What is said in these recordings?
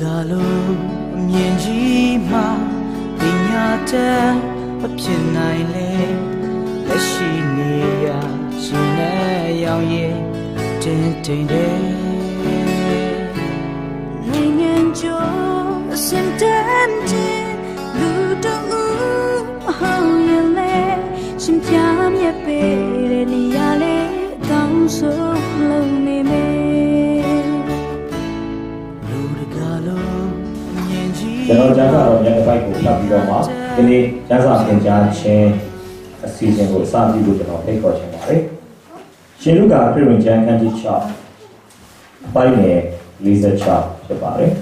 ကလုံးအမြင်ကြီးမှပညာတတ်မဖြစ်နိုင်လေလက်ရှိနေရရှင်နဲ့ရောင်ရင်တင်းတင်းတဲ့နိုင်ငံကျော်အစင်တန် ကြီးကျွန်တော်ကျန်းစာတော်ညနေပိုင်းကိုဖတ်ပြီးတော့မှဒီနေ့ကျန်းစာသင်ကြားခြင်းအစီအစဉ်ကိုစပြီးလို့ကျွန်တော်ဖိတ်ခေါ်ချင်ပါတယ်။ရှင်လူကာပြည်ဝင်ကျမ်းခန်းကြီး6အပိုင်းငယ်46ဖြစ်ပါတယ်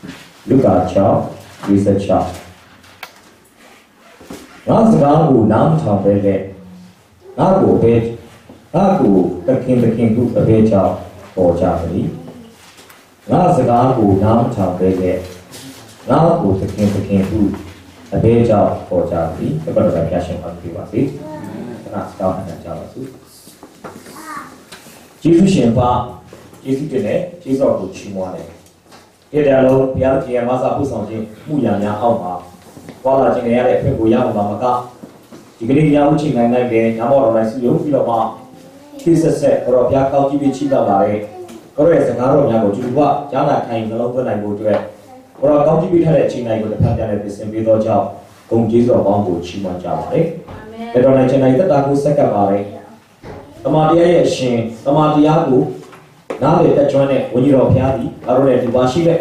။လူကာ6 46ငါစကားကိုနားမထောင်ပဲတဲ့ငါကိုပဲငါကိုတခင်တခင်ခုအဘဲကြောင့်ပေါ်ကြပြီ။ငါစကားကိုနားမထောင်ပဲတဲ့ ငါကိုသခင်သခင်ဟုအဘဲကြောင့်ပေါ်ကြပြီဘုရားတော်ဖျားရှင်ပါပြီပါစေခဏစတောင်းအပ်ကြပါစို့ကျေးဇူးရှင်ပါကျေးဇူးတင်တဲ့ကျေးဇူးတော်ကိုချီးမွမ်းတယ်ဒီတရားလုံးဘုရားရှင်မဆာပို့ဆောင်ခြင်းမှုရာများအောက်မှာပေါ်လာခြင်းရတဲ့အဖြစ်ကိုရအောင်ပါမကဒီကနေ့ရအောင်ချိန်နိုင်နိုင်တယ်ညမောတော်လိုက်စုယုံပြီးတော့မှခေတ်ဆက်ဆက်ဘုရားဘုရားကောင်းကြီးပြီးချီးတော်လာတဲ့ကိုယ့်ရဲ့စကားတော်များကိုကျူကကြားနာခိုင်နှလုံးသွင်းနိုင်ဖို့အတွက် ဘုရားကောင်းကြီးပေးထားတဲ့အချိန်တိုင်းကိုတစ်ဖက်ပြန်လဲပြင်ဆင်ပေးသောကြောင့်ဂုဏ်ကျေးဇူးတော်ကောင်းကိုချီးမွမ်းကြပါရစေ။ဒါတော်နဲ့ချိန်တိုင်းသက်တာကိုဆက်ကပ်ပါရစေ။တမန်တရားရဲ့အရှင်တမန်တရားကိုနားလေတက်ကျွမ်းတဲ့ဝိညာဉ်တော်ဘုရားသည်အရောနဲ့ဒီပါရှိတဲ့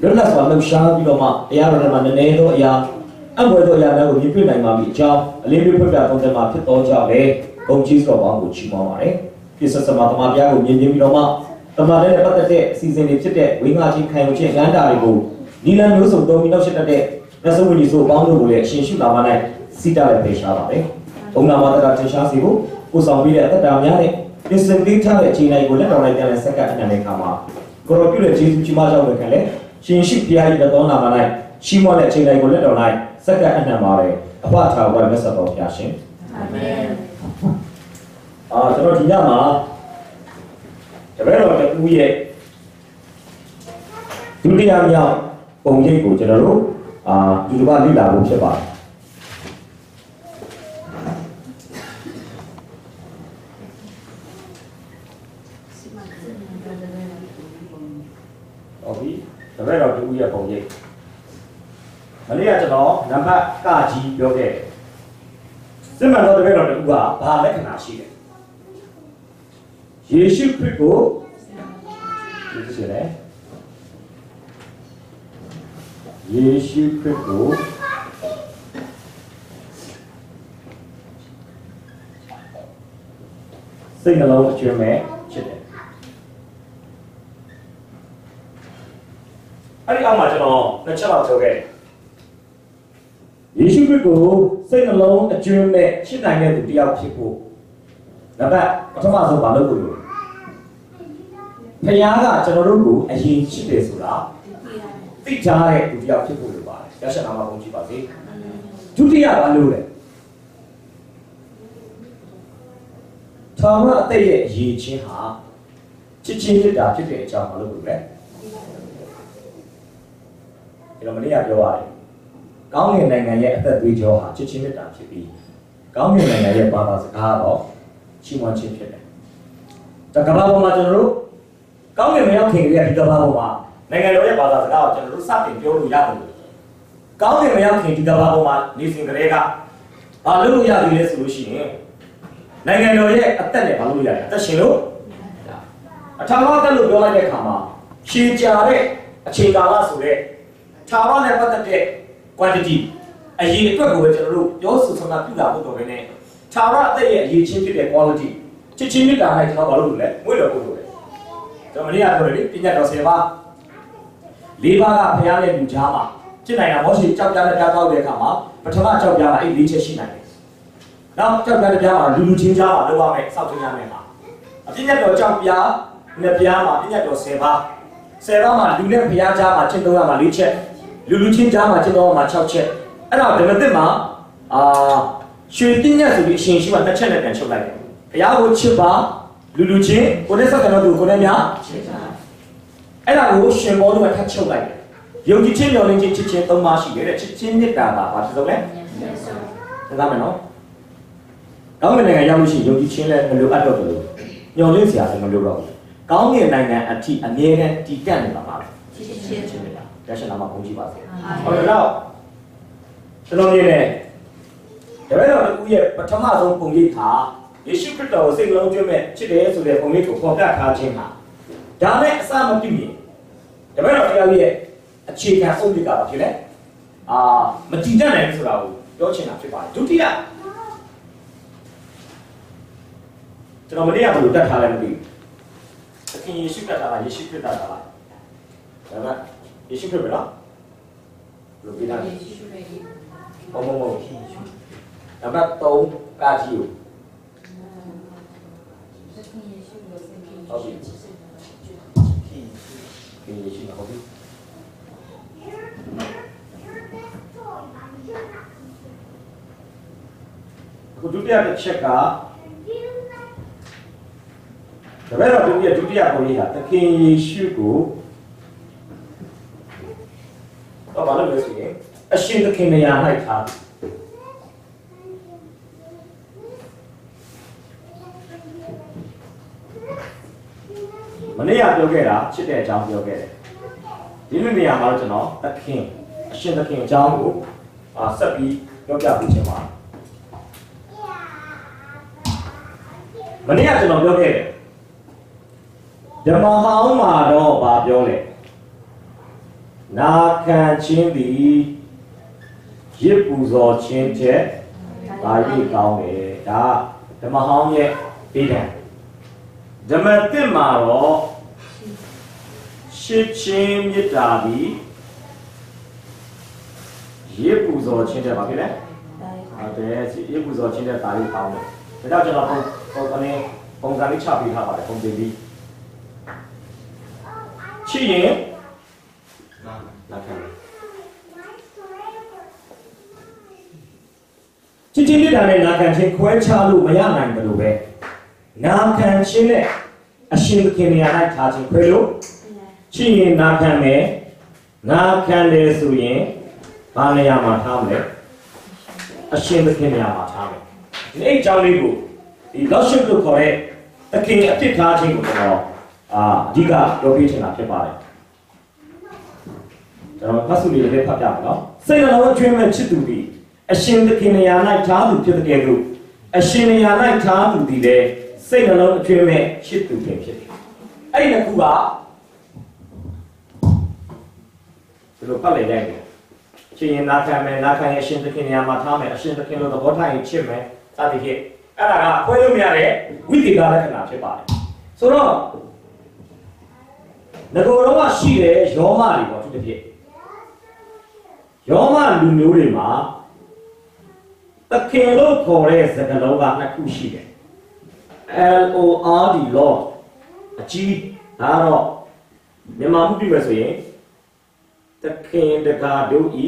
လွတ်လပ်စွာလှူရှားပြီးတော့မှတရားတော်ထဲမှာနည်းနည်းသောအရာအမွေသောအရာများကိုမြင်ပြနိုင်ပါပြီအကြောင်းအလေးပေးဖွင့်ပြသုံးတယ်မှာဖြစ်သောကြောင့်လေဂုဏ်ကျေးဇူးတော်ကောင်းကိုချီးမွမ်းပါရစေ။ပြည့်စက်စမှာတမန်တရားကိုမြင်မြင်ပြီးတော့မှ တမန်တဲ့ပတ်သက်တဲ့အစီအစဉ်တွေဖြစ်တဲ့ဝိငါချင်းခံယူခြင်းလမ်းတာတွေကိုနီလန်မျိုးစုံသုံးပြီးနောက်ဆက်တက်တဲ့မြတ်စွာဘုရားဆိုအပေါင်းတို့ကိုလည်းအရှင်ရှုလာမ၌စိတလည်းပေးရှားပါတယ်။ဘုံနာမတရာထင်ရှားစီကိုကိုဆောင်ပြီးတဲ့အသက်တာများနဲ့ပြင်ဆင်ပေးထားတဲ့အချိန်တိုင်းကိုလက်တော်လိုက်ပြန်လဲဆက်ကပ်အနှံတဲ့အခါမှာကိုရောပြုတဲ့ကျေးဇူးကြီးမားကြောင့်လည်းခံလဲရှင်ရှိဖျားကြီးတဲ့တော်နာမ၌ရှိမောတဲ့အချိန်တိုင်းကိုလက်တော်လိုက်ဆက်ကပ်အနှံပါတယ်အဖထာဝရမြတ်စွာဘုရားရှင်အာမင်အာကျွန်တော်ဒီညမှာတ ပည့်တော်တကူရဲ့ဒုတိယမြောက်ပုံရိပ်ကိုကျွန်တော်တို့အာဒီလိုပါလေ့လာဖို့ဖြစ်ပါတယ်ဟုတ်ပြီတပည့်တော်တူရဲ့ပုံရိပ်မနေ့ကကျွန်တော်နံပါတ်ကကြီးပြောခဲ့တယ်စစ်မှန်သောတပည့်တော်တူကဘာလက္ခဏာရှိတ ယ်ယေရှုခရစ်ကိုဒီလိုလေယေရှုခရစ်ကိုစိတ်နှလုံးအကျွမ်းမဲ့ချစ်တယ်အဲ့ဒီအောက်မှာကျွန်တော်နှစ်ချက်လောက်ပြောခဲ့တယ်ယေရှုခရစ်ကိုစိတ်နှလုံးအကျွမ်းမဲ့ချစ်နိုင်တဲ့သူတစ်ယောက်ဖြစ်ဖို့ နံပါတ်ပထမဆုံးမလုပ်ဘူးလို့ဖခင်ကကျွန်တော်တို့ကိုအရင်ချစ်တယ်ဆိုတာသိထားတဲ့သူတစ်ယောက်ဖြစ်ဖို့လိုပါတယ်ရရှနာမှာပုံကြည့်ပါစေဒုတိယဘာလို့လဲထာဝရအသက်ရဲ့အရေးချင်းဟာချစ်ချင်းဖြစ်တာဖြစ်တဲ့အကြောင်းမလို့ဘူးလေဒီလိုမနေ့ကပြောရတယ်ကောင်းကင်နိုင်ငံရဲ့အသက်သွေးကြောဟာချစ်ချင်းဖြစ်တာဖြစ်ပြီးကောင်းကင်နိုင်ငံရဲ့ဘာသာစကားတော့ ချီးမွမ်းခြင်းဖြစ်တယ်ဒါကမ္ဘာပေါ်မှာကျွန်တော်တို့ကောင်းကင်မရောက်ခင်ကလေးကဒီကမ္ဘာပေါ်မှာနိုင်ငံတော်ရဲ့ဘာသာစကားကိုကျွန်တော်တို့စတင်ပြောလို့ရတယ်ကောင်းကင်မရောက်ခင်ဒီကမ္ဘာပေါ်မှာနေစဉ်ကလေးကဘာလို့လို့ရပြီလဲဆိုလို့ရှိရင်နိုင်ငံတော်ရဲ့အသက်နဲ့ဘာလို့လို့ရလဲအသက်ရှင်လို့အထာဝရသက်လို့ပြောလိုက်တဲ့အခါမှာရှည်ကြာတဲ့အချိန်ကာလဆိုတဲ့ထာဝရနဲ့ပတ်သက်တဲ့ quantity အရေးအတွက်ကိုပဲကျွန်တော်တို့ပြောဆိုဆောင်တာပြုတာဖို့တော့ပဲね ထာဝရအသက်ရဲ့အရေးချင်းဖြစ်တဲ့ quality ချစ်ချင်းမြတ်တာနဲ့ကျွန်တော်ဘာလို့လို့လဲမွေးတော်ဖို့လို့လဲကျွန်တော်မနေ့ကပြောတယ်လေပညာတော်10ပါး၄ပါးကဘုရားရဲ့လူကြားမှာဖြစ်နိုင်တာမောရှိကြောက်ကြတဲ့ကြားတော့တဲ့အခါမှာပထမကြောက်ကြတာအဲ့၄ချက်ရှိနိုင်တယ်။နောက်ကြောက်ကြတဲ့ကြားမှာလူလူချင်းကြားမှာလောက်ရမယ်စောက်ချင်းရမယ်မှာအပြည့်ညတ်တော်ကြောက်ပြားနဲ့ပြားမှာပြည့်ညတ်တော်10ပါး10ပါးမှာလူနဲ့ဘုရားကြားမှာကျင့်သုံးရမှာ၄ချက်လူလူချင်းကြားမှာကျင့်သုံးရမှာ6ချက်အဲ့တော့ဒီမသစ်မှာအာ ရွှေပြည့်ညတ်ဆိုပြီးအရှင်ရှိမှနှစ်ချက်နဲ့ပြန်ချုပ်လိုက်တယ်။ဘုရားကိုချစ်ပါလူလူချင်းကိုယ်နဲ့ဆက်တယ်တော့သူကိုယ်နဲ့များချစ်ပါအဲ့ဒါကိုရှင်ဘောတို့ကထပ်ချုပ်လိုက်တယ်ယုံကြည်ခြင်းမျှော်လင့်ခြင်းချစ်ခြင်းသုံးပါးရှိတယ်တဲ့ချစ်ခြင်းမေတ္တာကဘာဖြစ်ဆုံးလဲသင်သားမယ်နော်ကောင်းကင်နိုင်ငံရောက်လို့ရှိရင်ယုံကြည်ခြင်းလည်းမလိုအပ်တော့ဘူးမျှော်လင့်စရာလည်းမလိုတော့ဘူးကောင်းကင်နိုင်ငံအထိအမြဲတမ်းတည်တတ်နေတာပါချစ်ခြင်းမေတ္တာရရှိနာမှာဘုန်းကြီးပါစေဟုတ်တော့ကျွန်တော်မြင်တယ် ဒါပေမဲ့ဦးရဲ့ပထမဆုံးပုံရိပ်ခါယေရှုခရစ်တော်ကိုစိတ်လုံးကျွမ်းမဲ့ချစ်တယ်ဆိုတဲ့ပုံရိပ်ကိုပေါ်ပြထားခြင်းဟာဒါနဲ့အစမပြည့်ရင်ဒါပေမဲ့တရားရဲ့အခြေခံအုပ်မြစ်ကဘာဖြစ်လဲအာမတည်တတ်နိုင်ဘူးဆိုတာကိုပြောချင်တာဖြစ်ပါတယ်ဒုတိယကျွန်တော်မနေ့ကဘယ်လိုတတ်ထားလဲမသိဘူးသခင်ယေရှုတတ်ထားလားယေရှုခရစ်တတ်ထားလားဒါပေမဲ့ယေရှုခရစ်ပဲနော်ဘယ်လိုပြတာလဲဘုံဘုံဘုံ နံပါတ်3ကာကြီးကိုခင်ယေရှုဟုတ်ပြီအခုဒုတိယတစ်ချက်ကဒါပေမဲ့ဒုတိယဒုတိယပုံလေးကသခင်ယေရှုကိုတော့ဘာလို့လဲဆိုရင်အရှင်သခင်နေရာ၌ထား မနေ့ကပြောခဲ့တာချစ်တဲ့အကြောင်းပြောခဲ့တယ်ဒီလိုနေရာမှာတော့ကျွန်တော်သခင်အရှင်သခင်အကြောင်းကိုအာဆက်ပြီးပြောပြပေးချင်ပါတယ်မနေ့ကကျွန်တော်ပြောခဲ့တယ်ဓမ္မဟောင်းမှာတော့ဗာပြောလဲနာခံခြင်းသည်ရစ်ပူဇော်ခြင်းချက်ဘာကြီးကောင်းတယ်ဒါဓမ္မဟောင်းရဲ့ပြည်တယ် ဓမ္မသစ်မှာတော့ရှစ်ချင်းမေတ္တာသည်ရစ်ပူဇော်ခြင်းချက်ဘာဖြစ်လဲဟုတ်တယ်ရစ်ပူဇော်ခြင်းချက်ဒါကြီးကောင်းတယ်ဒါကြောင့်ကျွန်တော်ပုံပုံကနေပုံစံလေးချပေးထားပါတယ်ပုံတင်ပြီးချစ်ရင်နာခံချစ်ချင်းမေတ္တာနဲ့နာခံခြင်းခွဲခြားလို့မရနိုင်တယ်လို့ပဲနာခံခြင်းနဲ့ အရှင်သခင်နေရာ၌ထားခြင်းခွဲလို့ချစ်ရင်နာခံမယ်နာခံတယ်ဆိုရင်ဘာနေရာမှာထားမလဲအရှင်သခင်နေရာမှာထားမယ်ဒီအဲ့အကြောင်းလေးကိုဒီ lordship လို့ခေါ်တဲ့သခင်အဖြစ်ထားခြင်းကိုကျွန်တော်အာအဓိကပြောပြချင်တာဖြစ်ပါတယ်ကျွန်တော်ဖတ်စုလေးလည်းဖတ်ပြမယ်နော်စိတ်နှလုံးအတွင်းမဲ့ချစ်သူသည်အရှင်သခင်နေရာ၌ထားသူဖြစ်တဲ့ကဲ့သို့အရှင်နေရာ၌ထားသူသည်လည်း စိတ်နှလုံးအတွင်းမဲ့ချစ်သူဖြစ်ဖြစ်တယ်အဲ့ဒီနှစ်ခုကဒီလိုပတ်လည်လိုက်တယ်အရှင်ရင်နာခံမယ်နာခံရင်အရှင်သခင်နေရာမှာထားမယ်အရှင်သခင်လိုသဘောထားရင်ချစ်မယ်စသဖြင့်အဲ့ဒါကခွဲလို့မရတဲ့ဝိသေကလက္ခဏာဖြစ်ပါတယ်ဆိုတော့ငကိုယ်တော့ကရှိတဲ့ယောမတွေပေါ့သူတစ်ဖြစ်ယောမလူမျိုးတွေမှာသခင်လို့ခေါ်တဲ့စကားလုံးကနှစ်ခုရှိတယ် L O R D Lord အကြီးဒါတော့မြန်မာမှုပြမယ်ဆိုရင်သခင်တကာတို့ဤ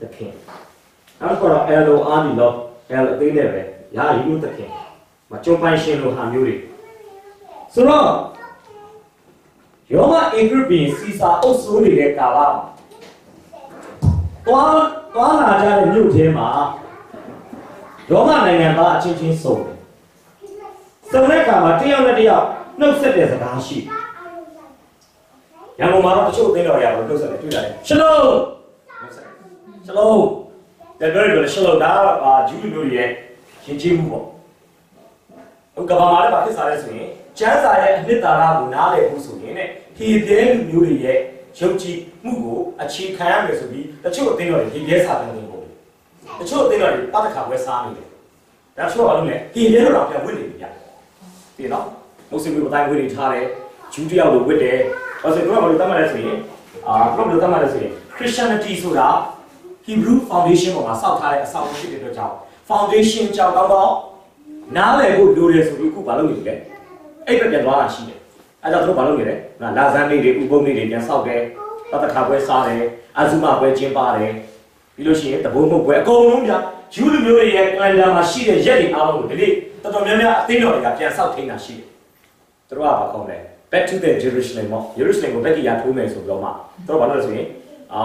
သခင်နောက်တော့ L O R D Lord L အသေးနဲ့ပဲရာယူလို့သခင်မကြုံပိုင်ရှင်လိုဟာမျိုးတွေဆိုတော့ယောမအင်္ဂရိပင်စီစာအုပ်စိုးနေတဲ့ကာလတွားတွားလာကြတဲ့မြို့ထဲမှာယောမနိုင်ငံသားအချင်းချင်းစုံတယ် စုံတဲ့အခါမှာတယောက်နဲ့တယောက်နှုတ်ဆက်တဲ့စကားရှိရန်ကုန်မှာတော့တချို့အသင်းတော်ရအောင်နှုတ်ဆက်တယ်တွေ့ရတယ်ရှလုံးနှုတ်ဆက်ရှလုံးတဲ့ပြောရရှလုံးဒါအာဂျူးမျိုးရဲ့ရှင်ကြီးမှုပေါ့ဟုတ်ကဘာမှာလည်းဗာဖြစ်စားလဲဆိုရင်ကျမ်းစာရဲ့အနှစ်သာရကိုနားလည်ဖို့ဆိုရင်တဲ့ဟေပြဲလူမျိုးတွေရဲ့ယုံကြည်မှုကိုအခြေခံရမယ်ဆိုပြီးတချို့အသင်းတော်တွေဟေပြဲစာတင်နေပုံတချို့အသင်းတော်တွေပတ်သက်ခါဝဲစားနေတယ်ဒါချို့ကဘာလို့လဲဟေပြဲတော့ပြန်ဝစ်နေပြီဗျ ဒီနော်မု슬မျိုးအတိုင်းဝစ်နေထားတယ်ဂျူးတယောက်လိုဝစ်တယ်ဘာလို့ဆိုတော့ဘာလို့တတ်မှတ်လဲဆိုရင်အာဘာလို့တတ်မှတ်လဲဆိုရင် Christianity ဆိုတာ Hebrew foundation ပေါ်မှာစောက်ထားတဲ့အဆောက်အဦဖြစ်တဲ့အတွက်ကြောင့် foundation ကြောင့်ကောင်းကောင်းနားလည်ဖို့လိုတယ်ဆိုပြီးအခုဘာလုပ်နေလဲအဲ့ဘက်ပြန်သွားတာရှိတယ်အဲ့ဒါတို့ဘာလုပ်နေလဲငါလာဇန်လေးတွေဥပုံလေးတွေပြန်ဆောက်တယ်တတခါပွဲစားတယ်အဇုမပွဲကျင်းပါတယ်ပြီးလို့ရှိရင်တဘုံမုတ်ပွဲအကုန်လုံးပြယူလူမျိုးတွေရဲ့ကလန်ဒါမှာရှိတဲ့ရက်တွေအားလုံးကိုဒီနေ့ တော်တော်များများအသိတော်တွေကပြန်ဆောက်ထိန်းတာရှိတယ်တို့ကဘာခေါ်လဲ back to the Jerusalem ပေါ့ Jerusalem ကိုဘက်ကရထိုးမယ်ဆိုတော့မှတို့ဘာလို့လဲဆိုရင်အာ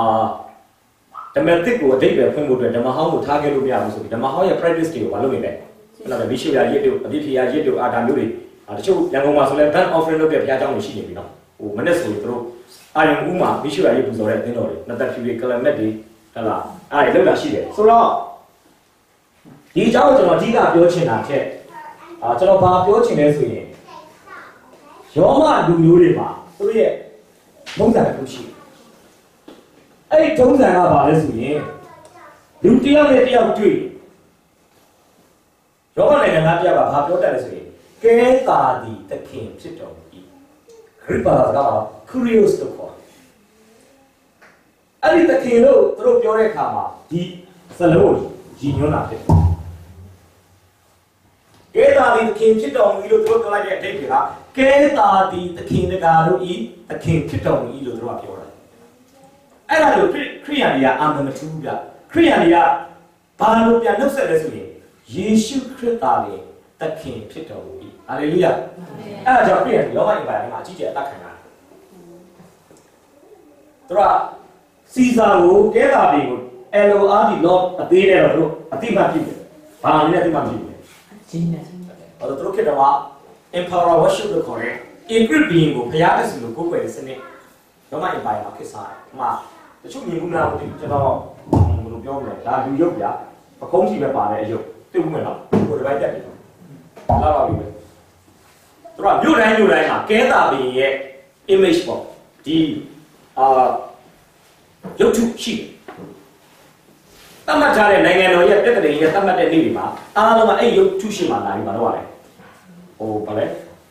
ဓမ္မတစ်ကိုအတိတ်ပဲဖွင့်ဖို့အတွက်ဓမ္မဟောင်းကိုထားခဲ့လို့မရဘူးဆိုပြီးဓမ္မဟောင်းရဲ့ practice တွေကိုမလုပ်နေနဲ့အဲ့တော့မိရှုရာရစ်တို့အတိဖြေရာရစ်တို့အာဒါမျိုးတွေတချို့ရန်ကုန်မှာဆိုလဲ band offering လုပ်တဲ့ဘုရားကျောင်းတွေရှိနေပြီနော်ဟိုမနေ့ဆိုရင်တို့အာယုံဦးမှာမိရှုရာရစ်ပူဇော်တဲ့အသင်းတော်တွေနတ်သက်ဖြူတွေကလမက်တွေဟလာအဲ့ဒါလောက်လာရှိတယ်ဆိုတော့ဒီအကြောင်းကိုကျွန်တော်အဓိကပြောချင်တာချက် အာကျွန်တော်ဘာပြောချင်လဲဆိုရင်ယောမလူမျိုးတွေမှာသူတို့ရဲ့မုန်းတာတစ်ခုရှိတယ်အဲ့ဒီထုံးစံကဘာလဲဆိုရင်လူတစ်ယောက်နဲ့တစ်ယောက်တွေ့ယောဂနိုင်ငံသားတစ်ယောက်ကဘာပြောတတ်လဲဆိုရင်ကဲတာဒီတခင်ဖြစ်တော်မူ၏ခရစ်ပါက curious တော့ခေါ်အဲ့ဒီတခင်လို့သူတို့ပြောတဲ့အခါမှာဒီစလုံးကိုကြီးညွှန်းတာဖြစ်တယ် ကဲတာဒီသခင်ဖြစ်တော်မူ၏လို့သူတို့ပြောလိုက်တဲ့အဓိပ္ပာယ်ကကဲတာဒီသခင်တကာတို့ဤသခင်ဖြစ်တော်မူ၏လို့သူတို့ကပြောတယ်အဲ့ဒါလို့ခရိယန်တွေကအာမမထူးဘူးဗျခရိယန်တွေကဘာလို့ပြန်နှုတ်ဆက်လဲဆိုရင်ယေရှုခရစ်သားလေသခင်ဖြစ်တော်မူ၏ဟာလေလုယာအဲ့ဒါကြောင့်ခရိယန်တွေလောကီဘာသာမှာအကြီးကျယ်အသက်ခံတာသူကစီဇာကိုကဲတာတွေကို LORD Lord အသေးနဲ့တော့သူတို့အတိမတ်ပြုတယ်ဘာလို့လဲအတိမတ်ပြုတယ် ချင်းနဲ့။အဲ့တော့သူတို့ခေတ္တမှာ emperor worship လို့ခေါ်တဲ့ Ingrid being ကိုဘုရားအစီလို့ကိုးကွယ်တဲ့စနစ်။ရောမ empire မှာခေတ်စားတယ်။ဟိုမှာတချို့မြင်မှုလားမသိဘူးကျွန်တော်ဘယ်လိုပြောမလဲ။ဒါလူရုပ်ပြပကုံးကြီးပဲပါတဲ့အရုပ်သိဘူးမယ်နော်။ကိုယ်တစ်ပိုင်းတက်တယ်။လာပါပြီပဲ။သူကမြို့တိုင်းမြို့တိုင်းမှာကဲတာဘီရဲ့ image ပေါ့ဒီအာရုပ်ထုရှိတယ် တတ်မှတ်ထားတဲ့နိုင်ငံတော်ရဲ့ပြက်ကလေးရဲ့တတ်မှတ်တဲ့နေ့တွေမှာအားလုံးကအဲ့ရုပ်ထုရှိမှလာပြီးမလုပ်ရတယ်။ဟိုဗါလဲ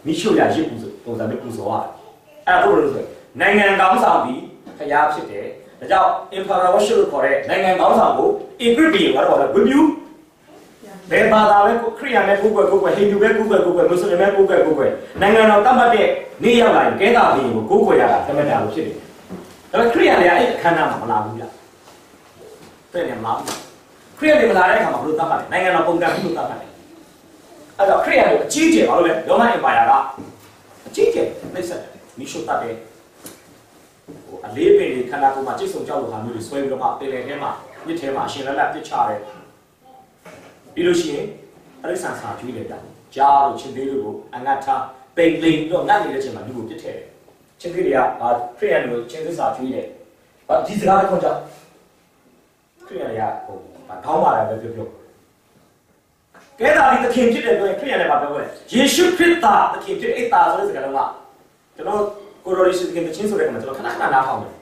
မိရှုရရစ်ပူပုံစံမျိုးပူဇော်ရတယ်။အဲ့ဒါတို့လို့ဆိုနိုင်ငံကောင်းဆောင်ပြီးဖျားဖြစ်တယ်။ဒါကြောင့် emperor worship လို့ခေါ်တဲ့နိုင်ငံကောင်းဆောင်ကို equity ကတော့ဘာလဲ review ဘယ်ဘာသာပဲခရိယာနဲ့ကိုယ်ကွယ်ကိုယ်ကွယ်ဟိန္ဒူပဲကိုယ်ကွယ်ကိုယ်ကွယ်မွတ်စလင်ပဲကိုယ်ကွယ်ကိုယ်ကွယ်နိုင်ငံတော်တတ်မှတ်တဲ့နေ့ရောက်လာရင်ကဲတာဘီကိုကိုယ်ကွယ်ရတာတမန်တော်လို့ဖြစ်တယ်။ဒါပေမဲ့ခရိယာတွေကအဲ့အခမ်းအနားမှာမလာဘူးဗျ။ တဲ့နေမှာခရိယာတွေမလာတဲ့အခါမှာဘယ်လိုတတ်မှတ်လဲနိုင်ငံတော်ပုံကံဘယ်လိုတတ်မှတ်လဲအဲ့တော့ခရိယာတွေအကြီးကျယ်ဘာလို့လဲရောမအင်ပါယာကအကြီးကျယ်နှိမ့်ဆက်တယ်မိရှုတတ်တယ်ဟိုအလေးပင်တွေခန္ဓာကိုယ်မှာจิตဆုံကြောက်လို့ဟာမျိုးတွေဆွဲပြီးတော့မှပင်လယ်ထဲမှာမြစ်ထဲမှာအရှင်လက်လက်ပစ်ချတယ်ပြီးလို့ရှိရင်အရိစ္ဆာစာကျွေးတယ်ဗျကြားလို့ချင်းသေးလို့ကိုအငတ်ထားပိန်လိန်ပြီးတော့ငတ်နေတဲ့ချိန်မှာလူကိုပစ်ထည့်တယ်ချင်းသေးတွေကအာခရိယာတွေကိုချင်းသေးစာကျွေးတယ်ဘာဒီစကားတစ်ခုကြောင့် ခရိယာတွေကဟိုခေါင်းပါတယ်ပဲပြောပြောကဲတာဒီသခင်ဖြစ်တယ်ဆိုရင်ခရိယာနဲ့ပါပြောတယ်ယေရှုခရစ်သားသခင်ဖြစ်အဲ့သားဆိုတဲ့စကားလုံးကကျွန်တော်ကိုရိုရီရှိသခင်တချင်းဆိုတဲ့ကမှာကျွန်တော်ခဏခဏနားထောင်တယ်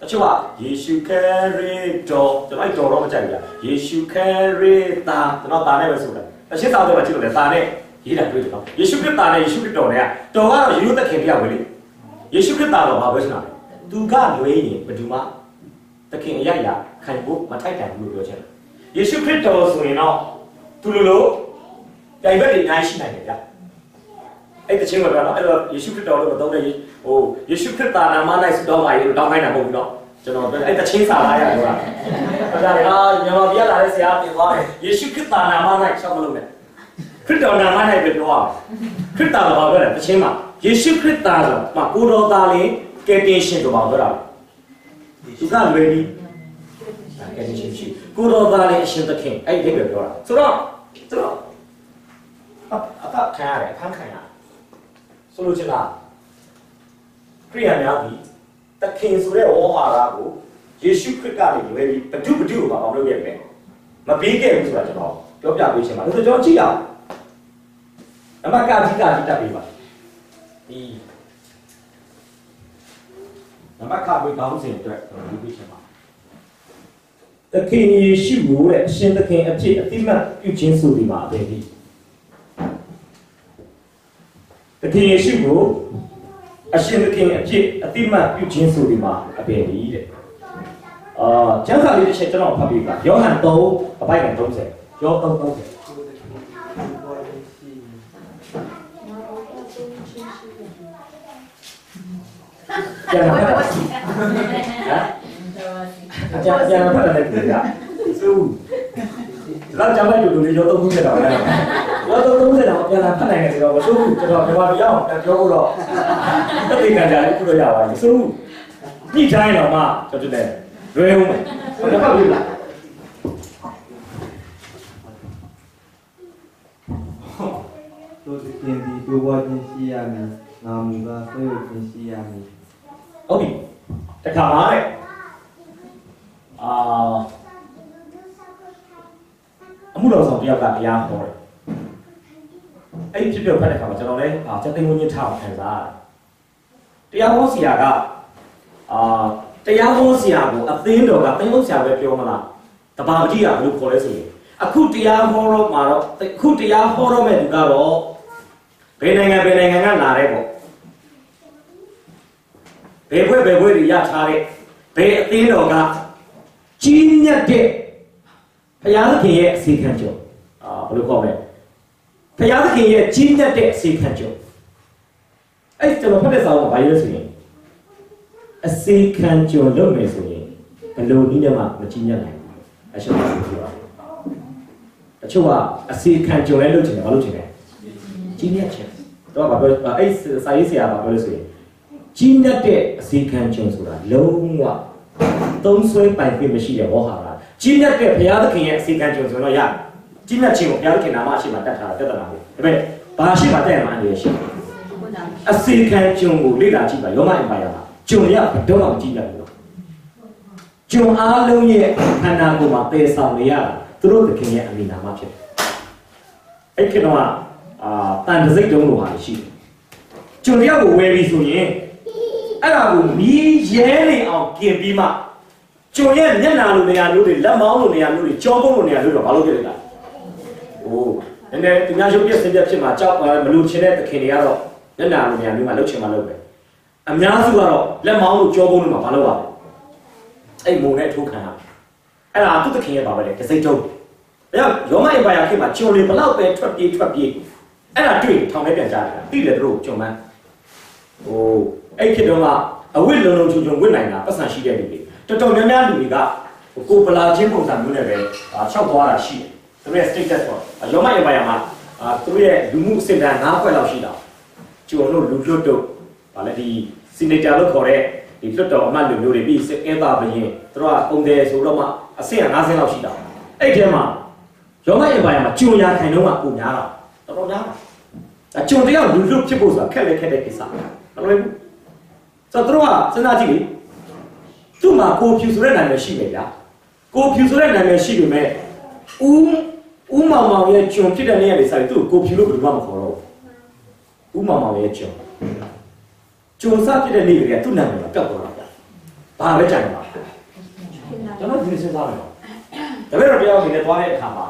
တချို့ကယေရှုခရစ်တော်ကျွန်တော်အဲ့တော်တော့မကြိုက်ဘူးလားယေရှုခရစ်သားကျွန်တော်သားနဲ့ပဲဆိုတာအရှင်းသားတော့မကြည့်လို့လေသားနဲ့ရေးတာတွေ့တယ်နော်ယေရှုခရစ်သားနဲ့ယေရှုခရစ်တော်နဲ့ကတော်ကတော့ယေရှုသခင်ပြဝေလေယေရှုခရစ်သားတော့ဘာပဲဆိုတာလဲသူကလွဲရင်ဘယ်သူမှသခင်အရရ ခံဖို့မထိုက်တန်ဘူးလို့ပြောချင်တယ်ယေရှုခရစ်တော်ဆိုရင်တော့သူလိုလိုပြိုင်ဘက်တွေအများကြီးရှိနိုင်တယ်ဗျအဲ့တချင်းကပြောတော့အဲ့တော့ယေရှုခရစ်တော်လို့မသုံးတဲ့ဟိုယေရှုခရစ်သားနာမ၌စတော်ပါရေလို့တောင်းခိုင်းတာမဟုတ်ဘူးနော်ကျွန်တော်အဲ့တချင်းစာလာရတော့အဲ့ဒါလေဟာမြန်မာပြည်လာတဲ့ဆရာပြင်သွားတယ်ယေရှုခရစ်သားနာမ၌ရှောက်မလို့နဲ့ခရစ်တော်နာမ၌ပြောရအောင်ခရစ်တော်ကဘာပြောလဲတချင်းမှာယေရှုခရစ်သားဆိုမှကိုတော်သားလင်ကယ်တင်ရှင်တို့ပါပြောတာသူကလွယ်ပြီး ကယ်တင်ရှင်ရှိကိုတော်သားလင်အရှင်သခင်အဲ့ဒီပဲပြောတာဆိုတော့ဆိုတော့အဖခံရတယ်အခန်းခံရတယ်ဆိုလို့ချင်တာခရိယာများပြီသခင်ဆိုတဲ့ဝေါ်ဟာရကိုယေရှုခရစ်ကနေလွယ်ပြီးဘဒုဘဒုကိုပါအောင်လုပ်ခဲ့မယ်မပေးခဲ့ဘူးဆိုတာကျွန်တော်ပြောပြပေးချင်ပါဒါဆိုကျွန်တော်ကြည့်ရအောင်နမကကြီးကကြီးတက်ပေးပါဒီနမကဘယ်ကောင်းစဉ်အတွက်ကျွန်တော်ယူပေးချင်ပါ သခင်ယေရှုကိုတဲ့အရှင်သခင်အဖြစ်အတိမတ်ပြုခြင်းဆိုဒီမှာအဘယ်ဒီသခင်ယေရှုကိုအရှင်သခင်အဖြစ်အတိမတ်ပြုခြင်းဆိုဒီမှာအဘယ်ဒီတဲ့အာကျမ်းစာလေးတစ်ချက်ကျွန်တော်ဖတ်ပြပါယောဟန်3အပိုက်နဲ့30ယော3 30ပြန်လာ ပါဟမ်အကြမ်းပြန်လာပါလည်းပြရစုလောက်ကြောင်လိုက်တူတူလေးရောသုံး30တောင်လဲရောသုံး30တောင်ပြန်လာဖတ်နိုင်တယ်ဆိုတော့မစိုးဘူးကျွန်တော်မြန်မာပြည်အောင်ပြန်ပြောဖို့တော့တတိကံကြလေးခုတော့ရပါပြီစိုးညှိတိုင်းတော့မှကျွန်တော်လည်းလွယ်ဦးမယ်ဘယ်တော့မှပြလားတို့သခင်သည်ဒုဘဝချင်းရှိရမည်။နာမူကားဆွေးရချင်းရှိရမည်ဟုတ်ပြီတခါပါတဲ့ အာအမှုတော်ဆောင်တယောက်ကတရားဟောတယ်အဲ့ဒီဖြစ်ဖြစ်ဖတ်တဲ့ခါမှာကျွန်တော်လည်းအာစက်သိန်းဝင်းကြီးထားအောင်ခံစားရတယ်တရားဟောဆရာကအာတရားဟောဆရာကိုအသင်းတော်ကသင်းဟုတ်ဆရာပဲပြောမလားတဘာမကြီးကဘယ်လိုခေါ်လဲဆိုရင်အခုတရားဟောတော့မှာတော့အခုတရားဟောတော့မဲ့သူကတော့ဘယ်နိုင်ငံဘယ်နိုင်ငံကလာတဲ့ပေါ့ဘယ်ဘွဲ့ဘယ်ဘွဲ့တွေရထားတဲ့ဘယ်အသင်းတော်က ကြီးမြတ်တဲ့ဘုရားသခင်ရဲ့အစီခံကြောအာဘယ်လိုခေါ်မလဲဘုရားသခင်ရဲ့ကြီးမြတ်တဲ့အစီခံကြောအဲ့ကျွန်တော်ဖတ်တဲ့စာအုပ်ကဘာရေးလဲဆိုရင်အစီခံကြောလုပ်မယ်ဆိုရင်ဘယ်လိုနည်းနဲ့မှမကြီးမြတ်နိုင်ဘူးအရှုံးပါဘူးပြောတာတချို့ကအစီခံကြောလဲလုပ်ချင်တယ်ဘာလုပ်ချင်လဲကြီးမြတ်ချင်တော့ဘာပြောအဲ့စာရေးဆရာကဘာပြောလဲဆိုရင်ကြီးမြတ်တဲ့အစီခံကြုံဆိုတာလုံးဝ သုံးဆွဲပိုင်ခွင့်မရှိတဲ့ဝေါဟာရကြီးမြတ်တဲ့ဘုရားသခင်ရဲ့အစီခံကြုံဆိုတော့ရတယ်ကြီးမြတ်ခြင်းကိုဘုရားသခင်နာမရှိမှတတ်ထားတာတက်တာဘူးဒါပေမဲ့ဘာရှိမှတက်ရမှာအနေရှိအစီခံကြုံကိုလေ့လာကြည့်ပါရောမအင်ပါယာမှာကြုံရဘယ်တော့မှကြီးမြတ်ဘူးကြုံအားလုံးရဲ့ခန္ဓာကိုယ်မှာပယ်ဆောင်နေရတာသူတို့သခင်ရဲ့အမိနာမဖြစ်တယ်အဲ့ခေတ်တော့အာတန်တစိတ်တုံးလိုပါရှိတယ်ကြုံရကိုဝယ်ပြီးဆိုရင် အဲ့ဒါကိုမီးရဲနေအောင်กินပြီးမှကျုံရဲ့မျက်နာလိုနေရာမျိုးတွေလက်မောင်းလိုနေရာမျိုးတွေကြောကုန်းလိုနေရာမျိုးတွေဘာလို့ဖြစ်လဲ။အိုးနည်းနည်းသူများရုပ်ပြက်ဆင်းပြက်ဖြစ်မှာကြောက်မလို့ချင်တဲ့သခင်တွေကတော့မျက်နာလိုနေရာမျိုးမှာလှုပ်ချင်မှလှုပ်ပဲ။အများစုကတော့လက်မောင်းလိုကြောကုန်းလိုမှာဘာလို့ပါလဲ။အဲ့မုံနဲ့ထိုးခံရ။အဲ့ဒါသူ့သခင်ရဲ့ပါပဲလေတစိမ့်တုံး။ဒါကြောင့်ရောမအင်ပါယာခေတ်မှာကျုံတွေဘလောက်ပဲထွက်ပြေးထွက်ပြေးအဲ့ဒါတွေ့ထောင်ထဲပြန်ကြတယ်။ပြီးတယ်သူတို့ကျုံမှန်းဟို အဲ့ခေတ်တုန်းကအဝိလုံလုံချုံချုံဝစ်နိုင်တာပတ်စံရှိတဲ့လူတွေတော်တော်များများလူတွေကကိုပလာချင်းပုံစံမျိုးနဲ့ပဲအာလျှောက်သွားတာရှိတယ်။သူတို့ရဲ့ status ပေါ့။ရောမရပါရမှာအာသူတို့ရဲ့လူမှုအဆင့်တန်း၅ခွက်လောက်ရှိတာ။ကျုံတို့လူလွတ်တို့ဗာလဲဒီ senator လို့ခေါ်တဲ့ဒီလွတ်တော်အမတ်လူမျိုးတွေပြီးစစ်အဲတာဘရင်သူတို့ကပုံတယ်ဆိုတော့မှအဆင့်50လောက်ရှိတာ။အဲ့ဒီထဲမှာရောမရပါရမှာကျုံရခိုင်တော့ကပုံများတာတော်တော်များတာ။အကျုံတယောက်လူလွတ်ဖြစ်ဖို့ဆိုတာခက်လေခက်တဲ့ကိစ္စ။မလွယ်ဘူး။ ဆိုတော့သူတို့ကစဉ်းစားကြည့်လေသူ့မှာကိုဖြူဆိုတဲ့နာမည်ရှိတယ်ဗျာကိုဖြူဆိုတဲ့နာမည်ရှိပေမဲ့ဦးဦးမောင်မောင်ရဲ့ကျွန်ဖြစ်တဲ့နေရာလေးဆိုင်သူ့ကိုကိုဖြူလို့ဘယ်သူမှမခေါ်တော့ဘူးဦးမောင်မောင်ရဲ့ကျွန်ကျွန်စားဖြစ်တဲ့နေရာကသူ့နာမည်ကပျောက်သွားတာဗျာဘာပဲကြိုင်ပါကျွန်တော်ဒီစဉ်းစားတယ်တော့ဒါပေမဲ့တော့တရားဝင်နဲ့သွားတဲ့အခါမှာ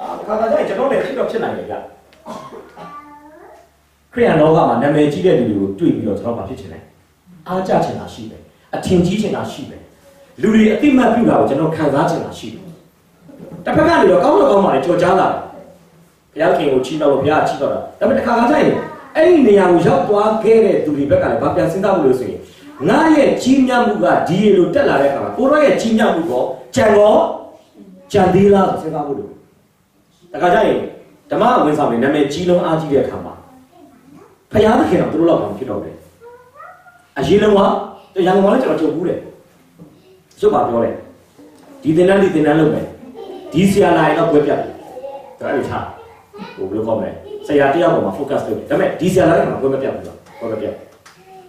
အာခါခါကျရင်ကျွန်တော်လည်းဖြစ်တော့ဖြစ်နိုင်တယ်ဗျာ ခရိယန်လောကမှာနာမည်ကြီးတဲ့လူတွေကိုတွေ့ပြီးတော့ကျွန်တော်ဘာဖြစ်ချင်လဲအားကြချင်တာရှိတယ်အထင်ကြီးချင်တာရှိတယ်လူတွေအတိမတ်ပြုတာကိုကျွန်တော်ခံစားချင်တာရှိတယ်တစ်ဖက်ကနေတော့ကောင်းတော့ကောင်းပါလေကြော်ကြားလာတယ်ဘုရားခင်ကိုချီးတော့ဘုရားချီးတော့တာဒါပေမဲ့တစ်ခါခါကျရင်အဲ့ဒီနေရာကိုရောက်သွားခဲ့တဲ့သူတွေဘက်ကလည်းဗာပြန်စဉ်းစားဖို့လို့ဆိုရင်ငါရဲ့ကြီးမြတ်မှုကဒီလိုတက်လာတဲ့အခါမှာကိုရောရဲ့ကြီးမြတ်မှုကောကြံရောကြံသေးလားဆိုစဉ်းစားဖို့လို့တခါကျရင်ဓမ္မဝင်ဆောင်နေနာမည်ကြီးလုံးအားကြီးတဲ့အခါမှာ ဘုရားသခင်တော်တို့လောက်တောင်ဖြစ်တော့တယ်အရေးလုံးကရန်ကုန်ကလည်းကျွန်တော်ကြုံဘူးတယ်ရုပ်ပါပြောတယ်ဒီသင်တန်းဒီသင်တန်းလုပ်မယ်ဒီဆရာလာရင်တော့ပွဲပြတ်တယ်ဒါအဲ့လိုထားဟိုဘယ်လိုခေါ်မလဲဆရာတယောက်ပေါ်မှာ focus လုပ်တယ်ဒါပေမဲ့ဒီဆရာလာရင်တော့ပွဲမပြတ်ဘူးပွဲမပြတ်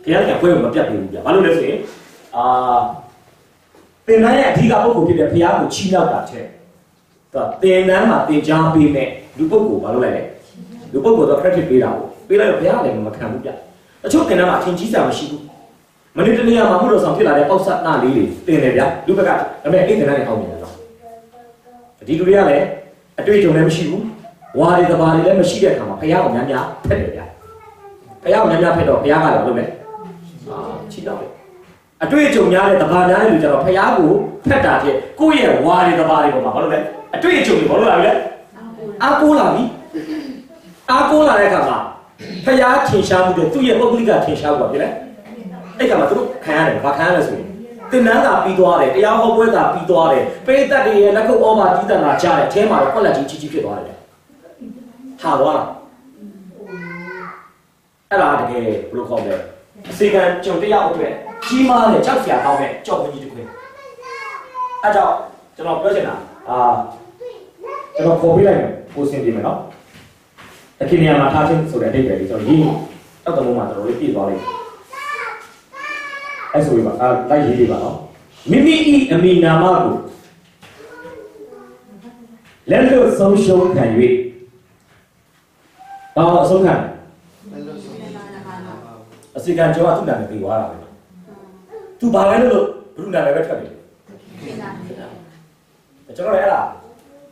ဘုရားကပွဲမပြတ်ဘူးပြဘာလို့လဲဆိုရင်အာသင်တန်းရဲ့အဓိကပုဂ္ဂိုလ်ဖြစ်တဲ့ဘုရားကိုချီးမြှောက်တာတဲ့ဒါသင်တန်းမှာသင်ကြားပေးမဲ့လူပုဂ္ဂိုလ်ဘာလို့လဲလူပုဂ္ဂိုလ်တော့ credit ပေးတာကို ပေးလိုက်တော့ဘုရားလည်းမခံဘူးပြအချို့သင်တန်းမှာအထင်ကြီးစရာမရှိဘူးမနေ့တနေ့ကမှမှုတော်ဆောင်ဖြစ်လာတဲ့ပေါက်ဆတ်နာလေးတွေတင်တယ်ဗျာလူဘက်ကဒါပေမဲ့အဲ့ဒီနဲ့အောင်မြင်တယ်တော့ဒီလူတွေကလည်းအတွေ့အကြုံလည်းမရှိဘူးဝါတွေတဘာတွေလည်းမရှိတဲ့အခါမှာဘုရားကိုများများဖက်တယ်ဗျာဘုရားကိုများများဖက်တော့ဘုရားကလည်းလုပ်မယ်အာချီတော့တယ်အတွေ့အကြုံများတဲ့တဘာများတဲ့လူကြတော့ဘုရားကိုဖက်တာဖြစ်ကိုယ့်ရဲ့ဝါတွေတဘာတွေပေါ်မှာဘာလို့လဲအတွေ့အကြုံတွေဘာလို့လာပြီလဲအားကိုးလာပြီအားကိုးလာတဲ့အခါမှာ ဘုရားထင်ရှားမှုတွေသူ့ရဲ့ပုဂ္ဂလိကထင်ရှားမှုပါဖြစ်လဲအဲ့ကမှာသူတို့ခံရတယ်ဘာခံရလဲဆိုရင်တင်နန်းသာပြီးသွားတယ်တရားဟောပွဲသာပြီးသွားတယ်ပိဋကတ်တွေရဲ့လက်ကုပ်ဩဘာကြီးတန်တာကြားတယ်အဲမှာတော့ခွက်လက်ကြီးကြီးကြီးဖြစ်သွားတယ်ဟာသွားတာအဲ့ဒါတကယ်ဘယ်လိုခေါ်လဲအစီကံကြုံတရားအတွက်ကြီးမားတဲ့ကြောက်စရာကောင်းတဲ့ကြောက်ဝင်းကြီးတစ်ခွင်အဲကြောင့်ကျွန်တော်ပြောချင်တာအာကျွန်တော်ခေါ်ပြလိုက်မယ်ကိုစင်ပြမယ်နော် တခင်နေရာမှာထားခြင်းဆိုတဲ့အဓိပ္ပာယ်လေးကျွန်တော်ရေးတောက်တလုံးမှာတော်တော်လေးပြည့်သွားလိမ့်မယ်အဲဆိုရင်ပါအဲလိုက်ရေးလေးပါနော်မိမိဤအမိနာမကိုလက်လွတ်ဆုံးရှုံးခံ၍တော့အဆုံးခံတယ်အဲ့လိုဆိုရင်အစီကံကျော်ကသူ့နာမည်ပြီးသွားတာပဲသူဘာလဲလို့ဘုရုနာမည်ပဲထွက်တယ်ကျွန်တော်လည်းအဲ့ဒါ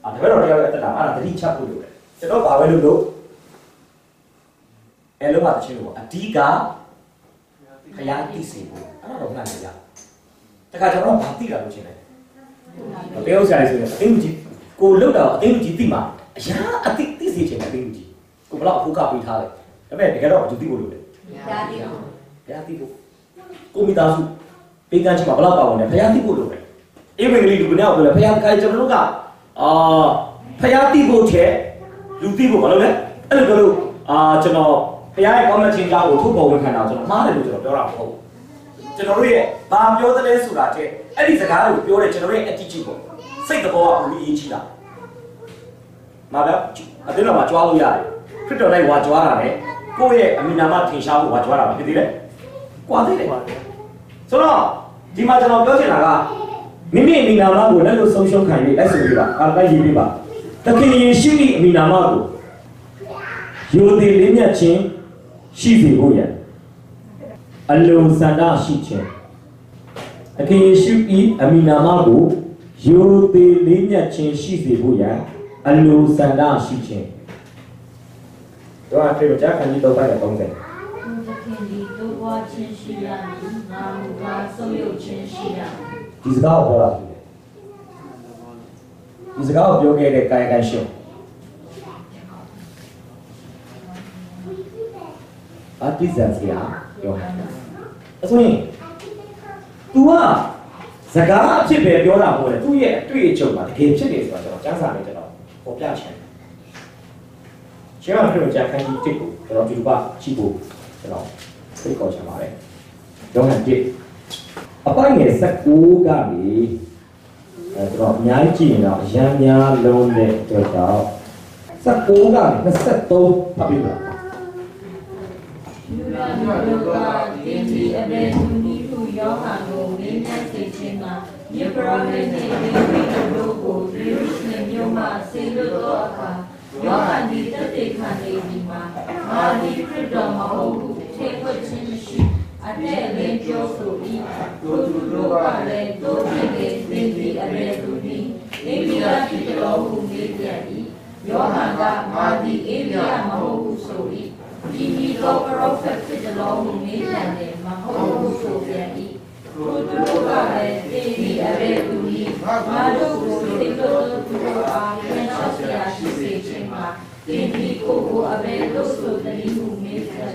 အာတပည့်တော်တရားရဲ့တက်တာအဲ့ဒါတတိချက်ဖို့လို့ပဲကျွန်တော်ဘာပဲလို့လို့ အဲလုံးဝတချင်းလို့အဓိကခရားတိစီဖို့အဲ့ဒါတော့မှန်တယ်ကြာတခါကျွန်တော်ဘာတိတာလို့ချင်းလဲမပြောစရာလေဆိုရင်အသိဉာဏ်ကြီးကိုလုတ်တာအသိဉာဏ်ကြီးတိမှာအရာအသိသိစီချင်တဲ့အသိဉာဏ်ကြီးကိုဘလောက်အဖို့ကပေးထားတယ်ဒါပေမဲ့တကယ်တော့သူသိဖို့လို့လေဘုရားသိဖို့ကိုမိသားစုပေးကမ်းချင်မှာဘလောက်ပါဝင်လဲဘုရားသိဖို့လိုပဲအေဝံဂေလိလူကနောက်ပြောလဲဘုရားခိုင်းကျွန်တော်တို့ကအာဘုရားသိဖို့တဲ့လူသိဖို့ဘာလို့လဲအဲ့လိုပြောလို့အာကျွန်တော် ဘုရားရဲ့ကောင်းတဲ့ချင်းကြားကိုထုတ်ပေါ်ဝင်ခံတာကျွန်တော်မှားတယ်လို့ကျွန်တော်ပြောတာမဟုတ်ဘူးကျွန်တော်တို့ရဲ့ဘာပြောသလဲဆိုတာတဲ့အဲ့ဒီစကားကိုပြောတဲ့ကျွန်တော်တို့ရဲ့ attitude ပေါ့စိတ်သဘောကဘယ်လိုအရေးကြီးတာမှာဗျအတင်းတော်မှာကြွားလို့ရတယ်ခရစ်တော်လိုက်ဝါကြွားတာလေကိုယ့်ရဲ့အမိနာမထင်ရှားဖို့ဝါကြွားတာမဖြစ်သေးလဲကွာသေးတယ်ဆိုတော့ဒီမှာကျွန်တော်ပြောချင်တာကမိမိအမိနာမကိုလက်လို့ဆုံးရှုံးခံပြီးလက်ဆိုပြပါအားတိုက်ရေးပြပါတခင်ယေရှု၏အမိနာမကိုယိုသည်လေးမြတ်ခြင်း ရှိစေဖို့ရန်အလုံးစန္ဒရှိခြင်းတခင်ယေရှု၏အမိနာမကိုယိုသည်လေးမြတ်ခြင်းရှိစေဖို့ရန်အလုံးစန္ဒရှိခြင်းတော့အဖေတို့ကြားခံပြီးတော့ပါတယ်30သခင်ဒီတိုးပွားခြင်းရှိရမည်ငါမူကားဆုံးယုတ်ခြင်းရှိရမည်ဒီစကားကိုပြောတာဖြစ်တယ်ဒီစကားကိုပြောခဲ့တဲ့ကာယကံရှင် အတိဇန်စရာပြောတာအဆိုရင် तू ကစကားအဖြစ်ပဲပြောတာမဟုတ်လေသူ့ရဲ့အတွေ့အကြုံမှာတကယ်ဖြစ်တယ်ဆိုတော့ကျွန်တော်စမ်းစာလေးကျွန်တော်ပေါ်ပြချင်တယ်ရှင်းအောင်ပြောကြခန်းကြီးတစ်ကိုကျွန်တော်ဒီလိုပါကြည့်ဖို့ကျွန်တော်သိကောချင်ပါတယ်ရောဟန်တစ်အပိုင်းငယ်16ကနေအဲတော့အများကြီးကြည့်ရင်တော့အရန်များလုံးတဲ့အတွက်တော့16ကနေ23ဖတ်ပြပါ လူလာလူကတင်းဒီအဘယ်သူနည်းဟုယောဟန်ကိုမင်းများစေခြင်းမှာယေဘရမင်းနှင့်ဒီဝိတို့ကိုယေရုရှလင်မြို့မှဆေလွတ်သောအခါယောဟန်ဒီတသက်ခံနေဒီမှာအာဒီခရစ်တော်မဟုတ်ဘူးထေခွင့်ခြင်းမရှိအတဲ့လည်းပြောဆိုပြီးတို့သူတို့ကလည်းတို့ဖြစ်နေတင်းဒီအဘယ်သူနည်းအေဗီယာဖြစ်တော်မူနေပြန်၏ယောဟန်ကမာဒီအေဗီယာမဟုတ်ဘူးဆို ပြီးဒီဒီလောပရောဖက်ဖြစ်တယ်လို့မေးတယ်မဟုတ်ဘူးဆိုပြန်ဤသူတို့ကလည်းတေဒီအရေသူကြီးငါတို့ကိုသိလို့သူတို့အားပြန်လျှောက်ပြရှိစေခြင်းမှာဒီဒီကိုကိုအဘယ်လို့ဆိုတည်းဟုမေးတယ်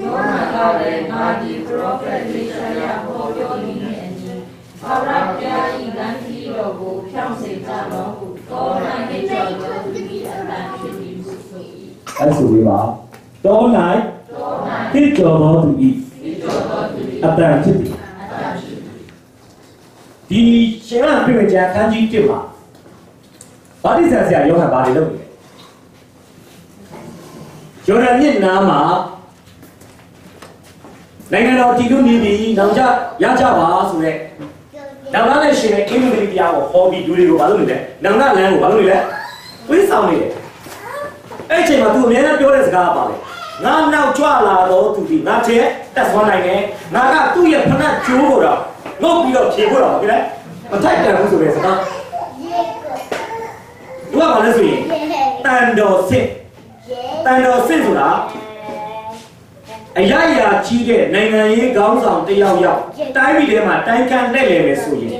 ယောနာကလည်းငါဒီပရောဖက်လေးရှာရဟောပြောနေတဲ့အညီဘာရပြာဤလမ်းကြီးတော်ကိုဖြောင်းစေကြတော်ဟုကောနိုင်တဲ့ကြောင့်သူကြီးအတန်ဖြစ်ပြီးဆို၏အဲဆိုပြီးပါ တော၌တိကျော်တော်သူဤအတန်ဖြစ်သည်ဒီရှင်ကပြင်ကြခန်းကြီး1မှာဗာတိဆန်ဆရာယောဟန်ဘာတွေလုပ်နေလဲယောဟန်မြစ်နားမှာနိုင်ငံတော်တည်လို့နေပြီနောင်ကြရကြပါဆိုတဲ့နောင်ကလည်းရှင်ရဲ့အင်္ဂလိပ်တရားကိုဟောပြီးလူတွေကိုဘာလုပ်နေလဲနောင်ကလမ်းကိုဘာလုပ်နေလဲတွေးဆောင်နေတယ်အဲ့အချိန်မှာ तू အများနဲ့ပြောတဲ့စကားကပါလေ ငါနောက်ကြွလာတော့သူဒီငါချက်တက်သွားနိုင်တယ်ငါကသူ့ရဲ့ဖဏကျိုးကိုတော့ငုတ်ပြီးတော့ဖြေဖို့တော့ဟုတ်ကဲ့မထိုက်တန်ဘူးဆိုတဲ့စကားသူကဘာလဲဆိုရင်တန်တော်စစ်တန်တော်စစ်ဆိုတာအရာရာကြီးတဲ့နိုင်ငံရေးခေါင်းဆောင်တစ်ယောက်ယောက်တိုင်းပြည်ထဲမှာတိုင်းခံတဲ့လေမယ်ဆိုရင်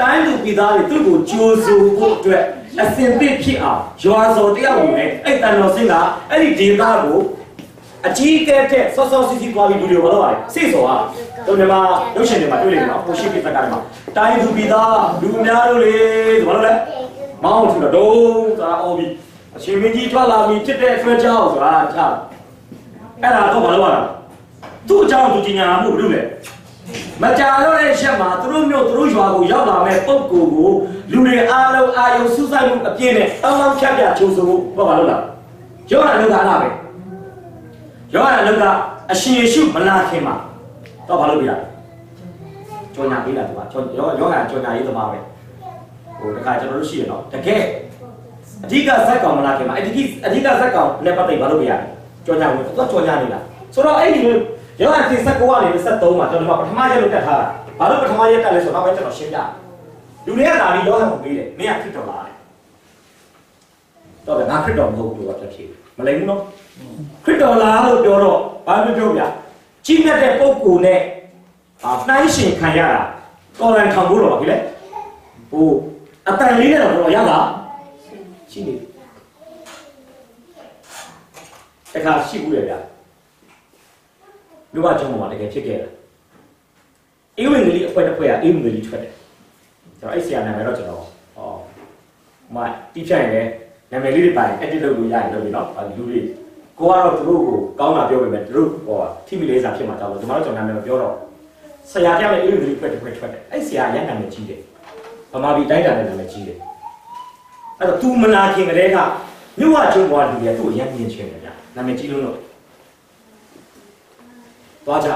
တိုင်းလူပြည်သားတွေသူ့ကိုကြိုးစိုးဖို့အတွက်အစင်သစ်ဖြစ်အောင်ရွာစော်တယောက်ကိုလည်းအဲ့တန်တော်စစ်ကအဲ့ဒီဒေသကို အကြီးအကဲတဲ့ဆော့ဆော့စီစီပွားပြီးလူတွေဘာလို့ပါလဲစိတ်စော်ဟာတို့ဒီမှာရုပ်ရှင်တွေမှာတွေ့လိမ့်မယ်နော်ပိုရှိပြသက်ကတွေမှာတိုင်းသူပြည်သားလူအများတို့လေဘာလို့လဲမောင်းထူတော့ဒုံးသာအော်ပြီးအရှင်မင်းကြီးထွက်လာပြီးဖြစ်တဲ့ဆွဲချောင်းဆိုတာချအဲ့ဒါတော့ဘာလို့ရလဲသူ့အကြောင်းသူကြီးညာမှုဘယ်လိုလဲမကြာတော့တဲ့ရက်မှာသူတို့မျိုးသူတို့ရွာကိုရောက်လာမဲ့ပုံကိုယ်ကိုလူတွေအားလုံးအာယုံစူးစိုက်မှုအပြည့်နဲ့တောင်းတောင်းဖြတ်ဖြတ်ချိုးဆိုဖို့ဘာလို့လားယောဟန်လောကနာပဲ ယောဟန်လောကအရှင်ယေရှုမလာခင်မှာတော့ဘာလို့ပြရလဲကြောညာပေးတာဒီမှာယောယောဟန်ကြောညာရေးသမားပဲဟိုတခါကျွန်တော်တို့ရှိရတော့တကယ်အဓိကဇက်ကောင်မလာခင်မှာအဓိကအဓိကဇက်ကောင်နဲ့ပတ်သက်ဘာလို့ပြရလဲကြောညာဝင်တော့ကြောညာနေတာဆိုတော့အဲ့ဒီလိုယောဟန်တင်ဆက်ကိုကနေ73မှာကျွန်တော်ပထမရက်လို့တက်ထားတာဘာလို့ပထမရက်တက်လဲဆိုတော့နောက်ပိုင်းကျွန်တော်ရှင်းပြလူတွေကလာပြီးယောဟန်ကိုပေးတယ်မင်းကခရစ်တော်လာတယ်တော့ငါခရစ်တော်မဟုတ်ဘူးလို့ပြောဖြစ်မလိမ့်ဘူးနော် ခရစ်တော်လာလို့ပြောတော့ဘာပြောပြောဗျာကြီးမြတ်တဲ့ပုဂ္ဂိုလ်နဲ့အာနှိုင်းရှင်ခံရတာတော်ရန်ခံဖို့တော့ပါပြီလေဟိုအတန်လေးနဲ့တော့ရတာရှိနေတခါရှိဘူးလေဗျာလူမကျောင်းမှာတကယ်ဖြစ်ခဲ့တာအေးဝင်ကလေးအဖွဲတစ်ဖွဲကအေးဝင်ကလေးထွက်တယ်ကျွန်တော်အဲ့ဆရာနာမည်တော့ကျွန်တော်ဟောမတိဖြတ်ရင်လည်းနာမည်လေးတွေပါရင် edit လုပ်လို့ရတယ်လို့ဒီနော်လူတွေ ကိုကတော့သူတို့ကိုကောင်းတာပြောပေမဲ့သူတို့ဟောထိမိလေးစားဖြစ်မှာကြောက်လို့ကျွန်တော်တို့ကျွန်တော်နာမည်မပြောတော့ဆရာတယောက်လည်းအေးဝင်ကလေးဖွဲ့တစ်ဖွဲထွက်တယ်အဲ့ဆရာရန်နာမည်ကြီးတယ်ဗမာပြည်တိုင်းတာနဲ့နာမည်ကြီးတယ်အဲ့တော့ तू မနာခင်ကလေးကမြို့ဝကျွန်းပေါ်လူတွေကသူ့ကိုရန်မြင်ချင်တယ်ဗျာနာမည်ကြီးလို့တော့သွားကြ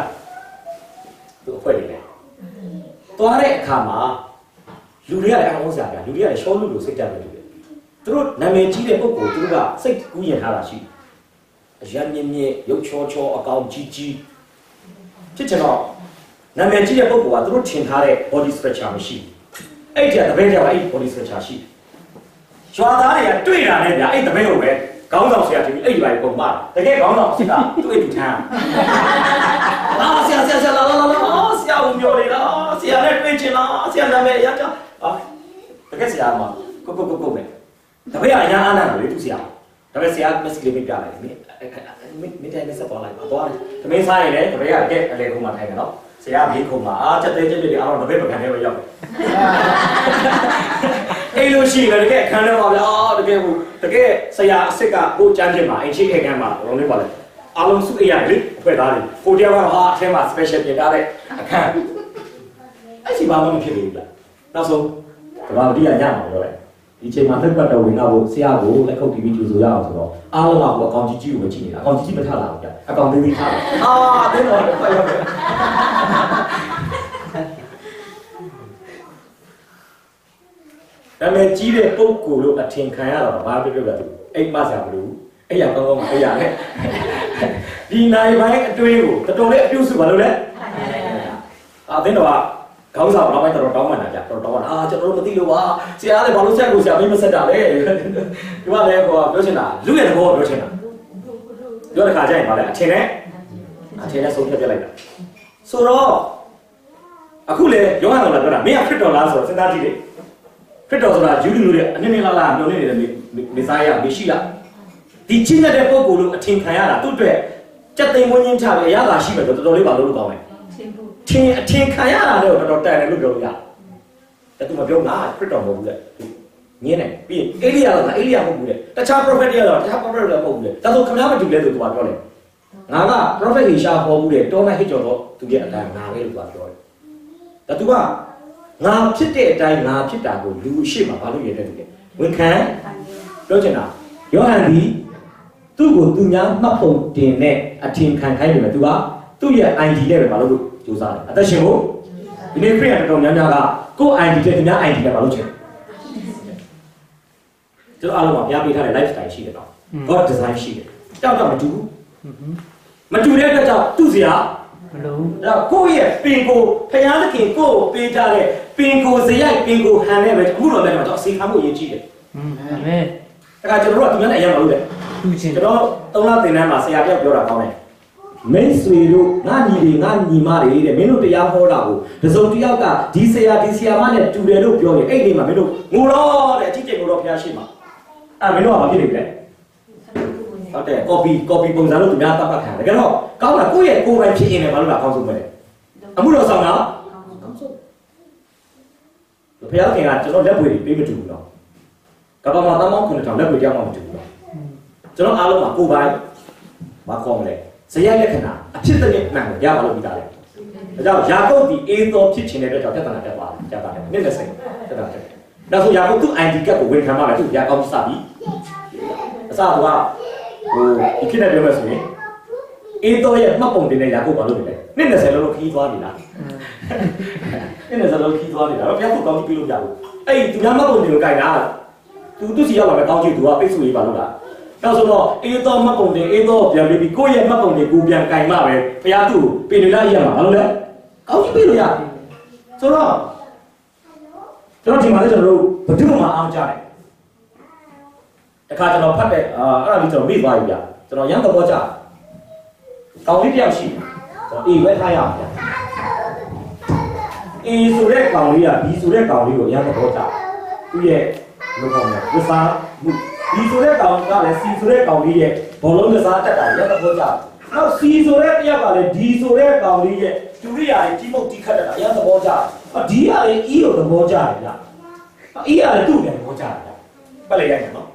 သူ့အဖွဲ့တွေနဲ့သွားတဲ့အခါမှာလူတွေကလည်းအအောင်စရာဗျာလူတွေကလည်းရှောလူလိုစိတ်ကြတယ်လူတွေသူတို့နာမည်ကြီးတဲ့ပုဂ္ဂိုလ်သူတို့ကစိတ်ကူးရင်ထားတာရှိ အရန်မြင့်မြင့်ရုပ်ချောချောအကောင်ကြီးကြီးဖြစ်ချင်တော့နာမည်ကြီးတဲ့ပုဂ္ဂိုလ်ကသူတို့ထင်ထားတဲ့ body structure မရှိအဲ့ဒီတပည့်တွေကအဲ့ဒီ body structure ရှိရွာသားတွေကတွေ့တာနဲ့ဗျာအဲ့တပည့်ကိုပဲခေါင်းဆောင်ဆရာတင်ပြီးအဲ့ဒီပါပုံမှာတကယ်ခေါင်းဆောင်စစ်တာသူ့အိတ်တူထမ်းအာဆရာဆရာဆရာလာလာလာဆရာဦးပြောနေတာဆရာနဲ့တွေ့ချင်လားဆရာနာမည်ရကြအာတကယ်ဆရာမကိုကိုကိုကိုပဲတပည့်အရာအားနာလို့လေသူဆရာဒါပေမဲ့ဆရာမက်ဆေ့လေးပြပြလိုက်မင်းမင်း မင်းတိုင်းမဆက်ပေါ်လိုက်ပါတော့တမင်းစားရင်လည်းတပည့်ကတကယ်အလေခုမှထိုင်တယ်နော်ဆရာဘေးခုံမှာအာချက်သေးချက်တွေအားလုံးတပည့်ပကံထဲပဲရောက်တယ်အဲ့လိုရှိတယ်တကယ်ခံရပါဗျာတကယ်ဟိုတကယ်ဆရာအစ်စ်ကကိုကြမ်းချင်မှာအင်ချိခေကမ်းမှာဘယ်လိုလဲပါလဲအားလုံးစုအေးရလေအဖွဲ့သားတွေကိုတယောက်ကဟာအထဲမှာ special ပြင်ထားတဲ့အခန်းအဲ့ဒီဘာမှမဖြစ်ဘူးဗျနောက်ဆုံးကဘာတိရညမှာပြောတယ် ဒီချိန်မှာသက်ပတ်တော်ဝင်တော့ဆရာကိုလက်ခုပ်တီးပြီးကြိုဆိုရအောင်ဆိုတော့အားလုံးကကိုအကောင်ကြီးကြီးကိုပဲကြည့်နေတာအကောင်ကြီးကြီးမထလာဘူးဗျအကောင်သေးသေးထားတယ်အာတင်းတော်ဖတ်ရောက်တယ်ဒါပေမဲ့ကြီးတဲ့ပုံကိုလို့အထင်ခံရတော့ဘာပြောပြောတာသူအိတ်မဆရာမလို့အဲ့ရကောင်းကောင်းမအဲ့ရနဲ့ဒီနိုင်ပိုင်းအတွေးကိုတော်တော်လေးအပြုစုပါလို့လဲအာတင်းတော်က ခေါင်းဆောင်နောက်ပိုင်းတော်တော်တောင်းမှန်တာကြတော်တော်အာကျွန်တော်တို့မသိလို့ပါဆရာလည်းဘာလို့ဆက်ကိုဆရာမင်းမဆက်တာလဲဒီကလည်းကိုပြောချင်တာလူရဲ့သဘောပြောချင်တာပြောတဲ့ခါကျရင်ဗာလဲအထင်နဲ့အထင်နဲ့ဆုံးဖြတ်ပြလိုက်တာဆိုတော့အခုလေယောဟန်တော်ကပြောတာမင်းကခရစ်တော်လားဆိုတော့စဉ်းစားကြည့်လေခရစ်တော်ဆိုတာယူလူလူတွေအနည်းနည်းလားလားပြောနေတယ်မေစာယမရှိလားဒီချင်းတဲ့ပုံကိုလို့အထင်ခံရတာသူ့အတွက်စက်သိမ်ဝင်းချင်းချပဲအရသာရှိမယ်ဆိုတော်တော်လေးပါလို့လို့ကောင်းတယ် ထင်အထင်ခံရတာလည်းတော်တော်တန်တယ်လို့ပြောလို့ရတယ်။ဒါသူမပြောငါခရစ်တော်မဟုတ်ဘူးလေ။ညင်းတယ်ပြီးရင်အေလိယာကငါအေလိယာမဟုတ်ဘူးလေ။တခြား prophet တွေကတော့တခြား prophet တွေလည်းမဟုတ်ဘူးလေ။ဒါဆိုခင်ဗျားမတူလဲဆိုသူကပြောတယ်။ငါက prophet ဟေရှာပေါ်ဘူးလေတောနဲ့ဟစ်ကျော်တော့သူရဲ့အတိုင်းငါပဲလို့သူကပြောတယ်။ဒါသူကငါဖြစ်တဲ့အတိုင်းငါဖြစ်တာကိုလူရှိမှဘာလို့ရတဲ့သူလဲ။ဝန်ခံပြောချင်တာယောဟန်ဒီသူ့ကိုသူများမှတ်ပုံတင်တဲ့အထင်ခံခိုင်းတယ်သူက သူ့ရဲ့ ID နဲ့ပဲမလုပ်လို့ကြိုးစားတယ်အသက်ရှင်ဖို့ဒီနေ့ free တော်တော်များများကကိုယ့် ID တဲ့သူများ ID နဲ့မလုပ်ချင်ကျွန်တော်အားလုံးကပြပေးထားတဲ့ lifestyle ရှိတယ်နော် God design ရှိတယ်တောက်တော့မတူဘူးမတူတဲ့အတွက်ကြောင့်သူ့စရာမလို့ဒါကိုယ့်ရဲ့ပင်ကိုဖျားသခင်ကိုယ့်ကိုပေးထားတဲ့ပင်ကိုဇရိုက်ပင်ကိုဟန်နဲ့ပဲအခုတော့လည်းတော့အစီခံဖို့ရည်ကြီးတယ်อืมအာမင်ဒါကကျွန်တော်တို့ကသူများနဲ့အရင်မလုပ်တယ်သူချင်းကျွန်တော်သုံးလသင်တန်းမှာဆရာပြောက်ပြောတာကောင်းတယ် မိတ်ဆွေတို့ငါညီတွေငါညီမတွေတဲ့မင်းတို့တရားဟောတာကိုတစုံတစ်ယောက်ကဒီဆရာဒီဆရာမနဲ့တူတယ်လို့ပြောရင်အဲ့ဒီမှာမင်းတို့ငိုတော့တဲ့အကြည့်ကြိမ်ငိုတော့ဖျားရှိမှာအဲ့မင်းတို့ကဘာဖြစ်နေလဲဟုတ်တယ် copy copy ပုံစံလို့သူများတတ်မှတ်ခံတယ်တကယ်တော့ကောင်းတာကိုယ့်ရဲ့ကိုယ်ပိုင်ဖြစ်ရင်လည်းဘာလို့လဲအကောင်းဆုံးပဲလေအမှုတော်ဆောင်တာဖျားခင်ကကျွန်တော်လက်ပွေတွေပေးမတူဘူးနော်ကဘာမှာတမောင်းခုနှစ်ထောင်လက်ပွေကြောက်မှမတူဘူးနော်ကျွန်တော်အားလုံးကကိုယ်ပိုင်မခေါ်မလဲ ဇယက်လက္ခဏာအဖြစ်တဲ့မှန်ကိုရပါလို့ပြီးသားလေဒါကြောင့်ယာကုပ်ဒီအေးသောဖြစ်ခြင်းတဲ့အတွက်ကြောင့်ပြဿနာတက်သွားတယ်ကြာတာနဲ့နှစ်20ပြဿနာတက်နောက်ဆိုယာကုပ်သူ့ ID ကပ်ကိုဝင်ခံမှလည်းသူ့ယာကောင်းစပြီအစကဟိုဒီခေတ်နဲ့ပြောမယ်ဆိုရင်အေးသောရဲ့မှတ်ပုံတင်တဲ့ယာကုပ်ဘာလို့လဲနှစ်20လုံးလုံးခီးသွားပြီလားနှစ်20လုံးခီးသွားနေတာတော့ဘုရားကိုကောင်းကြည့်လို့ပြဘူးအဲ့ဒီသူများမှတ်ပုံတင်ကိုကြိုက်တာသူသူစီရောက်လာမယ်ကောင်းကြည့်သူကပိတ်ဆို့ရေးပါလို့လား နောက်ဆိုတော့အေးသောမှတ်ပုံတင်အေးသောပြန်ပြီးကိုယ့်ရဲ့မှတ်ပုံတင်ကိုပြန်ကြိုင်မှပဲဘုရားသူ့ကိုပြင်နေလိုက်ရမှာဘာလို့လဲကောင်းကြည့်ပေးလို့ရတယ်ဆိုတော့ကျွန်တော်ဒီမှာလည်းကျွန်တော်တို့ဘယ်သူမှအားမကြတယ်တခါကျွန်တော်ဖတ်တဲ့အာအဲ့ဒါလေးကျွန်တော်မေ့သွားပြီဗျကျွန်တော်ရမ်းသဘောကျကောင်းလေးတယောက်ရှိတယ်ကျွန်တော်အေးပဲထားရအောင်ဗျအေးဆိုတဲ့ကောင်လေးကဘီဆိုတဲ့ကောင်လေးကိုရမ်းသဘောကျသူ့ရဲ့လောကောင်နဲ့ဝစားမှု ဘီဆိုတဲ့ကောင်ကလည်းစီဆိုတဲ့ကောင်လေးရဲ့ဘောလုံးကစားတတ်တာရမ်းသဘောကျနောက်စီဆိုတဲ့တယောက်ကလည်းဒီဆိုတဲ့ကောင်လေးရဲ့ဒုရိယာကြီးမုတ်တီခတ်တတ်တာရမ်းသဘောကျအဒီကလည်းအီးကိုသဘောကျတယ်ဗျအီးကလည်းသူ့ကိုသဘောကျတယ်ဗျပတ်လိုက်ရတယ်နော်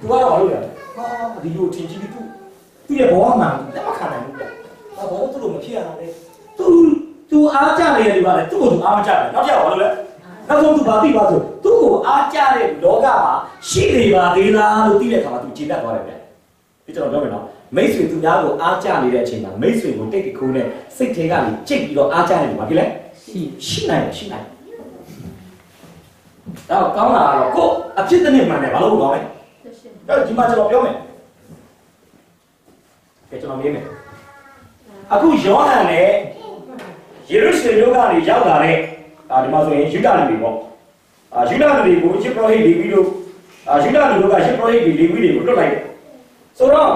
သူကတော့ဘာလို့လဲဟာဒီလိုထင်ကြီးပြီးသူသူ့ရဲ့ဘဝမှာလက်မခံနိုင်ဘူးဗျဟာဘာလို့သူ့လိုမဖြစ်ရတာလဲသူသူအားကြနေတယ်ဒီပါလေသူ့ကိုသူအားမကြတယ်နောက်တစ်ယောက်ဘာလို့လဲ နောက်ဆုံးသူဘာသိပါဆိုသူ့ကိုအားကြတဲ့လောကမှာရှိနေပါသေးလားလို့သိတဲ့အခါမှာသူကျေနပ်သွားတယ်ဗျဒီကျွန်တော်ပြောမယ်နော်မိတ်ဆွေသူများကိုအားကြနေတဲ့အချိန်မှာမိတ်ဆွေကိုတိတ်တခိုးနဲ့စိတ်ထဲကနေကြိတ်ပြီးတော့အားကြနေတယ်ဘာဖြစ်လဲရှိရှိနိုင်တယ်ရှိနိုင်တယ်တော့ကောင်းတာကတော့ကိုအဖြစ်တစ်နှစ်မှန်တယ်ဘာလို့ကောင်းလဲအဲ့ဒီမှာကျွန်တော်ပြောမယ်ကဲကျွန်တော်မြင်မယ်အခုယောဟန်နဲ့ယေရုရှလင်မြို့ကနေရောက်လာတဲ့ အာဒီမှာဆိုရင်ယူဒာလူတွေပေါ့အာယူဒာလူတွေကိုရှစ်ပရောဟိတ်လေပြီးတော့အာယူဒာလူတို့ကရှစ်ပရောဟိတ်တွေလေပြီးတွေကိုလွတ်လိုက်တယ်ဆိုတော့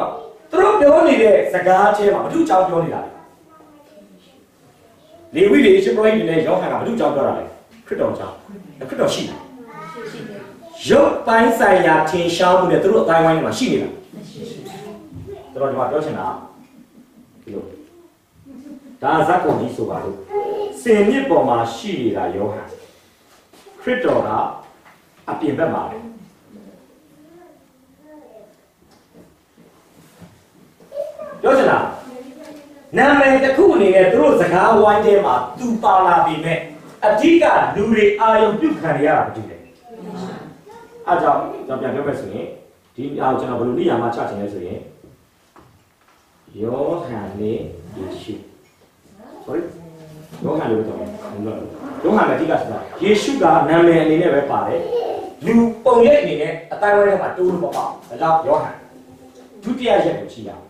သူတို့ပြောနေတဲ့စကားထဲမှာဘာလို့ကြောင်းပြောနေတာလဲလေဝိတွေရှစ်ပရောဟိတ်တွေနဲ့ယောဟန်ကဘာလို့ကြောင်းပြောတာလဲခရစ်တော်ကြောင်းခရစ်တော်ရှိတယ်ရုပ်ပိုင်းဆိုင်ရာထင်ရှားမှုနဲ့သူတို့အတိုင်းဝိုင်းမှာရှိနေတာတော်တော်ဒီမှာပြောချင်တာဒီလိုဒါဇက်ကုန်ကြီးဆိုပါလို့ စင်မြစ်ပေါ်မှာရှိနေတာယောဟန်ခရစ်တော်ကအပြင်ဘက်မှာပဲပြောချင်တာနာမည်တစ်ခုအနေနဲ့သူတို့စကားဝိုင်းထဲမှာသူပါလာပြီမဲ့အဓိကလူတွေအာယုံပြုခံရတာမတူတယ်အားကြောင့်ကျွန်တော်ပြန်ပြောမယ်ဆိုရင်ဒီအားကျွန်တော်ဘယ်လိုနေရာမှာချချင်လဲဆိုရင်ယောဟန်နဲ့ယေရှု sorry ယောဟန်လို့တော့ယောဟန်ကအဓိကဆိုတာယေရှုကနာမည်အနေနဲ့ပဲပါတယ်လူပုံရိပ်အနေနဲ့အတိုင်းဝဲထဲမှာတိုးလို့မပေါ့ဒါကြောင့်ယောဟန်ဒုတိယရက်ကိုကြည့်ရအောင်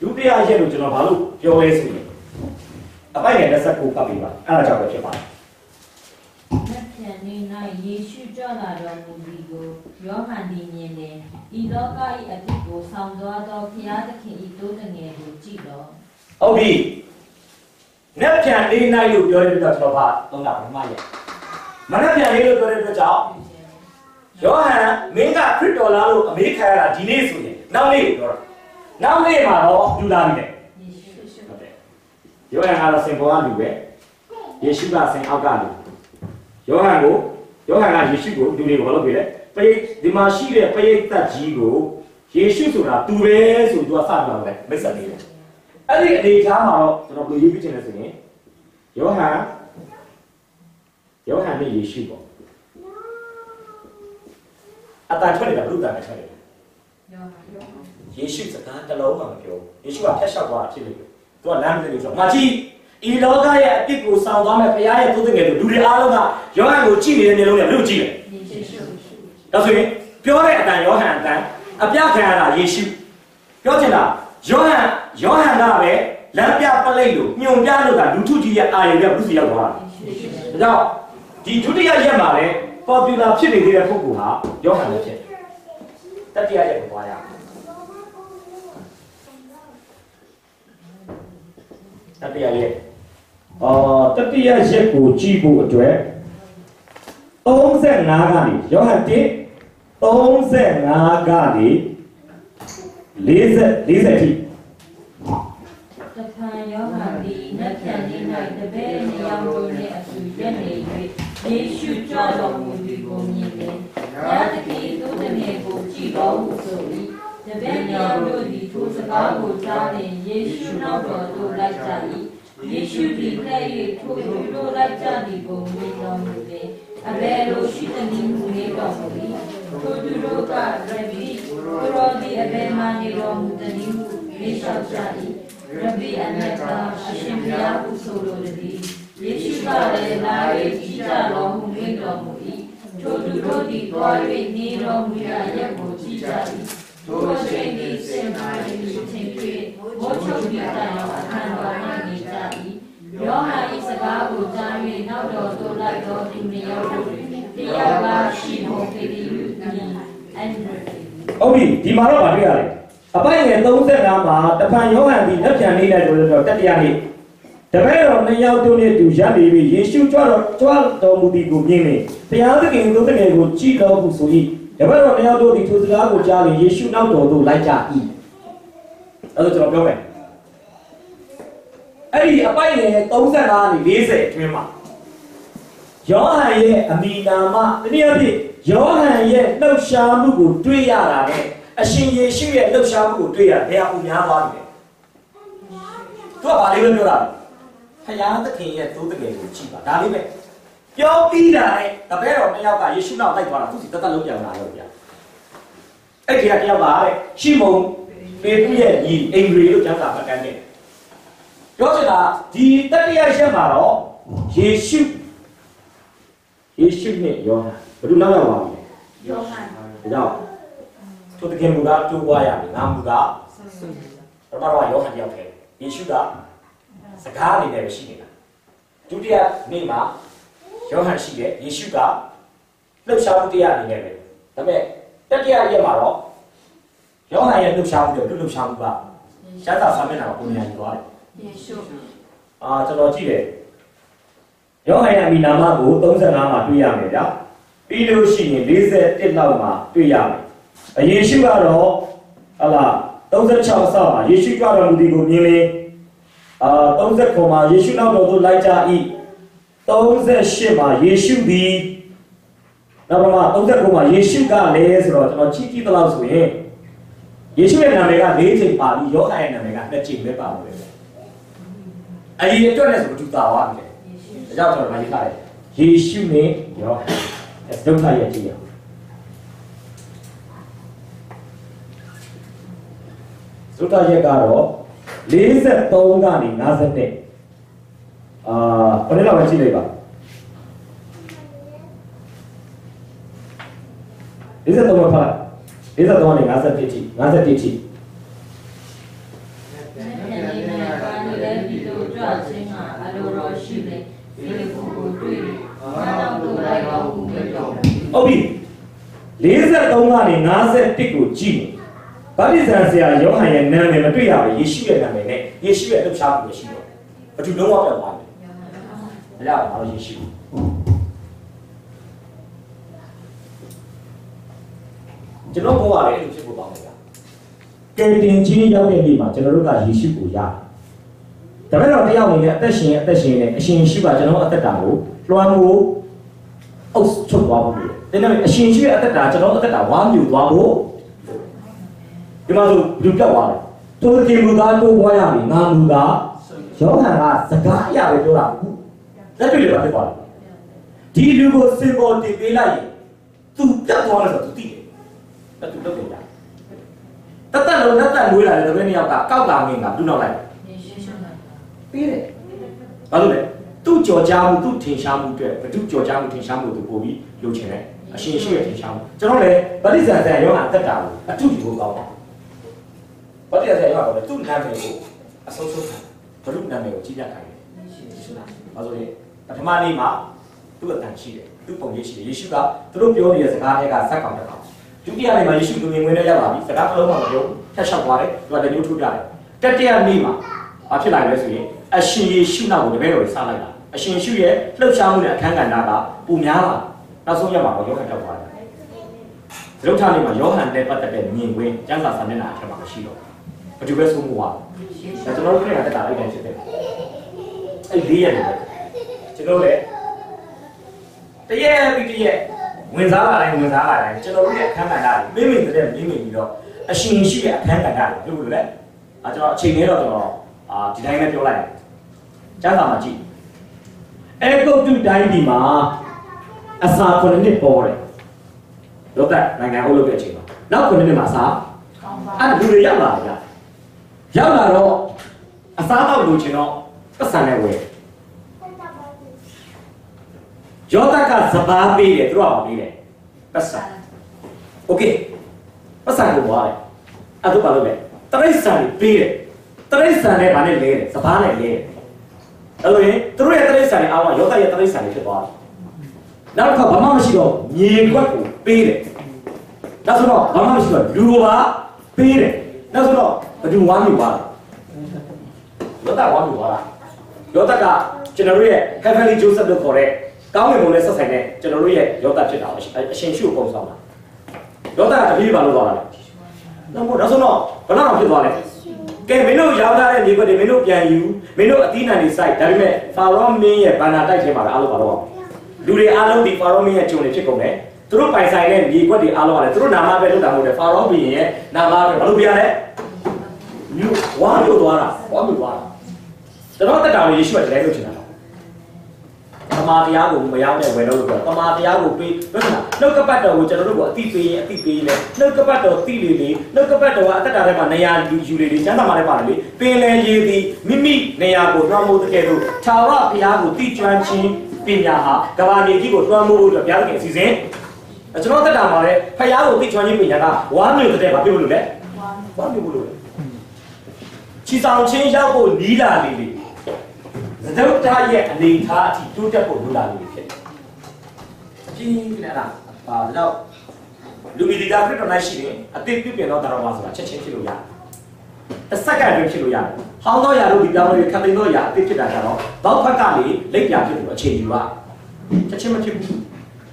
ဒုတိယရက်ကိုကျွန်တော်ဘာလို့ပြောလဲဆိုရင်အပိုက်ငယ်လက်ဆက်ကိုကပ်ပြီးပါအဲ့ဒါကြောင့်ပဲဖြစ်ပါတယ်နတ်ပြန်နေ၌ယေရှုကြွလာတော်မူသည်ကိုယောဟန်သည်မြင်တယ်ဤလောက၏အဖြစ်ကိုဆောင်သွားသောဘုရားသခင်၏တိုးတငယ်ကိုကြည့်တော် ဟုတ်ပြီနက်ပြန်လေးနိုင်လို့ပြောတဲ့အတွက်ကျွန်တော်ဗာသုံးတာပထမရက်မနက်ပြန်လေးလို့ပြောတဲ့အတွက်ကြောင့်ယောဟန်မင်းကခရစ်တော်လားလို့အမေးခံရတာဒီနေ့ဆိုရင်နောက်နေ့ကိုပြောတာနောက်နေ့မှာတော့လူလာပြီလေယေရှုဟုတ်တယ်ယောဟန်ကတော့စင်ပေါ်ကလူပဲယေရှုကစင်အောက်ကလူယောဟန်ကိုယောဟန်ကယေရှုကိုလူတွေကိုဘာလုပ်ပြလဲပရိဒီမှာရှိတဲ့ပရိသတ်ကြီးကိုယေရှုဆိုတာသူပဲဆိုသူကစပြောတယ်မိတ်ဆက်နေတယ် အဲ့ဒီအနေအထားမှာတော့ကျွန်တော်ဘယ်လိုရေးပြချင်လဲဆိုရင်ယောဟန်ယောဟန်နဲ့ယေရှုပေါ့အတန်ထွက်နေတာဘုရားတန်ထွက်နေတာယောဟန်ယောဟန်ယေရှုစကားတစ်လုံးမှမပြောယေရှုကဖျက်လျှောက်သွားတာဖြစ်လို့သူကလမ်းမသိလို့ဆိုတော့ငါကြည့်ဤလောကရဲ့အပြစ်ကိုဆောင်သွားမဲ့ဘုရားရဲ့သုတ်ငယ်တို့လူတွေအားလုံးကယောဟန်ကိုကြည့်နေတဲ့နေလုံးနဲ့ဘယ်လိုကြည့်လဲယေရှုဒါဆိုရင်ပြောတဲ့အတန်ယောဟန်အတန်အပြခံရတာယေရှုပြောချင်တာယောဟန် ယောဟန်ကပဲလမ်းပြပလိတ်လို့ညွန်ပြလို့ကလူထုကြီးရဲ့အာရုံကဘုသူရောက်သွားတာဒါကြောင့်ဒီဒုတိယရက်မှာလည်း popular ဖြစ်နေသေးတဲ့ပုဂ္ဂိုလ်ဟာယောဟန်ပဲဖြစ်တယ်တတိယရက်ကိုသွားရအောင်တတိယရက်အော်တတိယရက်ကိုကြည့်ဖို့အတွက်35ကနေယောဟန်1 35ကနေ40 40ထိ တဖန်ယောဟ န်သည်နတ်ပြန်နေ၌တပည့်နေရောင်တို့နှင့်အတူရက်နေ၍ယေရှုကြွတော်မူသည်ကိုမြင်တယ်။ဘုရားသခင်တိုးတငယ်ကိုကြည်တော်မူဆိုပြီးတပည့်များတို့သည်ထိုစကားကိုကြားလျင်ယေရှုနောက်တော်သို့လိုက်ကြ၏ယေရှုသည်လက်၍ထိုသူတို့လိုက်ကြသည်ကိုမြင်တော်မူသည်အဘယ်လိုရှိသနည်းဟုမေးတော်မူ၏ထိုသူတို့ကရဘီကိုရောဒီအဘယ်မှနေတော်မူသနည်းဟုမေးလျှောက်ကြ၏ ရဘီအနက်ကအရှင်ဘုရားဟုဆိုလိုသည်ယေရှုကလည်းလာ၍ကြည်ကြတော်မူမိန့်တော်မူ၏ထိုသူတို့သည်သွား၍နေတော်မူရာရက်ကိုကြည်ကြ၏ထိုအချိန်သည်စင်မာ၏ထင်၍ဘောချုပ်ပြတိုင်အောင်အခမ်းတော်၌နေကြ၏ယောဟန်၏စကားကိုကြား၍နောက်တော်သို့လိုက်တော်သူနှစ်ယောက်တို့တယောက်ကရှိမုန်ပေတရုနီအန်ဒရူဟုတ်ပြီဒီမှာတော့ဗာတွေ့ရတယ် အပိုင်ငယ်35မှာတဖန်ယောဟန်ဒီလက်ပြန်လေးလိုက်ဆိုတော့တတိယနေ့တပည့်တော်နှစ်ယောက်တို့နဲ့တူရပ်နေပြီးယေရှုကြွတော်ကြွတော်မူသည်ကိုမြင်လေတရားသခင်သူတကယ်ကိုကြည်တော်မူဆို၏တပည့်တော်နှစ်ယောက်တို့ဒီထိုစကားကိုကြားပြီးယေရှုနောက်တော်သို့လိုက်ကြ၏အဲ့ဒါကျွန်တော်ပြောမယ်အဲ့ဒီအပိုင်ငယ်35ကနေ40အတွင်းမှာယောဟန်ရဲ့အမိနာမတနည်းအားဖြင့်ယောဟန်ရဲ့လှုပ်ရှားမှုကိုတွေ့ရတာနဲ့ အရှင်ယေရှုရဲ့လှုပ်ရှားမှုကိုတွေ့ရဘယ်အူများသွားပြီလဲသူကဘာလေးပဲပြောတာဖယားသခင်ရဲ့သိုးတကယ်ကိုကြည့်ပါဒါလေးပဲပြောပြီးတာနဲ့တပည့်တော်နှစ်ယောက်ကယေရှုနောက်လိုက်သွားတာသူစီတက်တက်လုံးပြန်လာတော့ဗျာအဲ့ဒီကတယောက်ကတဲ့ရှီမုန်ပေတုရဲ့ညီအင်္ဂရီလို့ကျမ်းစာမှတ်တမ်းတယ်ပြောချင်တာဒီတတိယရက်မှာတော့ယေရှုယေရှုနဲ့ယောဟန်ဘယ်သူနောက်ရောက်ပါလဲယောဟန်ဒါကြောင့် သူတကယ်မူတာတူွားရမယ်ငါမူတာပထမတော့ယောဟန်ရောက်တယ်ယေရှုကစကားအနေနဲ့ပဲရှိနေတာဒုတိယနေ့မှာယောဟန်ရှိတယ်ယေရှုကလှုပ်ရှားမှုတရားအနေနဲ့ပဲဒါပေမဲ့တတိယရက်မှာတော့ယောဟန်ရဲ့လှုပ်ရှားမှုတွေလှုပ်ရှားမှုကရှားတာဆာမျက်နှာကပုံညာယူသွားတယ်ယေရှုအာကျွန်တော်ကြည့်တယ်ယောဟန်ရဲ့အမိနာမကို35မှာတွေ့ရမယ်ဗျာပြီးလို့ရှိရင်41လောက်မှာတွေ့ရမယ် အယေရှုကတော့ဟလာ36ဆောက်မှာယေရှုကြွတော်မူသည်ကိုမြင်လေအာ39မှာယေရှုနောက်တော်သို့လိုက်ကြ၏38မှာယေရှုသည်နောက်မှာ39မှာယေရှုကလည်းဆိုတော့ကျွန်တော်ကြည့်ကြည့်တော့ဆိုရင်ယေရှုရဲ့နာမည်က၄ချိန်ပါပြီးယောဟန်ရဲ့နာမည်က2ချိန်ပဲပါလို့ပဲအရင်အတွက်လည်းဆိုတူတာပါပြီ။ဒါကြောင့်ကျွန်တော်မရေးထားတယ်။ယေရှုနဲ့ယောဟန်ဒုက္ခရဲ့ကြည့်ရအောင်။ ဒုက္ခရဲ့ကတော့43ကနေ51အာဘယ်လောက်ပဲကြည့်လိုက်ပါ53မှာဖတ်53ကနေ51ထိ51ထိပြန်နေနာကနေလည်းဒီလိုကြွခြင်းကအလိုတော်ရှိတယ်ဒီကိုကိုတွေ့ဘာတော့သူလိုက်တော့ဘူးမတော်ဟုတ်ပြီ43ကနေ51ကိုကြည့် ဗာတိဇန်ဆရာယောဟန်ရဲ့နာမည်မတွေ့ရဘူးယေရှုရဲ့နာမည်နဲ့ယေရှုရဲ့လှုပ်ရှားမှုပဲရှိတော့ဘာသူလုံးဝပြောင်းသွားတယ်။ဒါကြောင့်ဘာလို့ယေရှုကျွန်တော်ဘဝလည်းအဲ့လိုဖြစ်ဖို့ပါမယ်ဗျာ။ကယ်တင်ခြင်းရောက်တဲ့နေ့မှာကျွန်တော်တို့ကယေရှုကိုရတယ်။ဒါပေမဲ့တော့တယောက်အနေနဲ့အသက်ရှင်အသက်ရှင်နဲ့အရှင်ယေရှုကကျွန်တော်အသက်တာကိုလွှမ်းမိုးအုပ်ချုပ်သွားဖို့လို့။ဒါနဲ့အရှင်ယေရှုရဲ့အသက်တာကျွန်တော်အသက်တာဝါမြူသွားဖို့ ဒီမှာဆိုလူပြောက်သွားတယ်။သူကမူသားတိုးပွားရပြီငါမူသားယောဟန်ကစကားအရာပဲပြောတာဘူး။လက်တွေ့တွေပါဖြစ်သွားတယ်။ဒီလူကိုစင်ပေါ်တင်ပေးလိုက်ရင်သူပြတ်သွားတယ်ဆိုတော့သူသိတယ်။အဲ့သူလုပ်တယ်ကြာ။တတ်တလုံးလက်တက်မွေးလာတယ်တပည့်နှစ်ယောက်ကကောက်လာငင်းကသူ့နောက်လိုက်ယေရှုရှင်ကပြီးတယ်။ဘာလို့လဲ။သူ့ကြော်ကြားမှုသူ့ထင်ရှားမှုအတွက်ဘု து ကြော်ကြားမှုထင်ရှားမှုသူပို့ပြီးလုပ်ချင်တယ်။အရှင်ရှိရဲ့ထင်ရှားမှုကျွန်တော်လည်းဗတိဇန်ဆန်ယောဟန်တက်တာကိုအထုယူဖို့ကောင်းပါ ဗတိဇန်ဆန်ယောဟန်ကလည်းသူ့နာမည်ကိုအဆုံးဆုံးဘု து နာမည်ကိုကြီးပြခိုင်းတယ်။ဘာလို့လဲပထမနေ့မှာသူ့အတန်ရှိတယ်သူ့ပုံရိပ်ရှိတယ်ယေရှုကသူတို့ပြောနေတဲ့စကားတွေကဇက်ကောင်တက်ကောင်ဒုတိယနေ့မှာယေရှုလူငယ်ဝင်နဲ့ရောက်လာပြီစကားတစ်လုံးမှမပြောဖြတ်လျှောက်သွားတယ်သူကလည်းမျိုးထိုးပြတယ်တတိယနေ့မှာဘာဖြစ်လာလဲဆိုရင်အရှင်ယေရှုနောက်ကိုတပည့်တော်တွေစလိုက်တာအရှင်ယေရှုရဲ့လှုပ်ရှားမှုနဲ့အခန်းကဏ္ဍကပူများလာနောက်ဆုံးရက်မှာတော့ယောဟန်တောက်သွားတယ်သရုပ်ထနေ့မှာယောဟန်နဲ့ပတ်သက်တဲ့မြင်ကွင်းကျမ်းစာစာမျက်နှာအထက်မှာမရှိတော့ဘူး ဘယ်သူပဲဆုံးမသွားဘူးဒါကျွန်တော်တို့ခရက်တက်တာအဲ့တိုင်းဖြစ်တယ်အဲ့လေးရက်နေတယ်ကျွန်တော်လည်းတရက်ပြီးတရက်ဝင်စားလာတိုင်းဝင်စားလာတိုင်းကျွန်တော်တို့ရဲ့အခန်းကဏ္ဍတွေမိမိတဲ့မိမိပြီးတော့အအရှင်ရှိတဲ့အခန်းကဏ္ဍတွေဟုတ်လို့လေအဲကျွန်တော်အချိန်လေးတော့ကျွန်တော်အာဒီတိုင်းပဲပြောလိုက်တယ်ကျမ်းစာမှာကြည့်အဲကုတ်တုတိုင်းဒီမှာအစာခုနှစ်နှစ်ပေါ်တယ်လောကနိုင်ငံအုပ်လုပ်တဲ့အချိန်မှာနောက်ခုနှစ်နှစ်မှာစာကောင်းပါအဲ့ဒါလူတွေရောက်လာကြ ရောက်လာတော့အစားတော့လိုချင်တော့ပတ်စံနဲ့ဝယ်ယောသကစပားပေးတယ်သူတို့ကပေးတယ်ပတ်စံโอเคပတ်စံကိုသွားတယ်အဲ့ဒါဘာလို့လဲတရိษံပေးတယ်တရိษံနဲ့ဗာနဲ့လဲတယ်စပားနဲ့လဲတယ်အဲ့လိုရင်သူတို့ရဲ့တရိษံတွေအားလုံးယောသရဲ့တရိษံတွေဖြစ်သွားတယ်နောက်တစ်ခါဘာမှမရှိတော့မြေကွက်ကိုပေးတယ်နောက်ဆိုတော့ဘာမှမရှိတော့လူပါပေးတယ်နောက်ဆိုတော့ ဘယ်သူဝါမျိုးပါလဲယောသဝါမျိုးပါလားယောသကကျွန်တော်တို့ရဲ့ Heavenly Joseph လို့ခေါ်တဲ့ကောင်းကင်ဘုံနဲ့ဆက်ဆိုင်တဲ့ကျွန်တော်တို့ရဲ့ယောသဖြစ်တာအရှင်ရှုပုံဆောင်တာယောသကတပည့်ပါလို့သွားတာလေနောက်မို့နောက်ဆုံးတော့ဘယ်တော့ဖြစ်သွားလဲကဲမင်းတို့ရောက်လာတဲ့မြေခွက်တွေမင်းတို့ပြန်ယူမင်းတို့အသီးနှံတွေစိုက်ဒါပေမဲ့ဖာရောမင်းရဲ့ဘာနာတိုက်ထဲမှာလည်းအားလုံးပါတော့လူတွေအားလုံးဒီဖာရောမင်းရဲ့ဂျုံတွေဖြစ်ကုန်တယ်သူတို့ပိုင်ဆိုင်တဲ့မြေခွက်တွေအားလုံးကလည်းသူတို့နာမပဲလုပ်တာမဟုတ်တယ်ဖာရောဘုရင်ရဲ့နာမပဲဘာလို့ပြရလဲ မြို့ဝါမြို့သွားတာဝါမြို့သွားတာကျွန်တော်တက်တာကိုယေရှုကတည်းကလုပ်ချင်တာတမာတရားကိုမရောက်တဲ့ဝယ်လို့ပြောတမာတရားကိုပေးပြောချင်တာနှုတ်ကပတ်တော်ကိုကျွန်တော်တို့ကအတိပေးရင်အတိပေးရင်နှုတ်ကပတ်တော်တိလေလေနှုတ်ကပတ်တော်ကအသက်တာထဲမှာနေရာယူယူလေလေကျမ်းစာမှာလည်းပါတယ်လေပင်လယ်ရေသည်မိမိနေရာကိုတွားမိုးတဲ့ကဲ့သို့ခြာဝဘုရားကိုတိကျွမ်းခြင်းပညာဟာကဘာနေကြီးကိုတွားမိုးဖို့အတွက်ဘုရားသခင်အစီအစဉ်ကျွန်တော်တက်တာမှာလည်းဖယားကိုတိကျွမ်းခြင်းပညာကဝါမျိုးတဲ့ဘာဖြစ်လို့လဲဝါမျိုးလို့လဲ ချီဆောင်ချင်းရောက်ဖို့နီးလာလေလေသဒုတ်တရဲ့အနေထားအထိတိုးတက်ဖို့လိုလာလေဖြစ်တယ်ကြီးနဲ့လားပါတော့လူမီဒီတာခရစ်တော်၌ရှိရင်အတိတ်ပြပြင်တော့တော်ပါဆိုတာချက်ချင်းဖြစ်လို့ရတယ်အစက္ကန့်တွင်ဖြစ်လို့ရတယ်ဟောင်းတော့ရလို့ဒီပြောင်းလို့ခသိန်းတော့ရအတိတ်ဖြစ်တာကြတော့ဘောက်ဖက်ကလေလက်ပြဖြစ်လို့အခြေယူရချက်ချင်းမဖြစ်ဘူး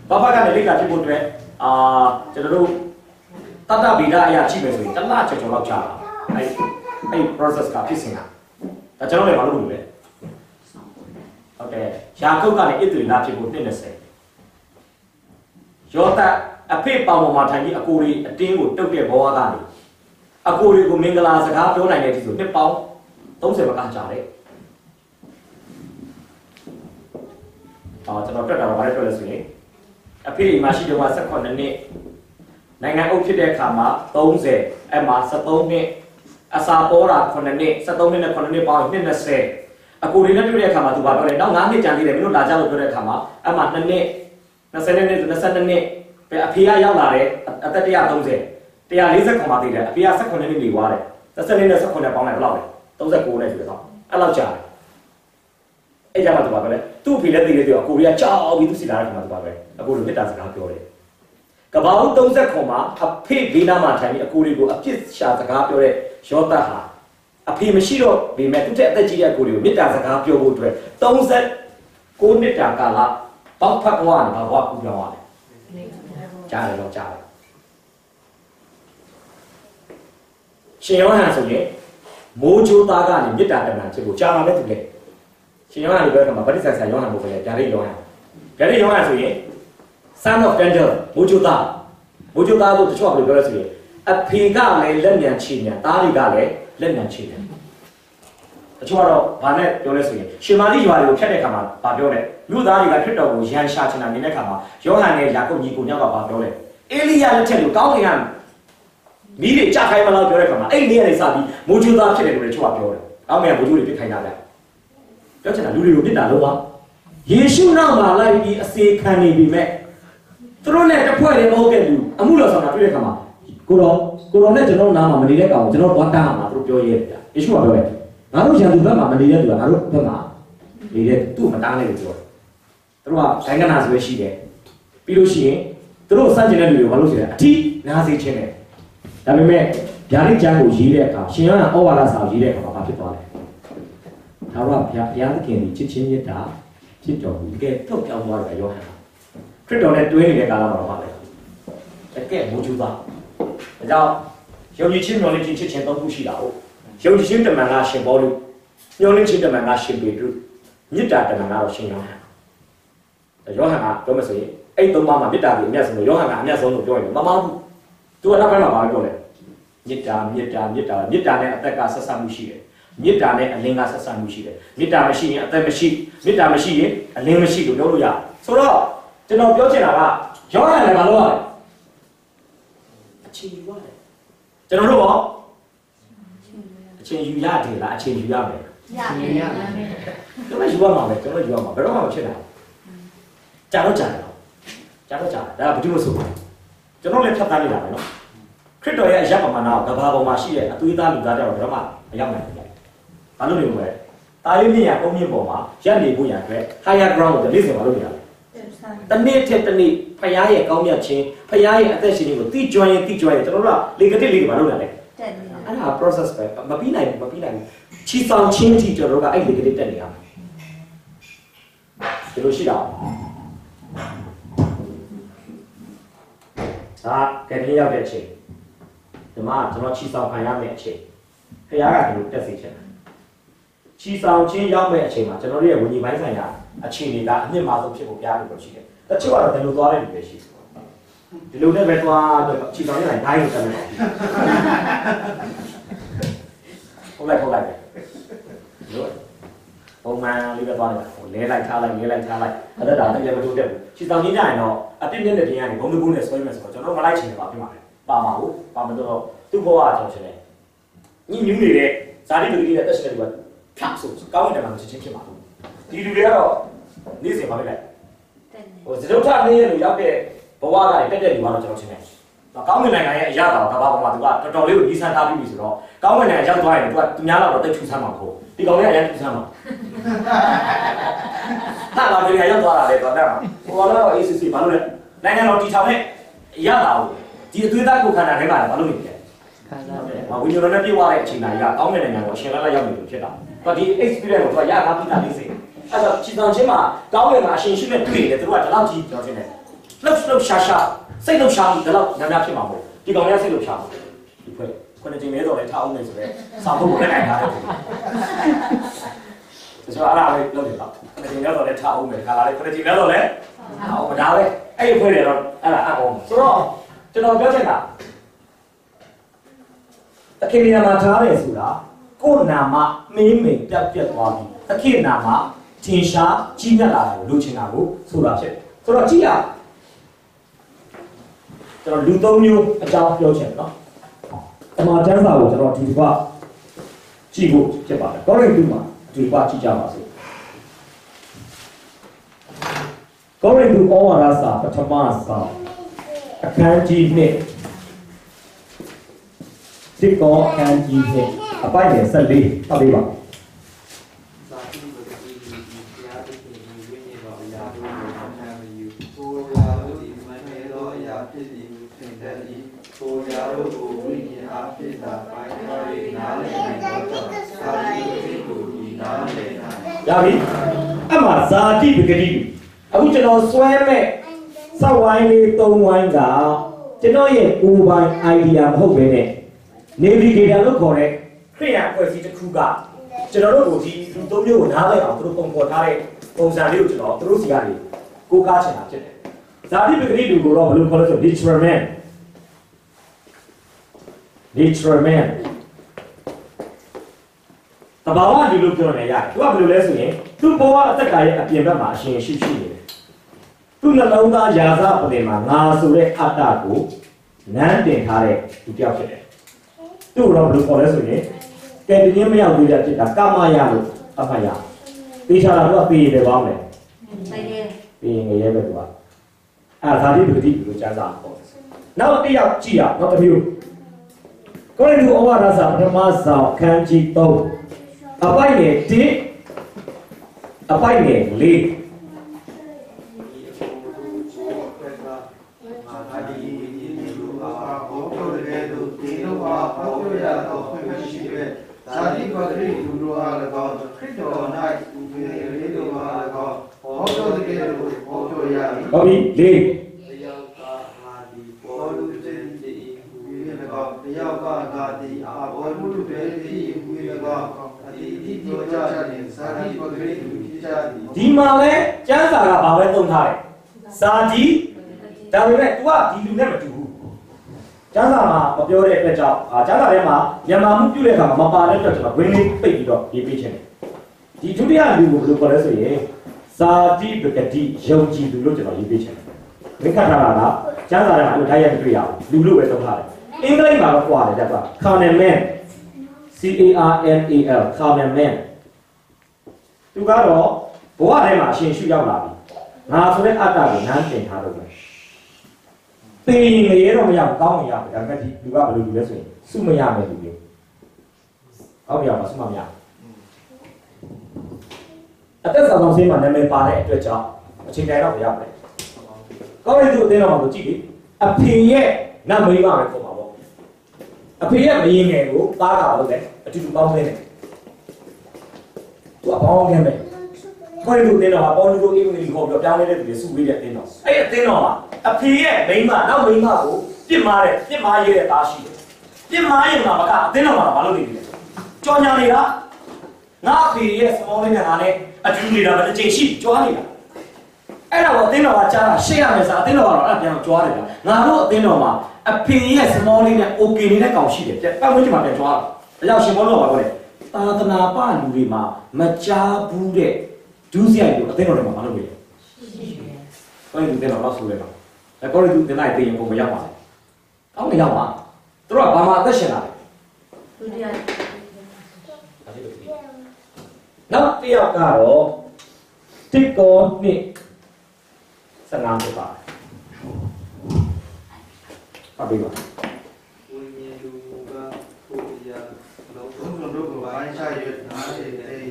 ဘောက်ဖက်ကလည်းလက်ပြဖြစ်ဖို့အတွက်အာကျွန်တော်တို့တတဗီဒအရာကြည့်မယ်ဆိုရင်တစ်လကျော်ကျော်လောက်ကြာတာအဲ့ အဲ့ process ကဖြစ်စဉ်ကဒါကျွန်တော်လည်းမလုပ်ဘူးလေဟုတ်တယ်ယာကုပ်ကလည်းဣသရေလဖြစ်ဖို့နှစ်20ယောသအဖေပေါင်ပေါ်မှာထိုင်ပြီးအကိုတွေအတင်းကိုတုတ်တဲ့ဘောဝကနေအကိုတွေကိုမင်္ဂလာစကားပြောနိုင်တဲ့ဒီဆိုနှစ်ပေါင်း30မကကြာတယ်အော်ကျွန်တော်တက်တာဘာလဲပြောလဲဆိုရင်အဖေအိမ်မှာရှိတော့18နှစ်နိုင်ငံအုပ်ဖြစ်တဲ့အခါမှာ30အဲ့မှာ73နှစ် အစာပေါ်တာ9နှစ်73နှစ်နဲ့9နှစ်ပေါင်းနှစ်20အကိုတွေနဲ့တွေ့တဲ့အခါမှာသူဘာပြောလဲနောက်9နှစ်ကြာသေးတယ်မင်းတို့လာကြလို့ပြောတဲ့အခါမှာအဲ့မှာ2နှစ်20နှစ်22နှစ်ပဲအဖေကရောက်လာတယ်အသက်130 140ခွန်ပါသေးတယ်အဖေက18နှစ်နေသွားတယ်30နှစ်နဲ့18ပေါင်းလိုက်ဘယ်လောက်လဲ39နဲ့ဆိုတော့အဲ့လောက်ကြာတယ်အဲ့ကြမှာသူပါပဲလေသူ့အဖေလည်းသိတယ်သူကကိုရီးယားကြောက်ပြီးသူစီလာတဲ့ခါမှာသူပါပဲအကိုလိုမေတ္တာစကားပြောတယ် ကဘာဦး30ခွန်မှာအဖေဘေးနားမှာထိုင်ပြီးအကိုတွေကိုအပြစ်ရှာစကားပြောတဲ့ယောသဟာအဖေမရှိတော့ပေမဲ့သူ့တဲ့အသက်ကြီးတဲ့ကိုတွေကိုမေတ္တာစကားပြောဖို့အတွက်39နှစ်တာကာလပေါက်ဖက်ဘဝနဲ့ဘာဘဝပူပြောင်းရတယ်ကြားတယ်တော့ကြားတယ်ရှင်ယောဟန်ဆိုရင်မိုးချိုးသားကနေမေတ္တာတမန်ဖြစ်ဖို့ကြားလာတဲ့သူလေရှင်ယောဟန်လိုပြောတဲ့မှာဗတ္တိဆန်ဆန်ယောဟန်ဘုပဲဗျာဒိတ်ယောဟန်ဗျာဒိတ်ယောဟန်ဆိုရင် son of tender မိုးချိုးသားမိုးချိုးသားလို့တချို့ကဘယ်လိုပြောလဲဆိုရင်အဖေကလည်းလက်ညံချီညံသားတွေကလည်းလက်ညံချီညံတချို့ကတော့ဘာနဲ့ပြောလဲဆိုရင်ရှင်မာတိရွာတွေကိုဖျက်တဲ့ခါမှာဘာပြောလဲမြို့သားတွေကခရစ်တော်ကိုရန်ရှာချင်တာနေတဲ့ခါမှာယောဟန်နဲ့ယာကုပ်ညီကိုညောက်ကဘာပြောလဲအေလိယလက်ထက်ကိုကောင်းကင်ကမိတွေကြခိုင်းမလားပြောတဲ့ခါမှာအဲ့ဒီနေရာနေစပြီးမိုးချိုးသားဖြစ်တယ်လို့လည်းတချို့ကပြောတယ်။အောက်မြန်မိုးချိုးတွေပြစ်ခိုင်းတာဗျ။ပြောချင်တာလူတွေကိုပြစ်တာလို့ပါ။ယေရှုနောက်မှာလိုက်ပြီးအစေခံနေပြီမဲ့ သူတို့နဲ့တစ်ဖွဲ့တည်းမဟုတ်တဲ့လူအမှုတော်ဆောင်တာတွေ့တဲ့ခါမှာကိုတော်ကိုတော်နဲ့ကျွန်တော်နားမှာမနေတဲ့ကောင်ကျွန်တော်သွားတားမှာသူတို့ပြောရဲတယ်ဗျ။ယေရှုကပြောတယ်ငါတို့ရန်သူဘက်မှာမနေတဲ့သူကငါတို့ဘက်မှာနေတဲ့သူ့မတားနဲ့လို့ပြောတယ်။သူတို့ကဒိုင်းကနာဆိုပဲရှိတယ်။ပြီးလို့ရှိရင်သူတို့စန့်ကျင်တဲ့လူတွေဘာလို့ဆိုလဲအထီးနားစေခြင်းနဲ့ဒါပေမဲ့ဗျာဒိတ်ကျမ်းကိုရေးတဲ့အခါရှင်ရဟန်းဩဝါဒစာကိုရေးတဲ့အခါမှာဘာဖြစ်သွားလဲ။ဒါတော့ဘုရားဘုရားသခင်ကြီးချစ်ချင်းမြတ်တာဖြစ်တော်မူတကယ်ထုတ်ပြောင်းသွားတယ်ယောဟန် ခရစ်တော်နဲ့တွဲနေတဲ့ကာလမှာတော့ပါလေ။တကယ်မိုးကျူးသား။ဒါကြောင့်ယုံကြည်ခြင်းမျှော်လင့်ခြင်းချစ်ခြင်းသုံးခုရှိတာဟုတ်။ယုံကြည်ခြင်းတမန်ကရှင်ဘောလူမျှော်လင့်ခြင်းတမန်ကရှင်ပေတရုမြစ်တာတမန်ကတော့ရှင်ယောဟန်။ဒါယောဟန်ကပြောမဆိုရင်အဲ့သုံးပါးမှာမြစ်တာကြီးအမြတ်ဆုံးလို့ယောဟန်ကအမြတ်ဆုံးလို့ပြောရင်မမဟုတ်ဘူး။ तू ကနောက်ပိုင်းမှာဘာပြောလဲ။မေတ္တာမေတ္တာမေတ္တာမေတ္တာနဲ့အသက်ကဆက်ဆံမှုရှိတယ်မေတ္တာနဲ့အလင်းကဆက်ဆံမှုရှိတယ်မေတ္တာမရှိရင်အသက်မရှိမေတ္တာမရှိရင်အလင်းမရှိလို့ပြောလို့ရတယ်ဆိုတော့ ကျွန်တော်ပြောချင်တာကယောဟန်လည်းမလုပ်ရဘူးအချိန်ယူရတယ်ကျွန်တော်တို့ရောအချိန်ယူရတယ်လားအချိန်ယူရမယ်ရတယ်ရမယ်ကျွန်တော်ယူရမှာပဲကျွန်တော်ယူရမှာဘယ်တော့မှမဖြစ်နိုင်ဘူးကြာတော့ကြာတယ်နော်ကြာတော့ကြာတယ်ဒါကဘာလို့ဆိုလဲကျွန်တော်လည်းဖြတ်သားနေတာပဲနော်ခရစ်တော်ရဲ့အရပ်ပမာဏကကဘာပေါ်မှာရှိတဲ့အသွေးသားလူသားတွေတော့ဘယ်တော့မှမရောက်နိုင်ဘူးဘာလို့လဲဆိုတော့တာရီမြင့်ရအုံမြင့်ပေါ်မှာရပ်နေဖို့ရအတွက် higher ground ကိုတစ်နေ့စဉ်မလုပ်ရဘူး တနေ့ထက်တနေ့ဖရားရဲ့ကောင်းမြတ်ခြင်းဖရားရဲ့အသက်ရှင်ခြင်းကိုတိကျွမ်းရင်တိကျွမ်းရင်ကျွန်တော်တို့ကလေကတိလေးတွေမလုပ်နိုင်လေတက်နေအဲ့ဒါ process ပဲမပြီးနိုင်ဘူးမပြီးနိုင်ဘူးချီဆောင်ချင်းအထိကျွန်တော်တို့ကအဲ့လေကတိတက်နေရမယ်ဒီလိုရှိတာဒါကတိရောက်တဲ့အချိန်ဒီမှာကျွန်တော်ချီဆောင်ခံရမယ့်အချိန်ဖရားကဒီလိုတက်စေချင်တယ်ချီဆောင်ချင်းရောက်မယ့်အချိန်မှာကျွန်တော်တို့ရဲ့ဝิญဉ်ပိုင်းဆိုင်ရာ အခြေအနေကအမြင့်မာဆုံးဖြစ်ဖို့ပြားလို့ပြောရှိတယ်တချို့ကတော့ဒီလိုသွားတဲ့လူတွေရှိတယ်ဒီလိုနဲ့ပဲသွားတော့ချီဆောင်ရရင်ဒိုင်းကိုတက်မယ်ဟုတ်လိုက်ဟုတ်လိုက်ပဲလို့ပုံမှန်လေးပဲသွားနေတာဟိုလဲလိုက်ထားလိုက်လဲလိုက်ထားလိုက်အဲ့ဒါတော့တကယ်မတိုးတက်ဘူးချီဆောင်ချင်းကြရင်တော့အပြစ်မြင့်တဲ့ပြင်ကနေဘုံတကူနဲ့ဆွဲမယ်ဆိုတော့ကျွန်တော်တို့မလိုက်ချင်ဘူးပါဖြစ်မှာလေပါမှာဟုတ်ပါမတော့သူ့ဘဝအကြောင်းရှင်တယ်ညညူးနေတဲ့ဇာတိတူကြီးနဲ့တက်ရှင်တဲ့လူကဖြတ်ဆိုကောင်းတဲ့မှာချက်ချင်းဖြစ်မှာဟုတ် ဒီလူတွေကတော့နေ့စဉ်မလိုက်လိုက်တက်နေဟိုစတုထနည်းရဲ့လူရောက်တဲ့ဘဝကနေတက်တဲ့လူကတော့ကျွန်တော်ချင်းတယ်။ကောင်းကင်နိုင်ငံရဲ့အရာတော်ကဘာပေါ်မှာသူကတော်တော်လေးကိုကြီးစမ်းထားပြီးပြီဆိုတော့ကောင်းကင်နိုင်ငံရောက်သွားရင်သူကသူများတော့တိတ်ထူဆန်းမှာပေါ့။ဒီကောင်လေးကရမ်းထူဆန်းမှာ။ဟာလာပြည်ရောက်သွားတာလေတော့တဲ့မှာ။ဟိုကတော့ ACC ဘာလို့လဲ။နိုင်ငံတော်တည်ထောင်တဲ့အရာတော်ကိုဒီအသွေးသားကိုခန္ဓာထဲမှာဘာလို့နေလဲ။ခံစားတယ်။ဝိညာဉ်တော်နဲ့ပြည့်ဝတဲ့အချိန်တိုင်းကကောင်းကင်နိုင်ငံကိုအရှင်လတ်လတ်ရောက်နေလို့ဖြစ်တာ။သူကဒီ experience ကိုသူကရထားပြီးသားလေးစိတ်။ အဲ့တော့ခြေတံချင်းမှာကောင်းကင်မှာအရှင်ရှိနေတွေ့တယ်သူကဒီလောက်ကြီးပြောချင်းတယ်။လှုပ်လှုပ်ရှားရှားစိတ်လှုပ်ရှားမှုဒီလောက်များများဖြစ်မှာမဟုတ်။ဒီကောင်လေးစိတ်လှုပ်ရှားမှုဒီဖွဲ့ခုနှစ်ချိန်လဲတော့လဲထားအောင်နေဆိုတော့စာဖို့ကိုလည်းနိုင်ထားတယ်။ဆိုတော့အားလည်းလုပ်နေတော့ခုနှစ်ချိန်လဲတော့လဲထားအောင်မယ်ခါလာလေခုနှစ်ချိန်လဲတော့လဲထားအောင်ဒါပဲအဲ့ဒီဖွဲ့တယ်တော့အဲ့ဒါအောင်ဆိုတော့ကျွန်တော်ပြောချင်တာတခင်နာမထားတယ်ဆိုတာကိုယ်နာမမင်းမင်းပြတ်ပြတ်သွားပြီတခင်နာမ ထင်ရှားကြီးမြတ်လာတယ်လို့ချင်တာကိုဆိုတာဖြစ်တယ်ဆိုတော့ကြည့်ရကျွန်တော်လူသုံးမျိုးအကြောင်းပြောချင်တယ်နော်အမှားတန်းစာကိုကျွန်တော်ဒီတစ်ပတ်ကြည့်ဖို့ဖြစ်ပါတယ်ကောရိန္သုမှာဒီတစ်ပတ်ကြည့်ကြပါစို့ကောရိန္သုဩဝါဒစာပထမစာအခန်းကြီး1စစ်ကောအခန်းကြီးဖြင့်အပိုက်ငယ်14ဖတ်ပေးပါ ရပြီအမှဇာတိပဂတိအခုကျွန်တော်စွဲမဲ့စောက်ဝိုင်းလေး၃ဝိုင်းကကျွန်တော်ရဲ့ကိုယ်ပိုင် idea မဟုတ်ဘဲနဲ့ navigator လို့ခေါ်တဲ့ခရိယာအဖွဲ့အစည်းတစ်ခုကကျွန်တော်တို့ကိုဒီလူသုံးမျိုးကိုနားလည်အောင်သူတို့ပုံဖော်ထားတဲ့ပုံစံလေးကိုကျွန်တော်သူတို့စီကနေကိုးကားချင်တာဖြစ်တယ်ဇာတိပဂတိလူကိုတော့ဘယ်လိုခေါ်လဲဆို literal man literal man တဘာဝလူလို့ပြောနေရတယ်သူကဘယ်လိုလဲဆိုရင်သူ့ဘဝအသက်တာရဲ့အပြင်ဘက်မှာအရှင်ရှိရှိနေတယ်သူ့နှလုံးသားယာစပလင်မှာငါဆိုတဲ့အတ္တကိုနန်းတင်ထားတဲ့သူတစ်ယောက်ဖြစ်တယ်သူ့တော့ဘယ်လိုခေါ်လဲဆိုရင်ကဲတည်းမရောက်သေးတဲ့ဖြစ်တာကာမယလို့အမှတ်ရသိချတာတော့ပြေတယ်ပေါင်းတယ်ဆိုင်ရဲပြေငရဲပဲသူကအာဇာတိပဂတိလို့ကြားစားပေါ့နောက်တစ်ယောက်ကြည့်ရနောက်တစ်မျိုးကိုရိန္သုဩဝါဒစာပထမဆောင်အခန်းကြီး3 အပိုက်ငယ်1အပိုက်ငယ်4ဒီအဖို့တို့ဘက်ကမာသာဒီဝိညာဉ်တို့အားဟောပြောတဲ့တို့ဒီတို့အားဟောပြောရသောဖွင့်ရှိတဲ့သာတိပတိလူတို့အား၎င်းခရစ်တော်၌ဒီလေးတို့အား၎င်းဟောပြောတဲ့တို့ဟောပြောရမည်ဟုတ်ပြီ4တယောက်ကအာဒီပေါ်လူတဲ့ဒီဟူ၍၎င်းတယောက်ကငါဒီအာပေါ်လူတဲ့ဒီဟူ၍၎င်း အတိအပြောကြတဲ့သာတိပတိလူဖြစ်ကြသည်ဒီမှာလဲကျမ်းစာကဘာပဲသုံးထားတယ်ဇာတိဒါပေမဲ့ तू ကဒီလူနဲ့မတူဘူးကျမ်းစာမှာမပြောတဲ့အတွက်ကြောင့်အာကျမ်းစာထဲမှာမြန်မာမှုပြုတဲ့အခါမှာမပါတဲ့အတွက်ကျွန်တော်ဝင်းလေးပိတ်ပြီးတော့ရေးပေးခြင်းတယ်ဒီဒုတိယလူကိုဘယ်လိုခေါ်လဲဆိုရင်ဇာတိပဂတိယုံကြည်သူလို့ကျွန်တော်ရေးပေးခြင်းတယ်ဝိခတ်ထားတာကကျမ်းစာထဲမှာအဲ့လိုတိုင်းရမတွေ့ရဘူးလူလို့ပဲသုံးထားတယ်အင်္ဂလိပ်မှာတော့ကွာတယ်တဲ့ကွာ carnal man C A R N A L carnal man သူကတော့ဘဝထဲမှာအရှင်ရှုရောက်လာပြီငါဆိုတဲ့အတ္တကိုနမ်းတင်ထားတော့မယ်သိရင်ငရေတော့မရဘူးကောင်းရင်ရမယ်ဒါပေမဲ့ဒီလူကဘယ်လိုလူလဲဆိုရင်စုမရမယ်လူတွေကောင်းမရပါစုမမရအသက်ဆောင်ဆောင်ဆေးမှာနာမည်ပါတဲ့အတွက်ကြောင့်အချိန်တိုင်းတော့မရဘူးကောင်းတဲ့သူအသေးတော့မှကြည့်လေအဖေရဲ့နတ်မေးပါမယ်ပုံပါပေါ့ အဖေရဲ့မရင်ငယ်ကိုသားကလို့လေအတူတူပေါင်းနေတယ်သူအပေါင်းခဲ့မယ်ခေါ်ရလို့တင်းတော့ပေါင်းလို့အေးဝင်ကိုပြောပြောင်းနေတဲ့သူတွေစုဝေးတဲ့တင်းတော့အဲ့ဒီတင်းတော့အဖေရဲ့မိန်းမနောက်မိန်းမကိုပြစ်မာတဲ့ပြစ်မာရတဲ့သားရှိတယ်ပြစ်မာရင်မှာမကအတင်းတော့မှာဘာလို့နေလဲကြောင်ညာနေတာငါအဖေရဲ့စမောလေးနဲ့ငါနဲ့အတူနေတာပဲတစ်ချိန်ရှိကြွားနေတာအဲ့တော့အတင်းတော်ကကြားတာရှေ့ရမယ်ဆိုအတင်းတော်ကတော့အဲ့ပြန်ကြွားတယ်ဗျာငါတို့အတင်းတော်မှာ အဖေရဲ့စမောလေးနဲ့ okay နေတဲ့ကောင်ရှိတယ်ပြပတ်ဝန်းကျင်မှာပြန်ကြွားတာဒါကြောင့်ရှင်ဘောလို့ပါပြောတယ်သာသနာပလူတွေမှာမကြားဘူးတဲ့ဒုစရိုက်ကိုအတင်းတော်တွေမှာမလုပ်ဘူးကိုယ်ကတင်းတော်တော့ဆိုရတာအဲကိုယ်ကတင်းလိုက်တင်ပုံမရောက်ပါဘူးအောင်းမရောက်ပါသူတို့ကဘာမှအသက်ရှင်လာတယ်ဒုတိယနောက်တစ်ယောက်ကတော့တစ်ကောနှစ်15ဖြစ်ပါတယ်။ ဟုတ်ပြီပါဝိညာဉ်လူကကိုရာလုံးလုံးတို့ကိုပိုင်းခြားရနားလေတဲ့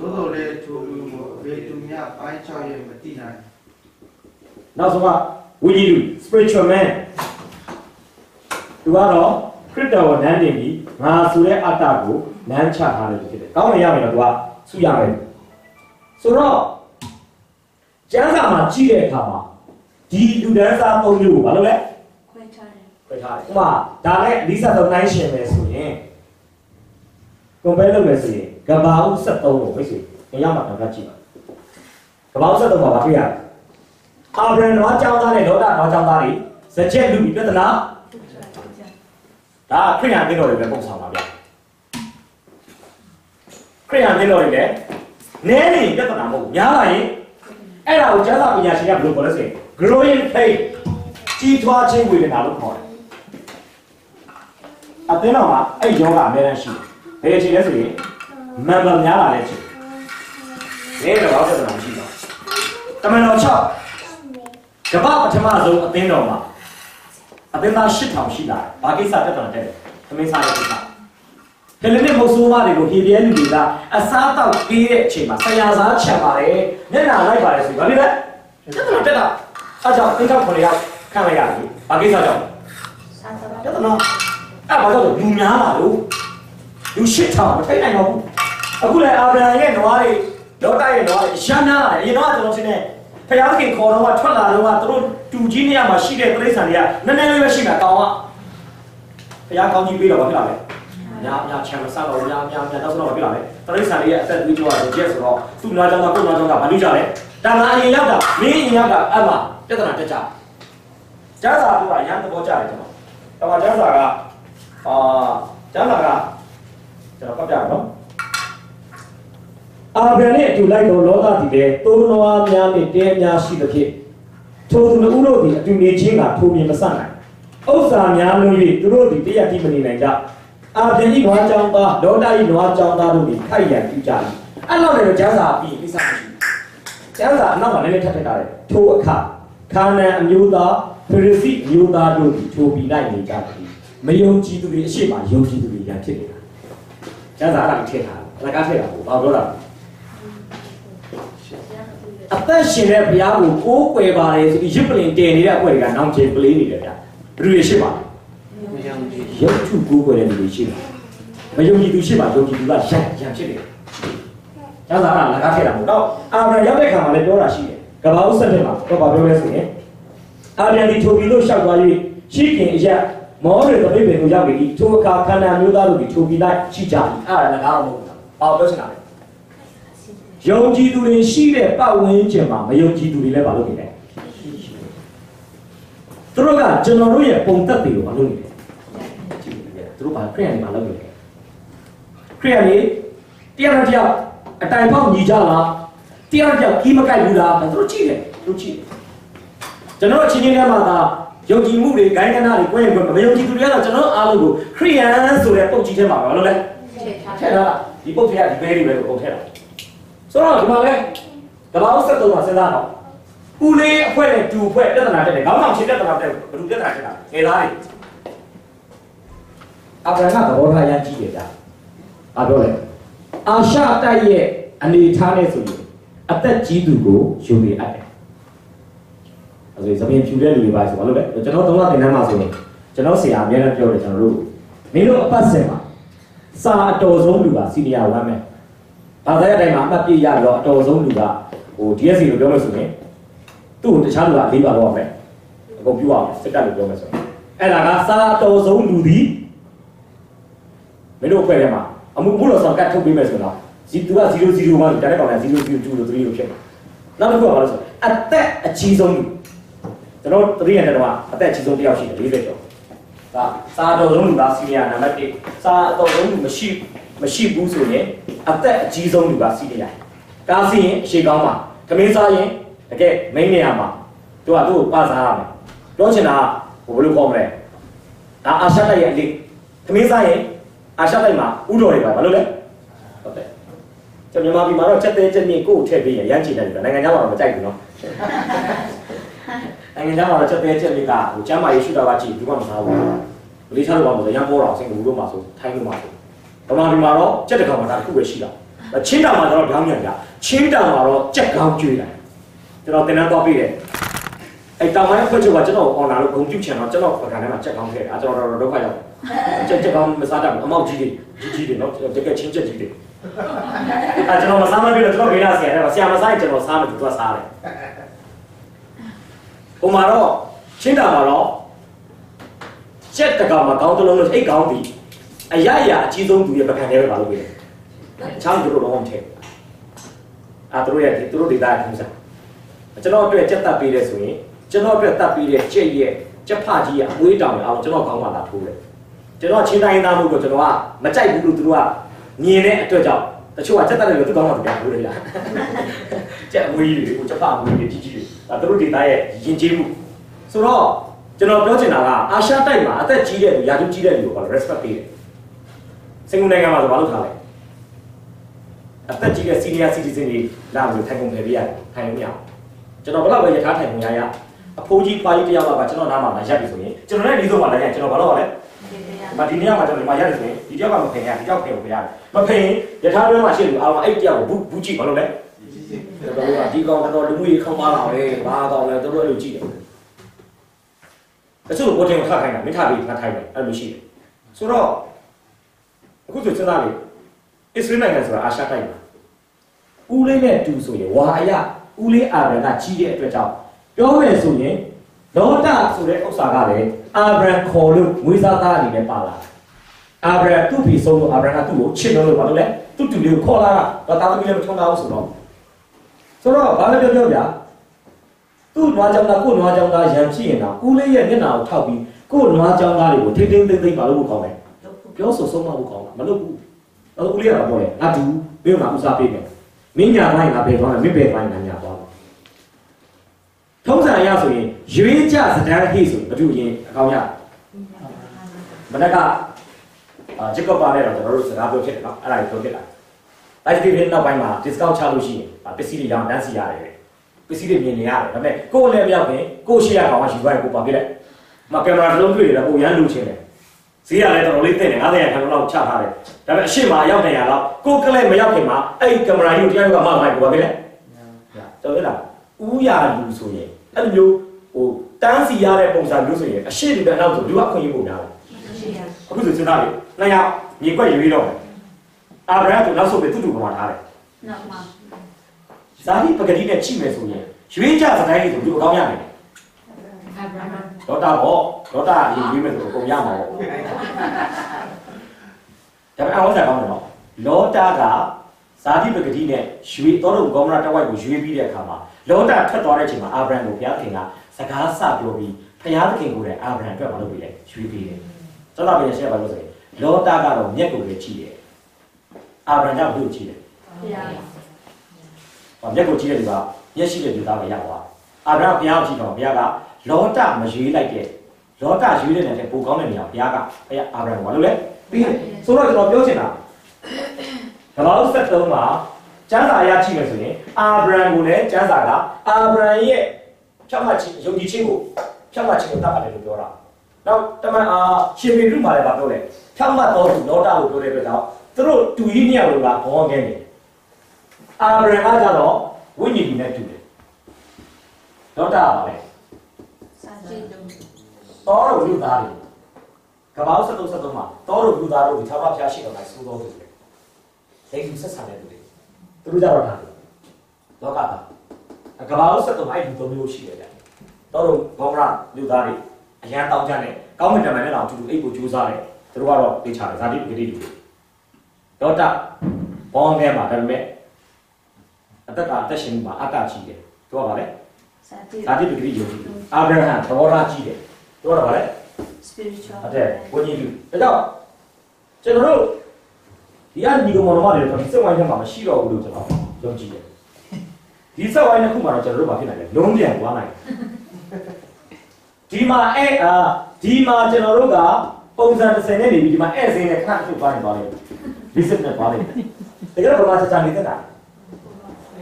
သို့တော်လည်းထိုလူကိုဘေးသူမြပိုင်းခြားရမတိနိုင်။နောက်ဆုံးကဝိညာဉ်လူ spiritual man သူကတော့ခရစ်တော်ကိုနန်းတင်ပြီးငါဆိုတဲ့အတ္တကိုနန်းချထားတယ်ဖြစ်တယ်။ကောင်းနေရမယ်တော့သူကဆုရမယ်။ဆိုတော့ကျမ်းစာမှာကြည့်တဲ့အခါမှာဒီလူဒန်းစားပုံမျိုးကိုဘာလို့လဲခွဲခြား တယ်ခွဲထားတယ်။ဥပမာဒါနဲ့အလိဆာသုံးနိုင်ရှင်ပဲဆိုရင် compare လုပ်မယ်ဆိုရင်ကဘာဦး73ကိုမိတ်ဆွေအရောက်မှာတော့ကြည့်ပါကဘာဦး73မှာဘာတွေ့ရလဲအာဗြဟံနွားကြောင်းသားနဲ့လောဒနွားကြောင်းသားတွေစကြက်လူပြီးပြဿနာဒုတိယဒုတိယဒါခရိယန်တင်းတော်တွေပဲပုံဆောင်ပါဗျခရိယန်တင်းတော်တွေလည်းနည်းနေပြဿနာမဟုတ်ဘူးများလာရင်အဲ့ဒါကိုကျမ်းစာပညာရှင်ကဘယ်လိုခေါ်လဲဆိုရင် growing faith ကြီးထွားခြင်းဝေဒနာလို့ခေါ်တယ် အတင်းတော်မှာအဲ့ယောဂအများကြီးရှိတယ်ဘယ်အချိန်လဲဆိုရင် member များလာတဲ့အချိန်ဒီတော့ဘာပြဿနာမရှိတော့တမန်တော်6ကမ္ဘာပထမဆုံးအသင်းတော်မှာအသင်းသား8000ရှိလာတယ်။ဘာကိစ္စတက်တာတက်တယ်။သမင်းစားတဲ့ကိစ္စ။ဟေလနစ်မုတ်ဆိုးမတွေကိုဟေပြဲလူတွေကအစားတောက်ပေးတဲ့အချိန်မှာဆရာစားချက်ပါတယ်။မျက်နှာလိုက်ပါတယ်ဆိုဘာဖြစ်လဲ။တက်တာတက်တာ။အဲကြောင့်အင်းကြောင့်ခေါ်ရခံလိုက်ရတယ်။ဘာကိစ္စကြောင့်စာသဘာတက်တာနော်။ အဲဘာကြောင့်လဲလူများလာလို့လူ8000မထိုင်နိုင်တော့ဘူး။အခုလည်းအာဗြဟံရဲ့နွားတွေလောကရဲ့နွားတွေရမ်းနာတယ်။အရင်တော့ကျွန်တော်ရှင်းနေဖယားခင်ခေါ်တော့ကထွက်လာတော့ကသူတို့တူကြီးနေရာမှာရှိတဲ့တိရစ္ဆာန်တွေကနည်းနည်းလေးပဲရှိမှာကောင်းကဖယားကောင်းကြီးပြီးတော့ဘာဖြစ်လာလဲညာညာချမ်းမစားတော့ညာညာညာတော့ဆိုတော့ဘာဖြစ်လာလဲတိရစ္ဆာန်တွေရဲ့အသက်သွေးကြောရတယ်ကျက်ဆိုတော့သူ့နာကြောင့်ကကိုယ်နာကြောင့်ကဘာလို့ကြလဲတာငါအရင်ရောက်တာမင်းအရင်ရောက်တာအဲ့မှာပြဿနာတက်ကြကျမ်းစာကရန်သဘောကြတယ်ကျွန်တော်ဒါမှကျမ်းစာက အာကျမ်းစာကကျွန်တော်ကပ်ပြနော်အာဗြဟံနဲ့အတူလိုက်သောလောကသည်လည်းသုံးနွားများနှင့်တဲများရှိသဖြင့်ထိုသူနှစ်ဦးတို့သည်အတူနေခြင်းကထိုမြင်မဆနိုင်ဥစ္စာများလုံး၍သူတို့သည်တရက်တိမနေနိုင်ကြအာဗြဟံ၏နွားကြောင်းသားလောဒ၏နွားကြောင်းသားတို့သည်ခိုက်ရန်ပြုကြ၏အဲ့လောက်လည်းကျမ်းစာပြီးကိစ္စမရှိဘူးကျမ်းစာအနောက်မှာလည်းထပ်ထပ်တာလေထိုအခါခါနန်အမျိုးသားဖရစီအမျိုးသားတို့သည်ထိုပြီးလိုက်နေကြသည် မယုံကြည်သူတွေအရှိမယုံကြည်သူတွေရန်ဖြစ်နေတာကျမ်းစာအဲ့ဒါကိုထည့်ထားတယ်အလကားထည့်တာကိုဘာပြောတာလဲအသက်ရှင်တဲ့ဘုရားကိုကိုးကွယ်ပါတယ်ဆိုပြီးရစ်ပလင်တင်နေတဲ့အခွက်တွေကနောင်ကျင်ပလေးနေတယ်ဗျာဘယ်လိုရှိပါလဲမယုံကြည်ရုပ်ထုကိုးကွယ်တဲ့လူတွေရှိတယ်မယုံကြည်သူရှိပါယုံကြည်သူကရံရံဖြစ်တယ်ကျမ်းစာကလကားထည့်တာမဟုတ်တော့အာဗြဟံရောက်တဲ့ခါမှာလည်းပြောတာရှိတယ်ကဘာဦးဆက်တဲ့မှာတော့ဘာပြောလဲဆိုရင်အာဗြဟံဒီထိုပြီးလို့ရှောက်သွား၍ရှိခင်အရက် မောတွေတပိတ်ပင်ကိုရောက်ပြီးထိုအခါခန္ဓာမျိုးသားတို့ဒီထိုပြီးလိုက်ရှိကြပြီအဲ့ဒါလကားတော့မဟုတ်ဘူးဘာပြောချင်တာလဲယုံကြည်သူတွေရှိတဲ့ပတ်ဝန်းကျင်မှာမယုံကြည်သူတွေလည်းမလုပ်နေတယ်သူတို့ကကျွန်တော်တို့ရဲ့ပုံသက်တွေကိုမလုပ်နေတယ်တို့ဘာခရိယန်တွေဘာလုပ်နေလဲခရိယန်တွေတရားတော်တရားအတိုင်ပေါက်ညီကြလားတရားတော်တရားကြီးမကိုက်ဘူးလားသူတို့ကြည့်တယ်သူတို့ကြည့်တယ်ကျွန်တော်အချင်းချင်းထဲမှာသာ ယုံကြည်မှုတွေဂိုင်းကနာတွေကိုယ်ရင်မယုံကြည်သူတွေကတော့ကျွန်တော်အားလုံးကိုခရိယန်ဆိုတဲ့ပုံကြီးထဲမှာဘာလို့လဲထည့်ထားတာဒီပုတ်ထဲကဒီဘဲတွေပဲကိုပုံထည့်တာဆိုတော့ဒီမှာလဲကဘာဆက်တော့စဉ်းစားတော့ဦးလေးအဖွဲနဲ့တူအဖွဲပြဿနာတက်တယ်ခေါင်းဆောင်ချင်းပြဿနာတက်ဘယ်လိုပြဿနာတက်တာငယ်သားတွေအာဗြဟံကသဘောထားရမ်းကြီးတယ်ဗျာဘာပြောလဲအာရှတိုက်ရဲ့အနေထားနဲ့ဆိုရင်အသက်ကြီးသူကိုယူနေအပ်တယ်အဲ ဆိုရင်သမင်ဖြူတဲ့လူတွေပါဆိုဘာလို့လဲကျွန်တော်သုံးလသင်တန်းမှာဆိုရင်ကျွန်တော်ဆရာအများနဲ့ပြောတယ်ကျွန်တော်တို့မင်းတို့အပတ်စဉ်မှာစာအတော်ဆုံးလူကစီနီယာ1မယ်။ဘာသာရေးအတိုင်းမှာအမှတ်ပြရတော့အတော်ဆုံးလူကဟို DSC လို့ပြောလို့ဆိုရင်သူ့ကိုတခြားလူက၄ပါတော့မယ်။အကုန်ပြအောင်စက်ကလို့ပြောမယ်ဆိုရင်အဲ့ဒါကစာအတော်ဆုံးလူသည်မင်းတို့အဖွဲ့ထဲမှာအမှုဘူးလို့ဆိုကတ်ထုတ်ပေးမယ်ဆိုတော့ဒီသူက00မှာတတဲ့ကောင်က00 2လို့3လို့ဖြစ်မှာ။နောက်တစ်ခုကဘာလို့ဆိုအသက်အကြီးဆုံးလူ ကျွန်တော်3ရက်နဲ့တော့အသက်အကြီးဆုံးတစ်ယောက်ရှိတယ်40ကျော်ဒါစာတော်ဆုံးလူကစီနီယာနံပါတ်1စာတော်ဆုံးလူမရှိမရှိဘူးဆိုရင်အသက်အကြီးဆုံးလူကစီနီယာကားစီရင်အရှိကောင်းမှာခမင်းစားရင်တကယ်မိန်းနေရမှာသူကသူ့ကိုပါစားရမယ်ပြောချင်တာကဘယ်လိုခေါ်မလဲဒါအာရှတိုက်ရဲ့အလေးခမင်းစားရင်အာရှတိုက်မှာဥတော်တွေပါဘာလို့လဲဟုတ်တယ်ကျွန်တော်မြန်မာပြည်မှာတော့ချက်သေးချက်မြင့်ကိုယ်ထည့်ပေးရင်ရမ်းချင်တယ်နိုင်ငံခြားမှာတော့မကြိုက်ဘူးနော် နိုင်ငံခြားမှာတော့ချက်သေးချက်မြင့်ကဟိုကျမ်းမာရေးရှုတာကကြည့်ဘူးမှမစားဘူးမလေးရှားလိုပါမလို့ရန်ပေါ်တော့စင်ကာပူလိုမှာဆိုထိုင်းလိုမှာဆိုဗမာပြည်မှာတော့ကြက်တကောင်မှာဒါတစ်ခုပဲရှိတာချင်းတောင်မှာတော့ခေါင်းညံပြချင်းတောင်မှာတော့ကြက်ကောင်းကျွေးတယ်ကျွန်တော်တင်တန်းတော့ပြည့်တယ်အဲ့တောင်ပိုင်းအဖွဲ့ချုပ်ကကျွန်တော်အွန်လာလို့ဂုံပြုတ်ချင်တော့ကျွန်တော်ပကံထဲမှာကြက်ကောင်းခဲ့တယ်အဲကျွန်တော်တော့ဒုက္ခရောက်ကြက်ကြက်ကောင်းမစားတတ်ဘူးအမောက်ကြီးတွေကြီးကြီးတွေနော်တကယ်ချင်းကြက်ကြီးတွေအဲကျွန်တော်မစားမပြည့်တော့ကျွန်တော်ဘေးလာဆရာနဲ့ဆရာမစားရင်ကျွန်တော်စားမယ်သူကစားတယ် ဟိုမှာတော့ချင်းတောင်မှာတော့ချက်တကောင်မှာကောင်းတလုံးလို့အိတ်ကောင်းပြီအရရအကြီးဆုံးသူရဲ့ပကံထဲပဲပါလို့ပြတယ်။ချောင်းတို့တော့မထည့်။အာတို့ရဲ့သူတို့ဒေတာခံစားကျွန်တော်အတွက်ချက်တက်ပေးတယ်ဆိုရင်ကျွန်တော်အတွက်တက်ပေးတဲ့ချက်ရဲ့ချက်ဖကြီးရဲ့အမွေးတောင်အောင်ကျွန်တော်ကောင်းမှလာထိုးတယ်။ကျွန်တော်ချင်းတိုင်းသားမှုကိုကျွန်တော်ကမကြိုက်ဘူးလို့သူတို့ကမြင်တဲ့အတွက်ကြောင့်တချို့ကချက်တက်တယ်လို့သူကောင်းမှပြန်ထိုးတယ်လား။ချက်အမွေးကြီးတွေကိုချက်ဖအမွေးကြီးကြီး ကြီးဒါတို့ဒေတာရဲ့ယဉ်ကျေးမှုဆိုတော့ကျွန်တော်ပြောချင်တာကအာရှတိုက်မှာအသက်ကြီးတဲ့လူရာထူးကြီးတဲ့လူကိုဘာလို့ respect ပေးတယ်စင်ကာပူနိုင်ငံမှာဆိုဘာလို့ထားလဲအသက်ကြီးတဲ့ senior citizen တွေလာလို့ထိုင်ကုန်ဖယ်ပေးရတယ်ထိုင်လို့မရဘူးကျွန်တော်ဘယ်တော့ပဲယထာထိုင်ကုန်ရရအဖိုးကြီးပါကြီးတယောက်ကကျွန်တော်နားမှာလာရက်ပြီဆိုရင်ကျွန်တော်လည်းဒီဆုံးမှာလာရက်ကျွန်တော်ဘာလို့ရလဲမဒီနေ့မှာကျွန်တော်ဒီမှာရတယ်ဆိုရင်ဒီတယောက်ကမဖယ်ရဒီတယောက်ဖယ်ကိုရတယ်မဖယ်ရင်ယထာတွင်းမှာရှိလူအောင်အဲ့တယောက်ကိုဘူးဘူးကြည့်ဘာလို့လဲ တော်တော်ကဒီကောင်တော်တော်လူမှုရေးခေါင်းပါလာလေဘာကောင်လဲတော်တော်အဲ့လိုကြည့်တယ်တချို့ကိုတင်ထားခိုင်းတာမင်းထားပြီးငါထိုင်တယ်အဲ့လိုရှိတယ်ဆိုတော့အခုဆိုစဉ်းစားလေအစ္စရေးနိုင်ငံဆိုတာအာရှတိုက်မှာဦးလေးနဲ့တူဆိုရင်ဝါအယဦးလေးအာဗြဟံကကြီးတဲ့အတွက်ကြောင့်ပြောမယ်ဆိုရင်လောဒဆိုတဲ့ဥစ္စာကလည်းအာဗြဟံခေါ်လို့ဝိဇာသားအနေနဲ့ပါလာအာဗြဟံသူ့ပြီးဆုံးလို့အာဗြဟံကသူ့ကိုချစ်လို့လို့ဘာလို့လဲသူ့တူလေးကိုခေါ်လာတာတော့တာသမီးလည်းမထုံတာဘူးဆိုတော့ ဆိုတော့ဘာလဲပြောပြောဗျာသူ့နွားကြောင်သားကို့နွားကြောင်သားရံဖြစ်ရင်တော့ဦးလေးရဲ့မျက်နှာကိုထောက်ပြီးကို့နွားကြောင်သားတွေကိုထိမ့်ထိမ့်သိမ့်သိမ့်ပါလို့ကောင်းတယ်ပြောဆိုဆုံးမဖို့ကောင်းတာမလုပ်ဘူးတော့ဦးလေးကတော့ပြောတယ်ငါတူဘယ်မှာဥစားပေးမယ်မင်းညာတိုင်းငါဘယ်သွားမယ်မင်းဘယ်ပိုင်းငါညာသွားမယ်ထုံးစံအရဆိုရင်ရွေးကြစတန်းဟိဆိုရင်ဘယ်သူရင်အကောင်းရမနက်ကအာဂျက်ကောပါနဲ့တော့ကျွန်တော်တို့စကားပြောဖြစ်တယ်နော်အဲ့ဒါကိုပြောဖြစ်လာ လိုက်တီဗီနောက်ပိုင်းမှာ discount ချလို့ရှိရင်ပစ္စည်းတွေရောင်းတန်းစီရတယ်ပစ္စည်းတွေမြင်နေရတယ်ဒါပေမဲ့ကိုယ်လည်းမရောက်ခင်ကိုယ်ရှိရကောင်ကယူသွားရင်ကိုပါပြလိုက်မကင်မရာတစ်လုံးတွေ့ရတယ်ကိုရမ်းလူချင်းတယ်ဈေးရလဲတော်တော်လေးသိတယ်90ရာခိုင်နှုန်းလောက်ချထားတယ်ဒါပေမဲ့အရှိမရောက်နေရတော့ကိုယ်ကလေးမရောက်ခင်မှာအဲ့ဒီကင်မရာကြီးကိုတရားရုံးကမှမိုက်ကိုပါပြလိုက်တော်ရလားဥရလူဆိုရင်အဲ့လိုမျိုးဟိုတန်းစီရတဲ့ပုံစံမျိုးဆိုရင်အရှိလူတဲ့အနောက်ဆိုလူအခွင့်အရေးပုံများတယ်အခုဆိုစဉ်းစားလေနှစ်ယောက်မြေကွက်ရွေးတော့တယ် အာဗြဟံကနောက်ဆုံးပဲတူတူပေါ်မှာထားတယ်နောက်မှာဇာတိပဂတိနဲ့ချိမယ်ဆိုရင်ရွေးကြစတိုင်းလေးဆိုလူအကောင်းရမယ်အာဗြဟံဒေါတာပေါ့ဒေါတာအရင်ရွေးမယ်ဆိုအကုန်ရမှာပေါ့ဒါပေမဲ့အဝဇ္ဇာကောင်းတယ်နော်လောတာကဇာတိပဂတိနဲ့ရွေးတော်တော်ကောမရတဝိုက်ကိုရွေးပြီးတဲ့အခါမှာလောတာထွက်သွားတဲ့အချိန်မှာအာဗြဟံကိုဘုရားခင်ကစကားစပြောပြီးဘုရားသခင်ကိုလည်းအာဗြဟံအတွက်မလုပ်ပြီးလဲရွေးပြီးတယ်ကျွန်တော်ပြန်ရှင်းပါလို့ဆိုရင်လောတာကတော့မြက်ကိုပဲကြည့်တယ် အာဗြဟံကဘုကိုကြည့်တယ်ဘုရားဟောမြက်ကိုကြည့်တဲ့လူကမျက်ရှိတဲ့လူသားပဲရသွားအာဗြဟံဘုရားကိုကြည့်တော့ဘုရားကလောတမရွေးလိုက်တဲ့လောကရွေးတဲ့နယ်တဲ့ပိုကောင်းတဲ့နေရာဘုရားကဘုရားအာဗြဟံကဘာလို့လဲပြီးတယ်ဆိုတော့ကျွန်တော်ပြောချင်တာကဘာလို့ဆက်သုံးမှာကျမ်းစာအရကြည့်မယ်ဆိုရင်အာဗြဟံကိုလည်းကျမ်းစာကအာဗြဟံရဲ့ဖြတ်မှတ်ခြင်းယုံကြည်ခြင်းကိုဖြတ်မှတ်ခြင်းကိုတတ်ပါတယ်လို့ပြောတာနောက်တမန်အာရှင်ပေရုမှာလည်းဗာပြောတယ်ဖြတ်မှတ်တော်သူလောတာကိုပြောတဲ့အတွက်ကြောင့် သူတို့တူကြီးနှစ်ယောက်လုံးကဘောင်းကဲနေအာဗြဟံကကြတော့ဝိညာဉ်ကြီးနဲ့တူတယ်လောတာကပါလေစာကြည့်တော့တော်တော်လူသားတွေကဘာလို့ဆက်သုံးဆက်သုံးမှာတော်တော်လူသားတို့ဒီသာမဖျားရှိတော်လိုက်စိုးတော်သူတွေဒိတ်လူဆက်ဆံတဲ့သူတွေသူတို့ကြတော့တာလောကသားကဘာလို့ဆက်သုံးအဲ့ဒီသုံးမျိုးရှိတယ်ဗျတော်တော်ဘောမရလူသားတွေအရန်တောင်းကြတယ်ကောင်းမွန်တယ်မယ်လည်းတော့အတူတူအိတ်ကိုကြိုးစားတယ်သူတို့ကတော့သိချတယ်ဇာတိပဂတိလူတွေ ဒေါတာဘောင်းထဲမှာဒါပေမဲ့အသက်ကအသက်ရှင်မှုမှာအတ္တကြီးတယ်သူကဗါလဲစာတိဇာတိပဂတိယုံကြည်အာဗြဟံသဘောထားကြီးတယ်သူကဗါလဲ spiritual ဟုတ်တယ်ဝိညာဉ်လူဒါကြောင့်ကျွန်တော်တို့ဒီကညီကောင်မောင်နှမတွေတော့ဒီစက်ဝိုင်းထဲမှာမရှိတော့ဘူးလို့ကျွန်တော်ယုံကြည်တယ်ဒီစက်ဝိုင်းတစ်ခုမှာတော့ကျွန်တော်တို့ဘာဖြစ်နိုင်လဲလုံးပြန်သွားနိုင်ဒီမှာအဲ့အာဒီမှာကျွန်တော်တို့ကပုံစံ30နဲ့နေပြီးဒီမှာအဲ့စင်းနဲ့ခဏတစ်ခုသွားနေသွားတယ် ဒီစက်နဲ့သွားတယ်တကယ်တော့ဘာမှစချနေတဲ့တာ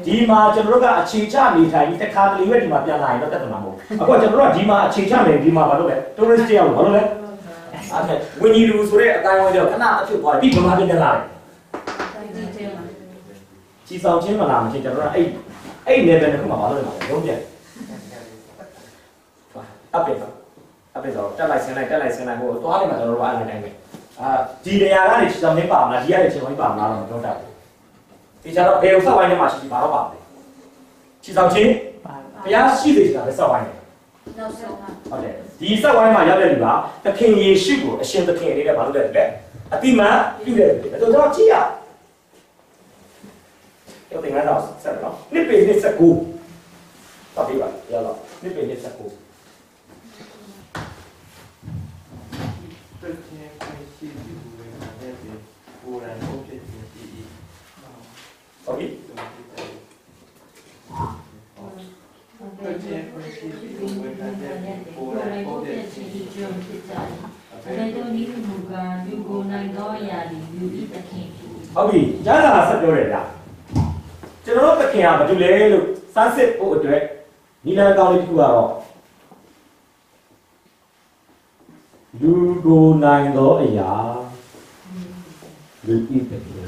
ဒီမှာကျွန်တော်တို့ကအခြေချနေထိုင်ပြီးတစ်ခါတလေပဲဒီမှာပြန်လာရင်တော့တက်တယ်မှာမဟုတ်အခုကကျွန်တော်တို့ကဒီမှာအခြေချနေဒီမှာဘာလို့လဲ tourist တယောက်ဘာလို့လဲအဲ့ဝင်းကြီးလူဆိုတဲ့အတိုင်းဝန်းကျတော့ခဏအဖြစ်သွားပြီးဗမာပြည်ပြန်လာတယ်ဒီတဲမှာ။ကြီးဆောင်ချင်းမလာမချင်းကျွန်တော်တို့အဲ့အဲ့ level တစ်ခုမှာမလုပ်နိုင်ဘူးလုံးပြန်။အပ်ပြန်တော့အပ်ပြန်တော့တက်လိုက်ဆင်းလိုက်တက်လိုက်ဆင်းလိုက်ဟိုသွားနေမှာကျွန်တော်တို့အဲ့ဒီတိုင်းပဲ။ အာဒီနေရာကနေရှောင်းမင်းပါမလားဒီကနေရှောင်းမင်းပါမလားတော့မပြောတတ်ဘူးဒီကြတော့ဘယ်ဥစ္စာဝိုင်းထဲမှာရှိဘာတော့ပါမလဲခြေဆောင်ချင်းဘုရားရှိသေးတာပဲစောက်ဝိုင်းတယ်နောက်ဆုံးပါဟုတ်တယ်ဒီစောက်ဝိုင်းမှာရောက်တဲ့လူကသခင်ယေရှုကိုအရှင်သခင်အနေနဲ့ဘာလုပ်လဲလဲအတိမန်ပြုတယ်အဲ့တော့ကျွန်တော်ကြည့်ရကျော်တင်ငါတော့ဆက်တော့နှစ်ပေနှစ်19တော်ပြီပါရတော့နှစ်ပေနှစ်19 ဤသခင်ဖြစ်ဟုတ်ပြီကျမ်းစာဆက်ပြောတယ်ဗျကျွန်တော်တို့သခင်ကဘာလို့လဲလို့စမ်းစစ်ဖို့အတွက်နီလန်ကောင်းလေးတစ်ခုကတော့လူကိုနိုင်သောအရာလူဤသခင်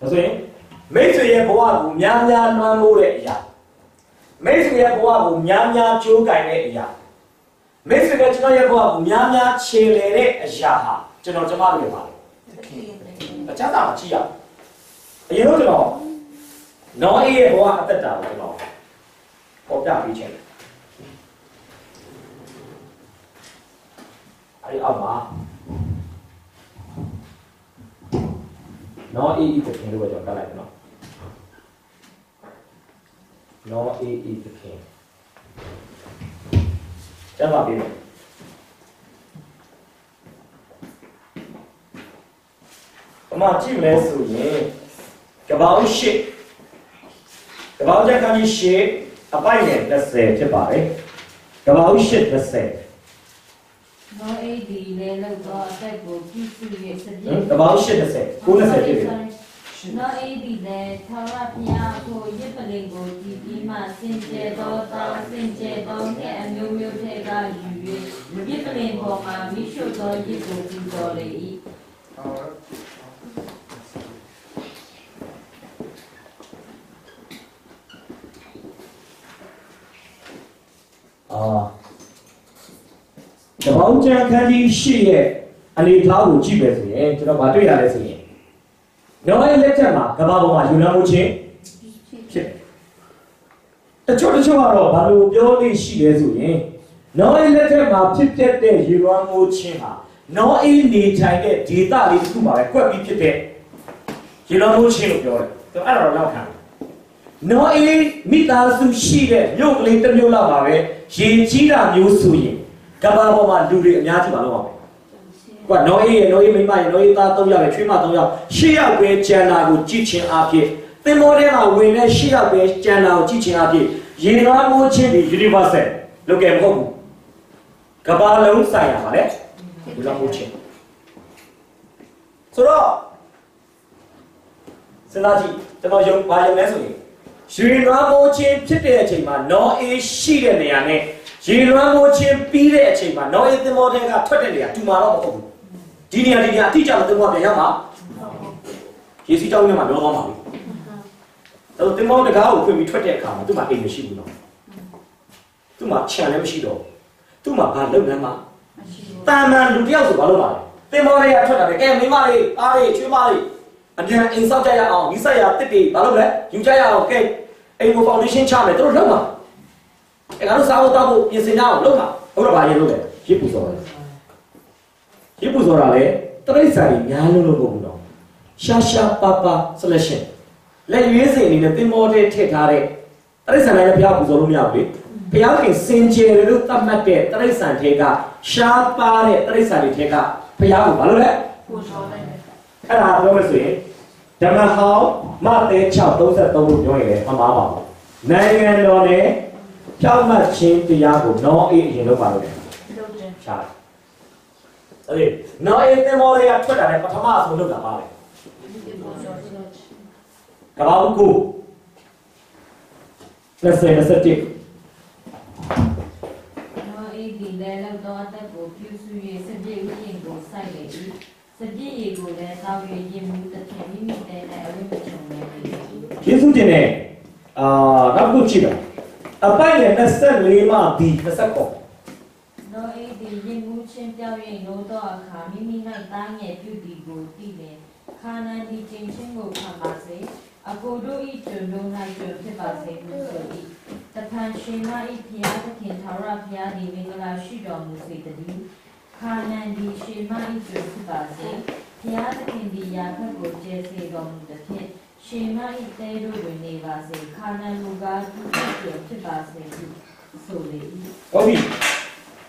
ဒါဆိုရင်မိတ်ဆွေရဲ့ဘဝကိုများများလွှမ်းမိုးတဲ့အရာမိတ်ဆွေရဲ့ဘဝကိုများများကြိုးကင်တဲ့အရာမိတ်ဆွေကကျွန်တော်ရဲ့ဘဝကိုများများခြေလေတဲ့အရာဟာကျွန်တော်ကျမတို့ရဲ့ပါလေအချမ်းသာမကြည့်ရဘူးအရင်တော့ကျွန်တော်နော်အေးရဲ့ဘဝအသက်တာကိုကျွန်တော်ပေါ်ပြပေးချင်တယ်အဲဒီအောက်မှာ နော်အေးဤသခင်လို့ပဲကျွန်တော်ကတ်လိုက်တယ်နော်နော်အေးဤသခင်ကျမ်းပါပြီမယ်အမကြည့်မလဲဆိုရင်ကပောင်းရှိကပောင်းချက်ကကြီးရှိအပိုင်နဲ့30ဖြစ်ပါတယ်ကပောင်းရှိ30။ နောအေဒီလည်းလောက်တော့အသက်ကိုပြုစုရဲ့စပြဟမ်ကပောင်းရှိ30 90ဖြစ်တယ်နောအေဒီလည်းထာဝရဘုရားကိုရစ်ပလင်ကိုကြည်ပြီးမှစင်ကြယ်သောတောင်းစင်ကြယ်သောနဲ့အမျိုးမျိုးထဲကယူ၍ရစ်ပလင်ပေါ်မှာမိရှုသောရစ်ကိုပြီးတော်လေ၏ အာ ကပောင်းချက်ကကြီးရှိရဲ့အနေထားကိုကြည့်ပဲဆိုရင်ကျွန်တော်ဗာတွေ့ရလဲဆိုရင်နော်ရဲ့လက်ချက်မှာကဘာပေါ်မှာယူနမ်းမှုချင်းဖြစ်တယ်တချို့တချို့ကတော့ဘာလို့ပြောလို့ရှိလဲဆိုရင်နော်ရဲ့လက်ထက်မှာဖြစ်ပျက်တဲ့ရေလွှမ်းမှုချင်းဟာနော်အေးနေထိုင်တဲ့ဒေတာလေးတစ်ခုမှာပဲကွက်ပြီးဖြစ်တဲ့ရေလွှမ်းမှုချင်းလို့ပြောတယ်သူအဲ့ဒါတော့လောက်ခံတယ်နော်အေးမိသားစုရှိတဲ့မြို့ကလေးတစ်မြို့လောက်ပါပဲရေကြီးတာမျိုးဆိုရင် ကဘာပေါ်မှာလူတွေအများကြီးပါလို့ပါမယ်ကွာနော်အေးရနော်အေးမိမရနော်အေးသား၃ယောက်ပဲချွေးမ၃ယောက်၈ယောက်ပဲကျန်တာကိုကြည့်ချင်းအဖြစ်သင်္ဘောထဲမှာဝင်တဲ့၈ယောက်ပဲကျန်တာကိုကြည့်ချင်းအဖြစ်ရေနွားမိုးချင်းဒီ universal လုပ်ခဲ့မဟုတ်ဘူးကဘာလုံးဆိုင်ရပါလေဒီလောက်မိုးချင်းဆိုတော့စဉ်းစားကြည့်ကျွန်တော်ယုံပါယုံလဲဆိုရင်ရေနွားမိုးချင်းဖြစ်တဲ့အချိန်မှာနော်အေးရှိတဲ့နေရာနဲ့ ရေနွားမိုးချင်းပြီးတဲ့အချိန်မှာနော်အေးသင်္ဘောထဲကထွက်တဲ့နေရာတူမှာတော့မဟုတ်ဘူးဒီနေရာဒီနေရာအတိအကျမသင်္ဘောပြန်ရောက်မှာရေစီးတောင်းထဲမှာလောသွားမှာပြီတော့သင်္ဘောတကားကိုဖွင့်ပြီးထွက်တဲ့အခါမှာသူ့မှာအိမ်မရှိဘူးနော်သူ့မှာခြံလည်းမရှိတော့သူ့မှာဘာလုပ်လမ်းမှာတာမန်လူတယောက်ဆိုဘာလုပ်မှာလဲသင်္ဘောထဲကထွက်တာလေကဲမိမလေးအားလေးချွေးမလေးအပြန်အိမ်ဆောက်ကြရအောင်ဒီဆက်ရတစ်တွေဘာလုပ်လဲယူကြရအောင်ကဲအိမ်ကိုဖောင်ဒေးရှင်းချမယ်တို့လုပ်မှာ အဲကတော့စားဖို့တောက်ဖို့ပြင်ဆင်ကြအောင်လုပ်မှာဟုတ်တော့ဘာရင်လုပ်လဲရစ်ပူစော်တယ်ရစ်ပူစော်တာလေတရိတ်စာကြီးများလုံးလို့မဟုတ်ဘူးတော့ရှာရှာပါပါ selection လက်ရွေးစင်အနေနဲ့သင်္ဘောထဲထည့်ထားတဲ့တရိတ်ဆန်တိုင်းလည်းဘုရားပူဇော်လို့မရဘူးလေဘုရားခင်စင်ကြယ်တယ်လို့သတ်မှတ်တဲ့တရိတ်ဆန်ထဲကရှားပါတဲ့တရိတ်ဆန်တွေထဲကဘုရားကိုဘာလို့လဲကိုစောလိုက်တယ်အဲ့ဒါပြောမယ်ဆိုရင်ဓမ္မဟောင်းမသဲ633လို့ပြောရင်လည်းမမှားပါဘူးနိုင်ငံတော်နဲ့ ဖြောက်မှတ်ခြင်းတရားကိုနောအေးအရင်လုပ်ပါလို့တယ်လုပ်တယ်ရှားတယ်အဲ့ဒီနောအေးသင်္ဘောတွေကထွက်တာလည်းပထမဆုံးလုပ်တာပါလေဒီကိုစောစောကဘာဦးကိုလက်စလက်စတစ်နောအေးဒီလဲလောက်တော့အသက်ကိုပြုစု၍စပြည့်ဥယျာဉ်ကိုစိုက်လေ၏စပြည့်ရည်ကိုလည်းတောက်၍ရင်မှုတစ်ထည်မိမိတဲနဲ့အဝိမချုံနေလေ၏ယေရှုတင်တဲ့အာနောက်တစ်ခုကြည့်ပါ အပိုင်နဲ့24မှဒီ20ပေါ့နောအေးဒီရင်မှုချင်းပြောင်း၍နိုးတော့အခါမိမိ၌သားငယ်ပြုသည်ကိုသိလင်ခါနန်ဒီချင်းချင်းကိုခံပါစေအကိုတို့ဤကျွန်တို့၌ကျွန်ဖြစ်ပါစေဟုဆို၏တဖန်ရှင်မဤဖျားသခင်သာရဖျားသည်မင်္ဂလာရှိတော်မူစေတည်းခါနန်ဒီရှင်မဤကျွန်ဖြစ်ပါစေဖျားသခင်ဒီရာဖက်ကိုကျဲစေတော်မူသဖြင့် ရှင်မဤတဲတို့တွင်နေပါစေခါနန်မူကားသူကျွန်ဖြစ်ပါစေဟုဆိုလေ၏ဟုတ်ပြီ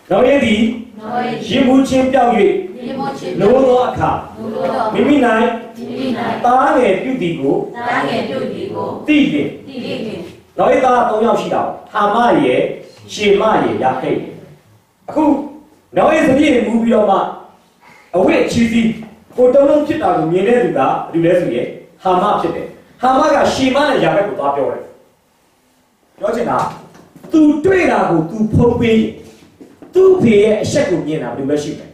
နောက်ရည်ဒီနောအေးရင်မှုချင်းပြောက်၍ဒီမောချေလိုသောအခါလူလိုတော်မိမိ၌ဒီမိ၌သားငယ်ပြုသည်ကိုတားငယ်ပြုတ်ဒီကိုသိလင်တိတိခင်နောက်ရသား၃ယောက်ရှိတာဟာမရဲ့ရှေမရဲ့ရခိတ်အခုနောက်ရစပြည့်မူပြီးတော့မှအဝိချီစီကိုတုံးလုံးဖြစ်တာကိုမြင်တဲ့သူကဘာလို့လဲဆိုရင် ဟာမဖြစ်တယ်ဟာမကရှေမနဲ့ရခိတ်ကိုသွားပြောတယ်ပြောချင်တာ तू တွေ့တာကို तू ဖုံးပေးသူ့ဖေရဲ့အဆက်ကိုမြင်တာဘယ်လိုလဲရှိတယ်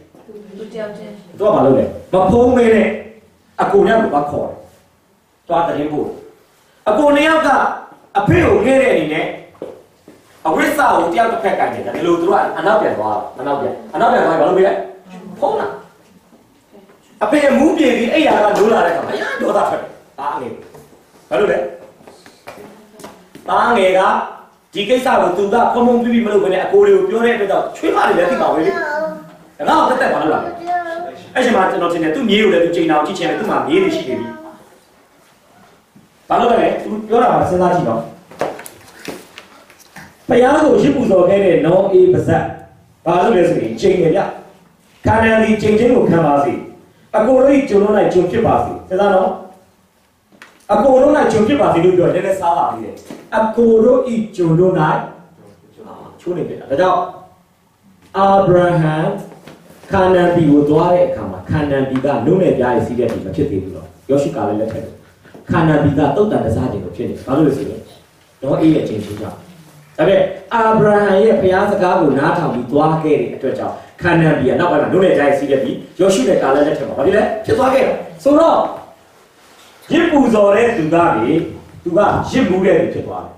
လူတယောက်ချင်းသူကမလုပ်နဲ့မဖုံးမဲနဲ့အကိုညကိုပါခေါ်တယ်သွားတရင်ပို့အကိုနှစ်ယောက်ကအဖေကိုငဲတဲ့အနေနဲ့အဝိစာကိုတယောက်တစ်ဖက်ကင်တယ်ဒါလိုသူကအနောက်ပြန်သွားတာအနောက်ပြန်အနောက်ပြန်သွားရင်ဘာလုပ်ပေးလဲဖုံးလာအဖေမူးပြေပြီးအဲ့ရကလိုးလာတဲ့အခါမရဒေါသထွက်တယ် ဒါအငယ်ဘာလို့လဲဒါငယ်ကဒီကိစ္စကိုသူကဖုံဖုံပြပြမလုပ်ဘဲနဲ့အကိုတွေကိုပြောတဲ့အတွက်ကြောင့်ချွေးမတွေလည်းသိပါဝေးလေငါ့ကိုတက်တက်ဘာလို့လာလဲအဲ့ချိန်မှာကျွန်တော်ထင်တယ်သူမြေကိုလည်းသူချိန်အောင်ကြည့်ချင်တယ်သူ့မှာမြေတွေရှိနေပြီဘာလို့လဲသူပြောတာကစဉ်းစားကြည့်တော့ဘုရားကိုရစ်ပူဇော်ခဲ့တဲ့နောအေးပါဇက်ဘာလို့လဲဆိုရင်ချိန်တယ်ဗျခန္ဓာဒီချိန်ချင်းကိုခံပါစေအကိုတို့ဂျုံလုံးလိုက်ဂျုံဖြစ်ပါစေစဉ်းစားတော့ အကိုတို့လိုက်ဂျုံဖြစ်ပါစေလို့ပြောတယ်နည်းနည်းစားပါသေးတယ်အကိုတို့ဤဂျုံတို့လိုက်ချိုးနေတယ်ဒါကြောင့်အာဗြဟံခန္ဓာပြီကိုသွားတဲ့အခါမှာခန္ဓာပြီကနုနဲ့ပြားရည်စီးတဲ့ပြီမဖြစ်သေးဘူးတော့ယောရှိကာလည်းလက်ထက်တယ်ခန္ဓာပြီကတုတ်တန်တစားခြင်းကိုဖြစ်နေဘာလို့လဲဆိုရင်တော့အေးရဲ့ခြင်းချင်းကြောင့်ဒါပေမဲ့အာဗြဟံရဲ့ဘုရားစကားကိုနားထောင်ပြီးသွားခဲ့တဲ့အတွက်ကြောင့်ခန္ဓာပြီကနောက်ပိုင်းမှာနုနဲ့ပြားရည်စီးတဲ့ပြီယောရှိတဲ့ကာလည်းလက်ထက်မှာဘာဖြစ်လဲဖြစ်သွားခဲ့တာဆိုတော့ ရစ်ပူဇော်တဲ့သူကလေသူကရစ်မှုတဲ့သူဖြစ်သွားတ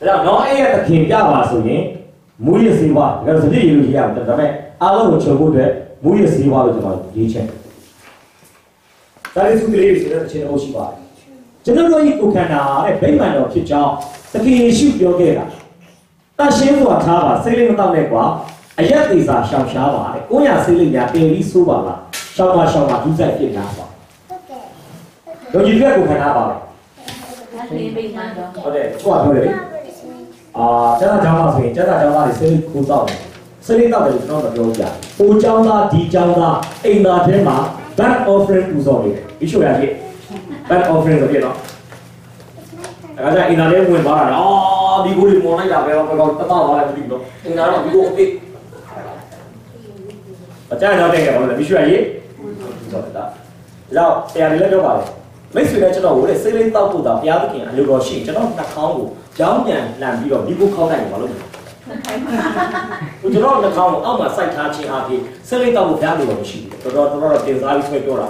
ယ်ဒါကြောင့်တော့အဲ့ရသခင်ပြပါဆိုရင်မူရစေဝါဒါဆိုစတိရလို့ရအောင်ဒါပေမဲ့အားလုံးကိုချုပ်ဖို့အတွက်မူရစေဝါလို့ကျွန်တော်ရေးချက်ဒါလေးစုကလေးဆိုတဲ့အချင်းအုပ်ရှိပါတယ်ကျွန်တော်တို့ဤကိုခန္ဓာတဲ့ဗိမာန်တော်ဖြစ်ကြောင်းသခင်ယေရှုပြောခဲ့တာတရှင်းစွာထားပါစိတ်လေးမတောက်နဲ့ကွာ အယက်သေးစာရှောင်ရှားပါတဲ့ကိုညာစိတ်လေးများတင်ပြီးဆိုးပါလားရှောင်းပါရှောင်းပါဒုစရိုက်ဖြစ်များပါတို့ကြည့်ပြကိုခန္ဓာပါပဲဒါကလေးမိမှန်တော့ဟုတ်တယ်သူကပြောတယ်လေအာကျန်တာကျောင်းသားဆိုရင်ကျန်တာကျောင်းသားတွေစိတ်ခိုးတော့တယ်စိတ်တော့တယ်ကျွန်တော်မပြောကြဘူးဟိုကျောင်းသားဒီကျောင်းသားအိမ်သားထဲမှာ back offering ပူဇော်နေတယ်ဒီရှို့ရကြည့် back offering ဆိုပြတော့အဲဒါအိမ်သားထဲဝင်သွားတာအာဒီကိုတွေမော်လိုက်တာပဲတော့တော့တတ်တော့သွားတယ်မသိဘူးတော့အိမ်သားတော့ဒီကိုအစ် အကျန်တော့တဲ့ကဘာလဲဒီရှို့ရရေးပူဇော်တာဒါကြောင့်တရားတွေလည်းပြောပါလေမိတ်ဆွေလည်းကျွန်တော်ကိုလေစိတ်လေးတောက်ဖို့တာဘုရားသခင်အလိုတော်ရှိကျွန်တော်နှာခေါင်းကိုကြောင်းပြန်လှန်ပြီးတော့ဒီကိုခေါင်းတိုင်းကိုမလုပ်ဘူး။ကျွန်တော်နှာခေါင်းကိုအောက်မှာစိုက်ထားခြင်းအပြင်စိတ်လေးတောက်ဖို့ဘုရားလိုတော်မရှိဘူး။တော်တော်တော်တော်တင်စားပြီးဆွဲပြောတာ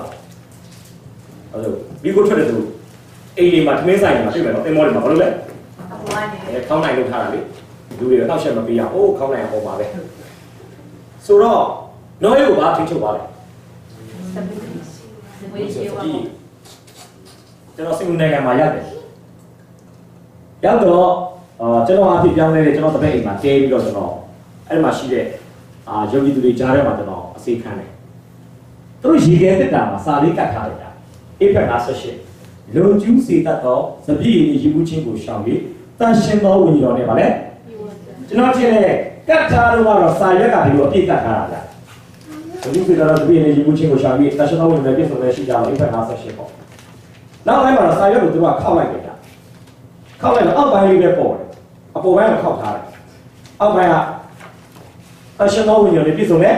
။အဲ့လိုဒီကိုထွက်တဲ့သူအိမ်လေးမှာထမင်းဆိုင်မှာတွေ့မယ်နော်တင်မောတွေမှာဘာလို့လဲအပွားနေအဲခေါင်းတိုင်းလုပ်ထားတာလေလူတွေတော့ရှက်မပေးရဘူးခေါင်းတိုင်းအပေါ်ပါပဲဆိုတော့ နော်ရေကိုဘာထိချုပ်ပါလဲစပစ်စပစ်ရှိဝါဒီကျွန်တော်စင်ကူနိုင်ငံမှာရတယ်ရောက်တော့အာကျွန်တော်အဖြစ်ပြောင်းလဲတယ်ကျွန်တော်တပည့်အိမ်မှာတဲပြီးတော့ကျွန်တော်အဲ့ဒီမှာရှိတဲ့အာယောဂီသူတွေကြားထဲမှာကျွန်တော်အစိခံတယ်သူတို့ရေခဲတက်တာမှာစာလေးကတ်ထားလိုက်တာအိဖက်58လုံကျူးစေတတ်သောသတိရည်ရည်မှုချင်းကိုရှောင်ပြီးတန်ရှင်သောဝိညာဉ်တော်နဲ့ဗာလဲကျွန်တော်ထင်တယ်ကတ်ထားတော့ကတော့စာရွက်ကဒီလိုအပြည့်ကတ်ထားတာဗျာ သတိစေတတ်သောသတိရည်ရည်မှုချင်းကိုရှောင်ပြီးတန်ရှင်သောဝိညာဉ်နဲ့ပြည့်စုံတဲ့ရှိကြတော့အိဖက်58ပေါ့နောက်ပိုင်းမှာစာရွက်ကိုသူကခောက်လိုက်တယ်ဗျာခောက်လိုက်တော့အောက်ပိုင်းလေးပဲပေါ်တယ်အပေါ်ပိုင်းကခောက်ထားတယ်အောက်ပိုင်းကအရှင်သောဝိညာဉ်နဲ့ပြည့်စုံတဲ့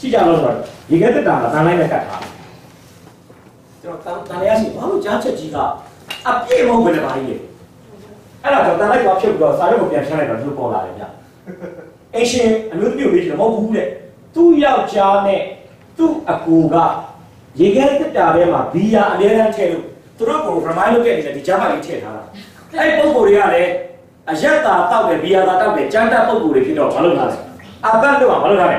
ကြည့်ကြလို့ဆိုတော့ရေခဲတက်တာကတန်လိုက်နဲ့ကတ်ထားတယ်ကျွန်တော်တန်တန်ရရှိဘာလို့ကြားချက်ကြီးကအပြည့်မဟုတ်ဘယ်နဲ့ပါကြီးလဲအဲ့ဒါတော့တန်လိုက်သွားဖြစ်ပြီးတော့စာရွက်ကိုပြန်ဖြန်းလိုက်တော့သူပေါ်လာတယ်ဗျအရှင်အမျိုးသမီးကိုလေးတယ်မဟုတ်ဘူးတဲ့ သူ့ယောက်ျားနဲ့သူ့အကူကရေခဲတက်တာထဲမှာဘီယာအများအားထည့်လို့သူတို့ကို remind လုပ်ခဲ့တယ်ဒီကြားမှာလေးထည့်ထားတာအဲ့ပုံကိုယ်တွေကလည်းအယက်တာတောက်တယ်ဘီယာတာတောက်တယ်ကြမ်းတက်ပုံကိုယ်တွေဖြစ်တော့မလုပ်တာလဲအဘတ်တော့မလုပ်တာလဲ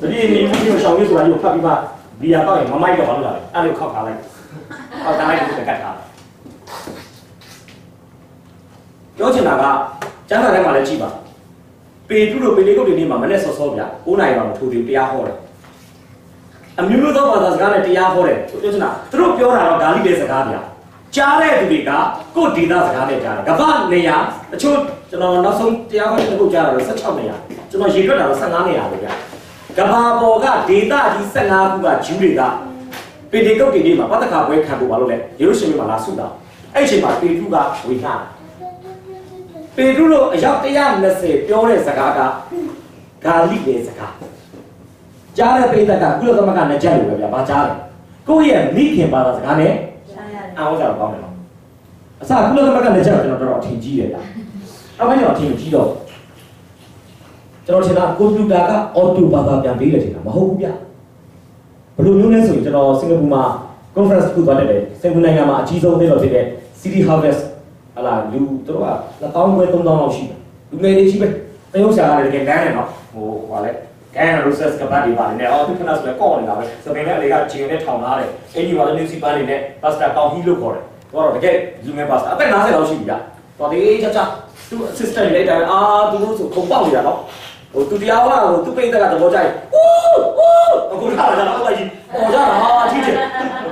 သတိနေမှုကိုရှောင်ရဆိုတာကိုဖတ်ပြီးမှဒီရတော့ရင်မမိုက်တော့ဘာလို့လဲအဲ့လိုခောက်ထားလိုက်ခောက်ထားလိုက်ကိုကတ်ထားပြောချင်တာကကျမ်းစာထဲမှာလည်းကြည့်ပါ ပေတုတို့ပေလေးကုတ်တွေနေ့မှာမနေ့စောစောဗျာ9နိုင်ပါမထိုးသေးတရားဟောတယ်အမျိုးမျိုးသောဘာသာစကားနဲ့တရားဟောတယ်ပြောချင်တာသူတို့ပြောတာတော့ဂါလိတဲ့စကားဗျာကြားတဲ့သူတွေကကိုယ်ဒေတာစကားနဲ့ကြားတယ်ကမ္ဘာနေရာအချို့ကျွန်တော်နောက်ဆုံးတရားဟောတဲ့ခုကြားတာတော့16နေရာကျွန်တော်ရေတွက်တာတော့15နေရာပဲဗျာကဘာပေါ်ကဒေတာကြီး15ခုကဂျူးတွေကပေတေကုတ်တီနေ့မှာပတ်သက်ခါပွဲခံဖို့ပါလို့လေယေရုရှလင်မှာလာဆုတာအဲ့ဒီအချိန်မှာပေတုကဝေခါ ပေတုတို့အယောက်120ပြောတဲ့စကားကဂါလိရဲ့စကားကြားတဲ့ပိဿကကုလသမဂ္ဂနဲ့ကြက်လို့ပဲဗျာဘာကြားလဲကိုယ့်ရဲ့မိခင်ဘာသာစကားနဲ့ရှားရတယ်အောင်းကြတော့ကောင်းတယ်နော်အစကုလသမဂ္ဂနဲ့ကြက်တော့ကျွန်တော်တော်တော်အထင်ကြီးတယ်ဗျာနောက်ပိုင်းကျတော့အထင်မကြီးတော့ကျွန်တော်ထင်တာကွန်ပျူတာကအော်တိုဘာသာပြန်ပေးတယ်ထင်တာမဟုတ်ဘူးဗျာဘယ်လိုမျိုးလဲဆိုရင်ကျွန်တော်စင်ကာပူမှာ conference တစ်ခုသွားတက်တယ်စင်ကာပူနိုင်ငံမှာအကြီးဆုံးအသင်းတော်ဖြစ်တဲ့ City Harvest ဟလာလူတို့က1000ခွဲ3000လောက်ရှိတယ်လူငယ်တွေရှိပဲတရုတ်ဆရာကလည်းတကယ်လမ်းတယ်နော်ဟိုဟိုလေကန်ရိုဆက်ကပတ်ဒီပါနေအော်သူခဏဆိုလည်းကော့နေတာပဲစပင်နဲ့အလေကဂျင်းနဲ့ထောင်ထားတယ်အင်ဂျီပါလည်း music ပန်းနေနဲ့ pastor ကောင်းဟီလို့ခေါ်တယ်သူကတော့တကယ်လူငယ် pastor အသက်50လောက်ရှိပြီဗျာတော်သေးချာချာသူ assistant လေးတိုင်းအာသူတို့ဆိုခုံပေါက်နေတာနော် ဟိုသူတရားဟောဟိုသူပိတ်တဲ့ကသဘောကျရင်အိုးအိုးအခုထားတာတော့အဲ့ကြီးပေါ်ကြတာဟာအကြီးတယ်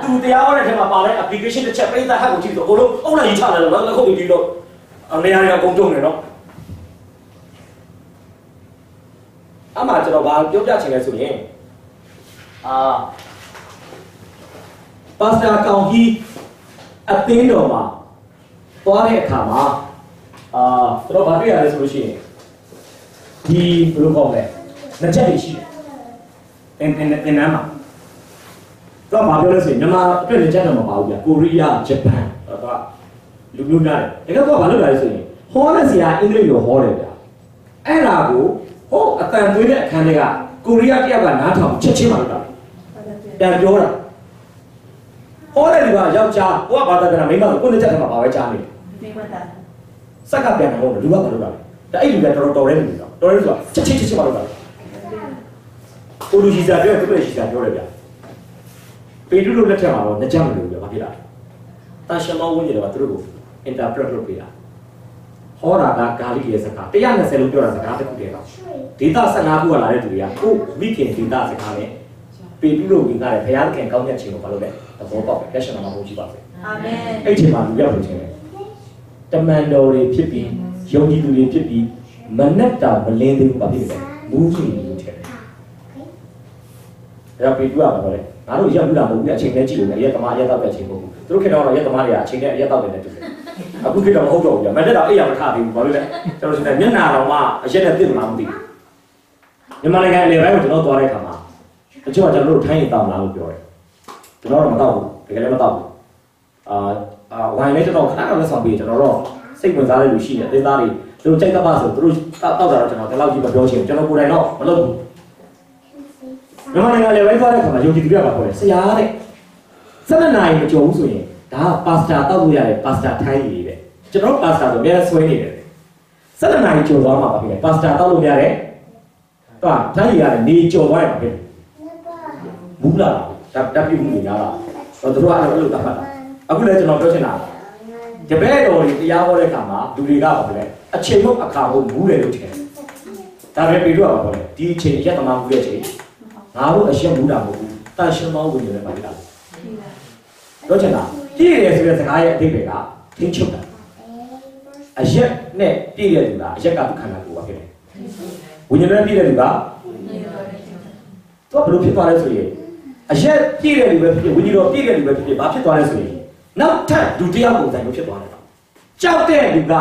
သူတရားဟောတဲ့ထဲမှာပါတဲ့ application တစ်ချက်ပိတ်တဲ့ဟက်ကိုကြည့်တော့အကုန်လုံးအုံးလိုက်ကြီးချလာတယ်နော်လက်ခုပ်ပြီးတော့အနေရရအကုန်တုံးနေနော်အမှကျွန်တော်ဘာပြောပြချင်လဲဆိုရင်အာပါစတာကောင်ကြီးအသင်းတော်မှာသွားတဲ့အခါမှာအာကျွန်တော်ဘာတွေ့ရလဲဆိုလို့ရှိရင် ဒီဘယ်လိုခေါ်လဲနှစ်ချက်တွေရှိတယ်တင်တင်တင်နန်းမှာတော့ဘာပြောလဲဆိုရင်မြန်မာအတွက်လည်းချက်တော့မပါဘူးဗျကိုရီးယားဂျပန်တော့လူမျိုးများတယ်ဒါကတော့ဘာလုပ်လာလဲဆိုရင်ဟောတဲ့ဆရာအင်္ဂလိပ်လိုဟောတယ်ဗျအဲ့ဒါကိုဟိုအတန်သွင်းတဲ့အခန်းတွေကကိုရီးယားတယောက်ကနားထောင်ချက်ချင်းမှလုပ်တာပြန်ပြောတာဟောတဲ့လူကယောက်ျားကိုကဘာသာပြန်တာမိန်းမဆိုကိုယ်နဲ့ချက်ထဲမှာပါပဲကြားနေတယ်ဒီမှာတာစက်ကပြန်တယ်ဟုတ်တယ်လူကဘာလုပ်တာလဲ ဒါအဲ့လူကတော်တော်တော်ရဲလူတော့တော်ရဲဆိုတာချက်ချင်းချက်ချင်းမလုပ်တာကိုလူကြီးစားပြောသူ့ရဲ့ကြီးစားပြောတယ်ဗျပေတုလို့လက်ထက်မှာတော့ငကြမလို့ဗျဘာဖြစ်တာတာရှမောဝင်းကြီးတော့သူတို့ကို interpret လုပ်ပေးတာဟောတာကဂါလိရဲ့စကား120လို့ပြောတာစကားတစ်ခုတည်းတော့ဒေတာ15ခုကလာတဲ့သူတွေကကိုမိခင်ဒေတာစကားနဲ့ပေတုလို့ဝင်ကြတယ်ဘုရားသခင်ကောင်းမြတ်ခြင်းကိုဘာလို့လဲသဘောပေါက်တယ် question မှာမဟုတ်ကြည့်ပါစေအာမင်အဲ့ချိန်မှာလူရောက်လို့ချင်းတယ်တမန်တော်တွေဖြစ်ပြီး ယုံကြည်သူတွေဖြစ်ပြီးမနဲ့တာမလင်းသေးဘူးဘာဖြစ်လဲမူးကြည့်နေလို့ထင်တယ်အဲ့တော့ပေတူကဘာလဲငါတို့ရက်ဘူးလားမဟုတ်ဘူးအချိန်နဲ့ကြည့်လို့လည်းရက်သမားရက်တော့ပဲအချိန်မဟုတ်ဘူးသူတို့ခေတ်တော့ရက်သမားတွေကအချိန်နဲ့ရက်တော့တယ်နဲ့တူတယ်အခုခေတ်တော့မဟုတ်တော့ဘူးဗျမနဲ့တော့အိပ်ရမထသေးဘူးဘာလို့လဲကျွန်တော်ဆိုတဲ့မျက်နာတော်မှအရက်နဲ့သိမလားမသိဘူးမြန်မာနိုင်ငံအလေပိုင်းကိုကျွန်တော်သွားတဲ့အခါမှာတချို့ကကျွန်တော်တို့ထိုင်းရင်တောင်းလာလို့ပြောတယ်ကျွန်တော်တော့မတောက်ဘူးတကယ်လည်းမတောက်ဘူးအာအာဝိုင်လေးကျွန်တော်ခဏခဏလက်ဆောင်ပေးကျွန်တော်တော့ စိတ်ဝင်စားတဲ့လူရှိတယ်အသေးသားတွေသူတို့ကြိုက်တတ်ပါဆိုသူတို့တောက်တာတော့ကျွန်တော်ဒီလောက်ကြီးမပြောချင်ဘူးကျွန်တော်ကိုယ်တိုင်တော့မလုပ်ဘူးမြန်မာနိုင်ငံလေဝိုင်းသွားတဲ့ခါမှာယုံကြည်သူတွေကပါခေါ်တယ်ဆရာတဲ့7နာရီမကြုံဘူးဆိုရင်ဒါကပါစတာတောက်လို့ရတယ်ပါစတာထိုင်းရည်တဲ့ကျွန်တော်ပါစတာဆိုအများဆွဲနေတယ်7နာရီကြုံသွားမှာပါပြီပါစတာတောက်လို့ရတယ်တော့ထိုင်းရည်ရတယ်နေကြုံသွားရင်ပါပြီဘူးလားဒါတပ်ပြုမှုတွေများလားတော့တို့ကအဲ့လိုတတ်မှတ်တာအခုလည်းကျွန်တော်ပြောချင်တာ တပည့်တော်တွေတရားဟောတဲ့အခါမှာလူတွေကပါပဲအချိန်မဟုတ်အခါမဟုတ်ဘူးလေလို့ထင်တယ်ဒါပဲပေတော့ပါပေါ့လေဒီအချိန်ရက်သမားဘူးတဲ့ချိန်ငါတို့အရှက်ဘူးတာမဟုတ်ဘူးတန်ရှင်မောင်းဝင်နေတယ်ပါလားပြောချင်တာပြည့်တယ်ဆိုတဲ့စကားရဲ့အတိတ်တွေကထင်းချုပ်တာအရက်နဲ့ပြည့်တဲ့လူကအရက်ကသူခန္ဓာကိုယ်ပါဖြစ်တယ်ဝိညာဉ်နဲ့ပြည့်တဲ့လူကသူကဘယ်လိုဖြစ်သွားလဲဆိုရင်အရက်ပြည့်တဲ့လူပဲဖြစ်ဖြစ်ဝိညာဉ်တော်ပြည့်တဲ့လူပဲဖြစ်ဖြစ်ဘာဖြစ်သွားလဲဆိုရင် နောက်ထပ်လူတစ်ယောက်ပုံစံမျိုးဖြစ်သွားတယ်ကြောက်တဲ့လူက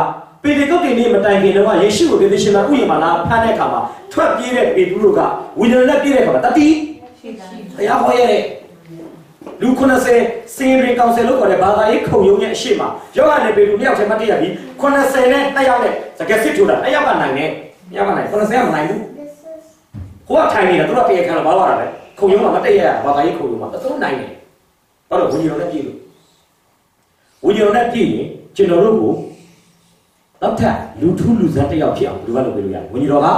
ပေတေကုတ်တင်နေမတိုင်ခင်တော့ယေရှုကိုဒေသရှင်မှာဥယျာဉ်မှာလာဖမ်းတဲ့အခါမှာထွက်ပြေးတဲ့ပေတူတို့ကဝိညာဉ်နဲ့ပြည့်တဲ့အခါမှာတတိရှိတာတရားဟောရဲ့လူ90စင်ရင်ကောင်ဆယ်လို့ခေါ်တဲ့ဘာသာရေးခုံရုံးရဲ့အရှိမယောဂနဲ့ပေတူနှစ်ယောက်ထဲမှာတည့်ရပြီး90နဲ့နှစ်ယောက်နဲ့စကားစစ်ထိုးတာနှစ်ယောက်ကနိုင်နဲ့နှစ်ယောက်ကနိုင်90ကမနိုင်ဘူးကိုကထိုင်နေတာသူကတည့်ရခံလို့ဘာလို့ရလဲခုံရုံးမှာမတည့်ရဘာသာရေးခုံရုံးမှာသူတို့နိုင်တယ်ဘာလို့ဝိညာဉ်တော်နဲ့ပြည့်လို့ ဝိညာဉ်တော်နဲ့ပြည့်ရင်ကျွန်တော်တို့ကိုနောက်ထပ်လူထူးလူဆန်းတစ်ယောက်ဖြစ်အောင်လူကလုပ်ပေးလို့ရတယ်ဝိညာဉ်တော်က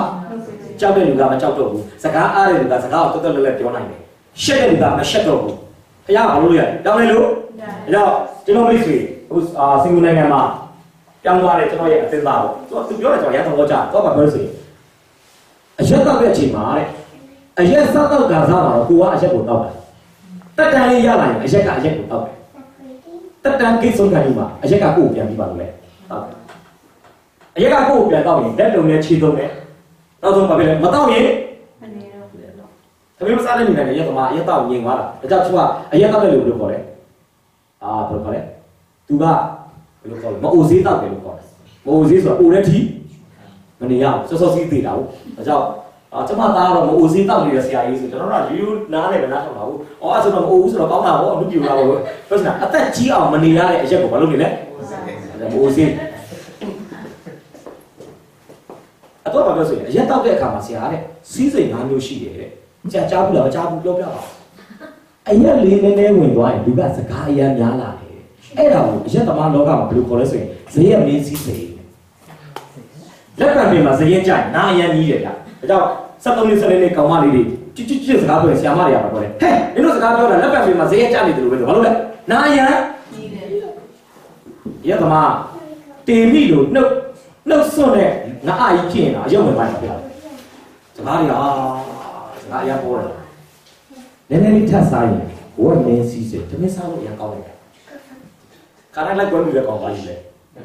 ကြောက်တဲ့လူကမကြောက်တော့ဘူးစကားအားတဲ့လူကစကားကိုတော်တော်လေးလေးပြောနိုင်တယ်ရှက်တဲ့လူကမရှက်တော့ဘူးဖခင်ကဘာလို့ရလဲတောင်းလဲလို့ဒါကြောင့်ကျွန်တော်မိတ်ဆွေဟိုအာစင်ကာပူနိုင်ငံမှာပြောင်းသွားတယ်ကျွန်တော်ရဲ့အသင်းသားကိုသူပြောတယ်ကျွန်တော်ရန်တော်ကြတော့ဘာပြောလို့ဆိုရင်အရက်တော့တဲ့အချိန်မှာတဲ့အရက်စားတော့ကစားမှာတော့ကိုကအရက်ကိုတောက်တယ်တက်တန်လေးရလာရင်အရက်က အရက်ကိုတောက်တယ် တက်တန်ကိစ္စဆုံးခံယူမှာအရက်ကကိုကိုပြန်ပြီးပါလို့လေတောက်တယ်အရက်ကကိုကိုပြန်တောက်ရင်လက်တုံနဲ့ခြေတုံနဲ့နောက်ဆုံးဘာဖြစ်လဲမတောက်ရင်မနေတော့ဘူးလို့သမီးမစားတဲ့နေနဲ့ရက်သမားရက်တော့ငြိမ်သွားတာဒါကြောင့်သူကအရက်တော့တဲ့လူဘယ်လိုခေါ်လဲအာဘယ်လိုခေါ်လဲသူကဘယ်လိုခေါ်လဲမအိုဈေးတော့တယ်လို့ခေါ်တယ်မအိုဈေးဆိုတာအိုတဲ့ထီမနေရဘူးစောစောစီးသေးတာဟုတ်ဒါကြောင့် အာကျမသားကတော့မအိုဈေးတော့နေတဲ့ဆရာကြီးဆိုကျွန်တော်တို့ကယူနားနဲ့မနားထောင်တာဘူးအော်အဲ့ဆိုတော့မအိုဘူးဆိုတော့ကောင်းတာပေါ့အမှုပြူတာပေါ့ပြောစမ်းအသက်ကြီးအောင်မနေရတဲ့အရက်ကိုဘာလို့နေလဲမအိုဈေးအတော့ဘာပြောဆိုရင်အရက်တော့တဲ့အခါမှာဆရာတဲ့စီးစိမ်၅မျိုးရှိတယ်တဲ့ကြာကြားဘူးလားမကြားဘူးပြောပြပါအရက်လေးနည်းနည်းဝင်သွားရင်လူကစကားအရင်များလာတယ်အဲ့ဒါကိုအရက်သမားလောကမှာဘယ်လိုခေါ်လဲဆိုရင်ဇေယျမင်းစည်းစိမ်လက်ပံပြင်မှာဇေယျကြိုင်နာအရင်ကြီးတယ်ဗျ ဒါကြောင့်73နှစ်74နှစ်ကောင်မလေးတွေချစ်ချစ်ချစ်စကားပြောရင်ဆရာမတွေကပါပြောတယ်ဟဲ့နင်တို့စကားပြောတာလက်ပံပြင်မှာဇေယျကြနေတယ်လို့ပဲဘာလို့လဲနာအရင်ကြီးတယ်ရက်သမားတေမိလို့နှုတ်နှုတ်ဆွနဲ့ငါအာကြီးဖြစ်ရင်တော့အယုံဝင်ပါမှာပြတယ်စကားတွေအာစကားအရင်ပေါ်တယ်နည်းနည်းလေးထပ်စားရင်ဝတ်မင်းစီးစေတမင်းစားလို့ရကောင်းလိုက်တယ်။ခါတိုင်းလိုက်ကွဲပြီးတော့ကောင်းပါလိမ့်မယ်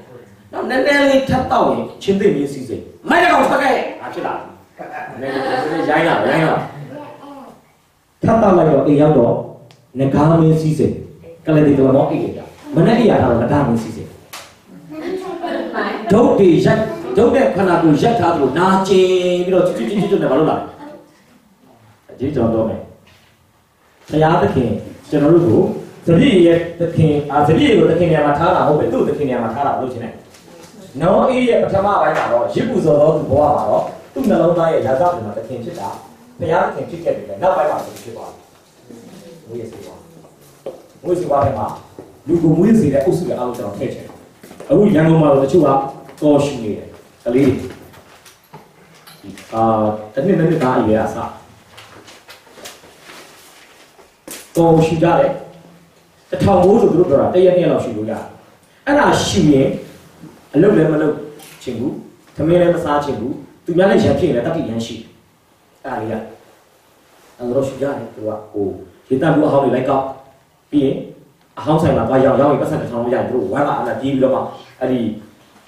။နောက်နည်းနည်းလေးထပ်တော့ရင်ချင်းသိမင်းစီးစေမိုက်တဲ့ကောင်ဖက်ခဲ့။အားဖြစ်လာ။ နည်းနည်းရိုင်းလာရိုင်းလာထပ်တော့လိုက်တော့အိမ်ရောက်တော့ငကားမင်းစီးစေကလေးဒီကတော့အိမ်ကြ။မနေ့ကရတာတော့ငကားမင်းစီးစေဒုတ်တွေရက်ဒုတ်တဲ့ခန္ဓာကိုရက်ထားသလိုနာကျင်ပြီးတော့ချွတ်ချွတ်ချွတ်ချွတ်နဲ့မလုပ်လာဘူး။အကြီးကျွန်တော်တော့မယ်ဘုရားသခင်ကျွန်တော်တို့ကိုသတိရဲ့သခင်အာသတိကိုသခင်နေရာမှာထားတာဟုတ်ပဲသူ့သခင်နေရာမှာထားတာလို့ချင်းတယ်။နောအေးရဲ့ပထမပိုင်းမှာတော့ရစ်ပူဇော်တော်သူဘဝမှာတော့ သူ့နှလုံးသားရဲ့ရာဇဝင်မှာသခင်ဖြစ်တာဘုရားသခင်ဖြစ်ခဲ့တယ်နောက်ပိုင်းမှာသူဖြစ်သွားတယ်။ဝိရစီပါဝိရစီပါထဲမှာလူကိုမွေးစေတဲ့အုပ်စုရဲ့အားလုံးကျွန်တော်ထည့်ချင်တယ်။အခုရန်ကုန်မှာတော့တချို့ကတော်ရှိနေတယ်ကလေးတွေအာတစ်နှစ်နှစ်နှစ်သားအရွယ်အစားတော်ရှိကြတယ်တထောင်မိုးဆိုသူတို့ပြောတာတရက်နှစ်ရက်လောက်ရှိလို့ရတယ်အဲ့ဒါရှိရင်အလုပ်လည်းမလုပ်ချင်ဘူးသမင်းလည်းမစားချင်ဘူး သူများလည်းရံဖြစ်ရင်လည်းတတိရန်ရှိအဲ့ဒါလေးကအဲ့တော့ရှိကြတယ်သူကဟိုရေတံဘူးအဟောင်းတွေလိုက်ကောက်ပြီးရင်အဟောင်းဆိုင်မှာသွားရောက်ရောက်ရင်ပတ်စံတစ်ထောင်လောက်ရတယ်သူတို့ဝမ်းကအနာပြေးပြီးတော့မှအဲ့ဒီ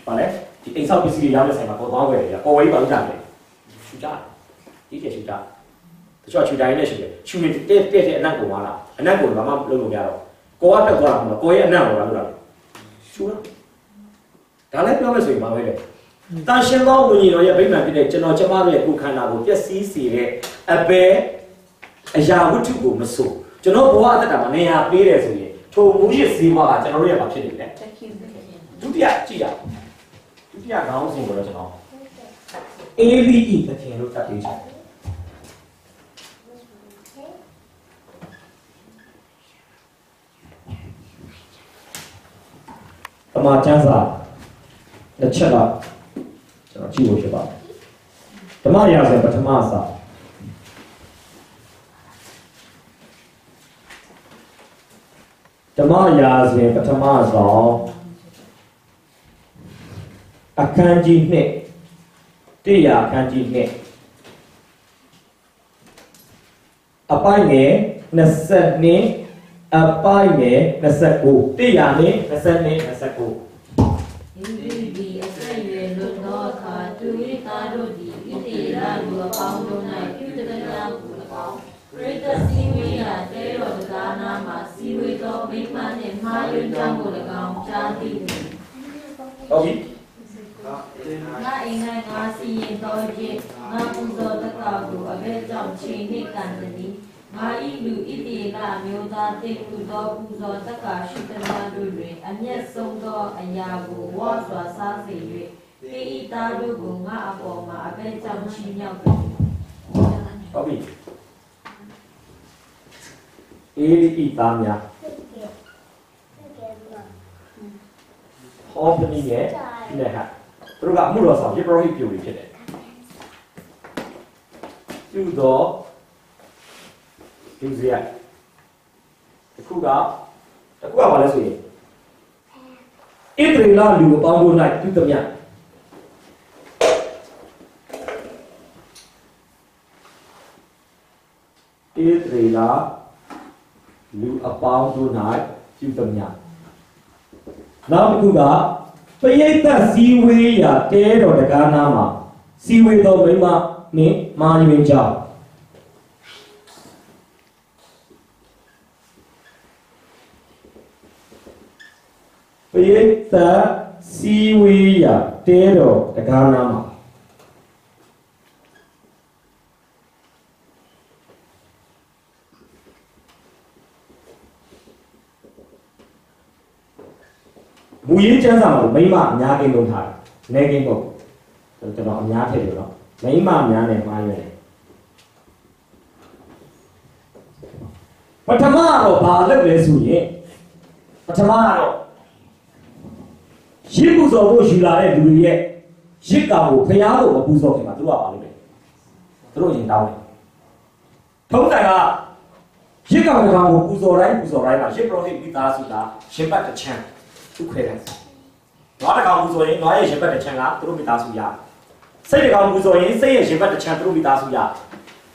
ဗာလဲဒီအိမ်ဆောက်ပစ္စည်းတွေရောက်တဲ့ဆိုင်မှာပေါ်သွားခဲ့တယ်ကပေါ်ဝေးပါလို့ကြားတယ်ရှူကြဒီကျရှူကြတချို့ချူတိုင်းနဲ့ရှူတယ်ချူနေတဲ့တဲ့တဲ့အနက်ကိုမလားအနက်ကိုဘာမှလုပ်လို့မရတော့ကိုကတက်သွားတာမဟုတ်ကိုရဲ့အနက်ကိုလာလို့လားရှူလားဒါလည်းပြောမယ်ဆိုရင်ဘာပဲလဲ တန်ရှင်သောဝိညာဉ်တော်ရဲ့ဗိမာန်ဖြစ်တဲ့ကျွန်တော်ကျမတို့ရဲ့ကိုယ်ခန္ဓာကိုပျက်စီးစေတဲ့အဘယ်အရာဝတ္ထုကိုမဆိုကျွန်တော်ဘဝအတ္တမှာနေရာပေးတယ်ဆိုရင်ထိုမူရစ်စည်းဝါးကကျွန်တော်တို့ရဲ့ဘာဖြစ်နေလဲတက်ခင်ပဲဒုတိယကြည့်ရအောင်ဒုတိယခေါင်းစဉ်ကိုတော့ကျွန်တော် AVE သခင်လို့တတ်ပေးချင်တယ်တမန်ကျမ်းစာတစ်ချက်က ကျွန်တော်ကြည့်ဖို့ဖြစ်ပါတယ်ဓမ္မရာဇဝင်ပထမစာဓမ္မရာဇဝင်ပထမဆောင်အခန်းကြီးနှစ်တရားအခန်းကြီးနှစ်အပိုင်းငယ်22အပိုင်းငယ်29တရားနဲ့22 29 အပေါင်းတို့၌ပြုတကနာကို၎င်းပရိသတ်စည်းဝေးရာတဲတော်တကားနာမှာစည်းဝေးသောမိမနှင့်မှားယွင်းကြောင်းကို၎င်းကြားသိသည်ဟုတ်ပြီတော့ဒီမှာငါအိမ်၌ငါစီရင်တော်ခြင်းငါပူဇော်တကာကိုအဘဲကြောင့်ချိန်နှင့်ကန်သည်ငါဤလူဣတိလမျိုးသားတိတ်သူသောပူဇော်တကာရှိသမျှတို့တွင်အမျက်ဆုံးသောအရာကိုဝါစွာစားစေ၍ တေဤသားတို့ကိုငါအပေါ်မှာအဘဲကြောင့်ချီးမြှောက်သည်ဟုတ်ပြီအေဒီသားများဟောပနီရဲ့ဒီနဲ့ဟာသူတို့ကအမှုတော်ဆောင်ပြပရောဟိတ်ပြိုတွေဖြစ်တယ်ပြုတော့ပြုစရာတခုကတခုကဘာလဲဆိုရင်ဣသရေလလူအပေါင်းတို့၌ပြုသမျှ ဣသရေလလူအပေါင်းတို့၌ပြုသမျှနောက်တစ်ခုကပရိသတ်စည်းဝေးရာတဲတော်တကားနာမှာစည်းဝေးသောမိမနှင့်မာယွင်ကြောင့်ပရိသတ်စည်းဝေးရာတဲတော်တကားနာမှာ မူရင်းကျမ်းစာမှာမိမအများကြီးလုံးထားတယ်။နေကင်းပေါ့ကျွန်တော်အများထည့်လို့နော်မိမအများနဲ့မှားရွယ်တယ်ပထမတော့ဘာလုပ်လဲဆိုရင်ပထမတော့ရစ်ပူဇော်ဖို့ယူလာတဲ့လူတွေရဲ့ရစ်ကောင်ကိုဖျားဖို့မပူဇော်ခင်မှာသူတို့ကဘာလုပ်လဲသူတို့ရင်တောင်းတယ်ထုံးတယ်ကရစ်ကောင်ကောင်ကိုပူဇော်တိုင်းပူဇော်တိုင်းမှာရစ်ပရောဟိတ်မိသားစုကရှင်ဘတ်တစ်ချမ်း သူခွဲတယ်နွားတစ်ကောင်ပူဇော်ရင်နွားရဲ့ရှင်ဘတ်တစ်ချမ်းကသူတို့မိသားစုရတယ်စိတ်တစ်ကောင်ပူဇော်ရင်စိတ်ရဲ့ရှင်ဘတ်တစ်ချမ်းသူတို့မိသားစုရတယ်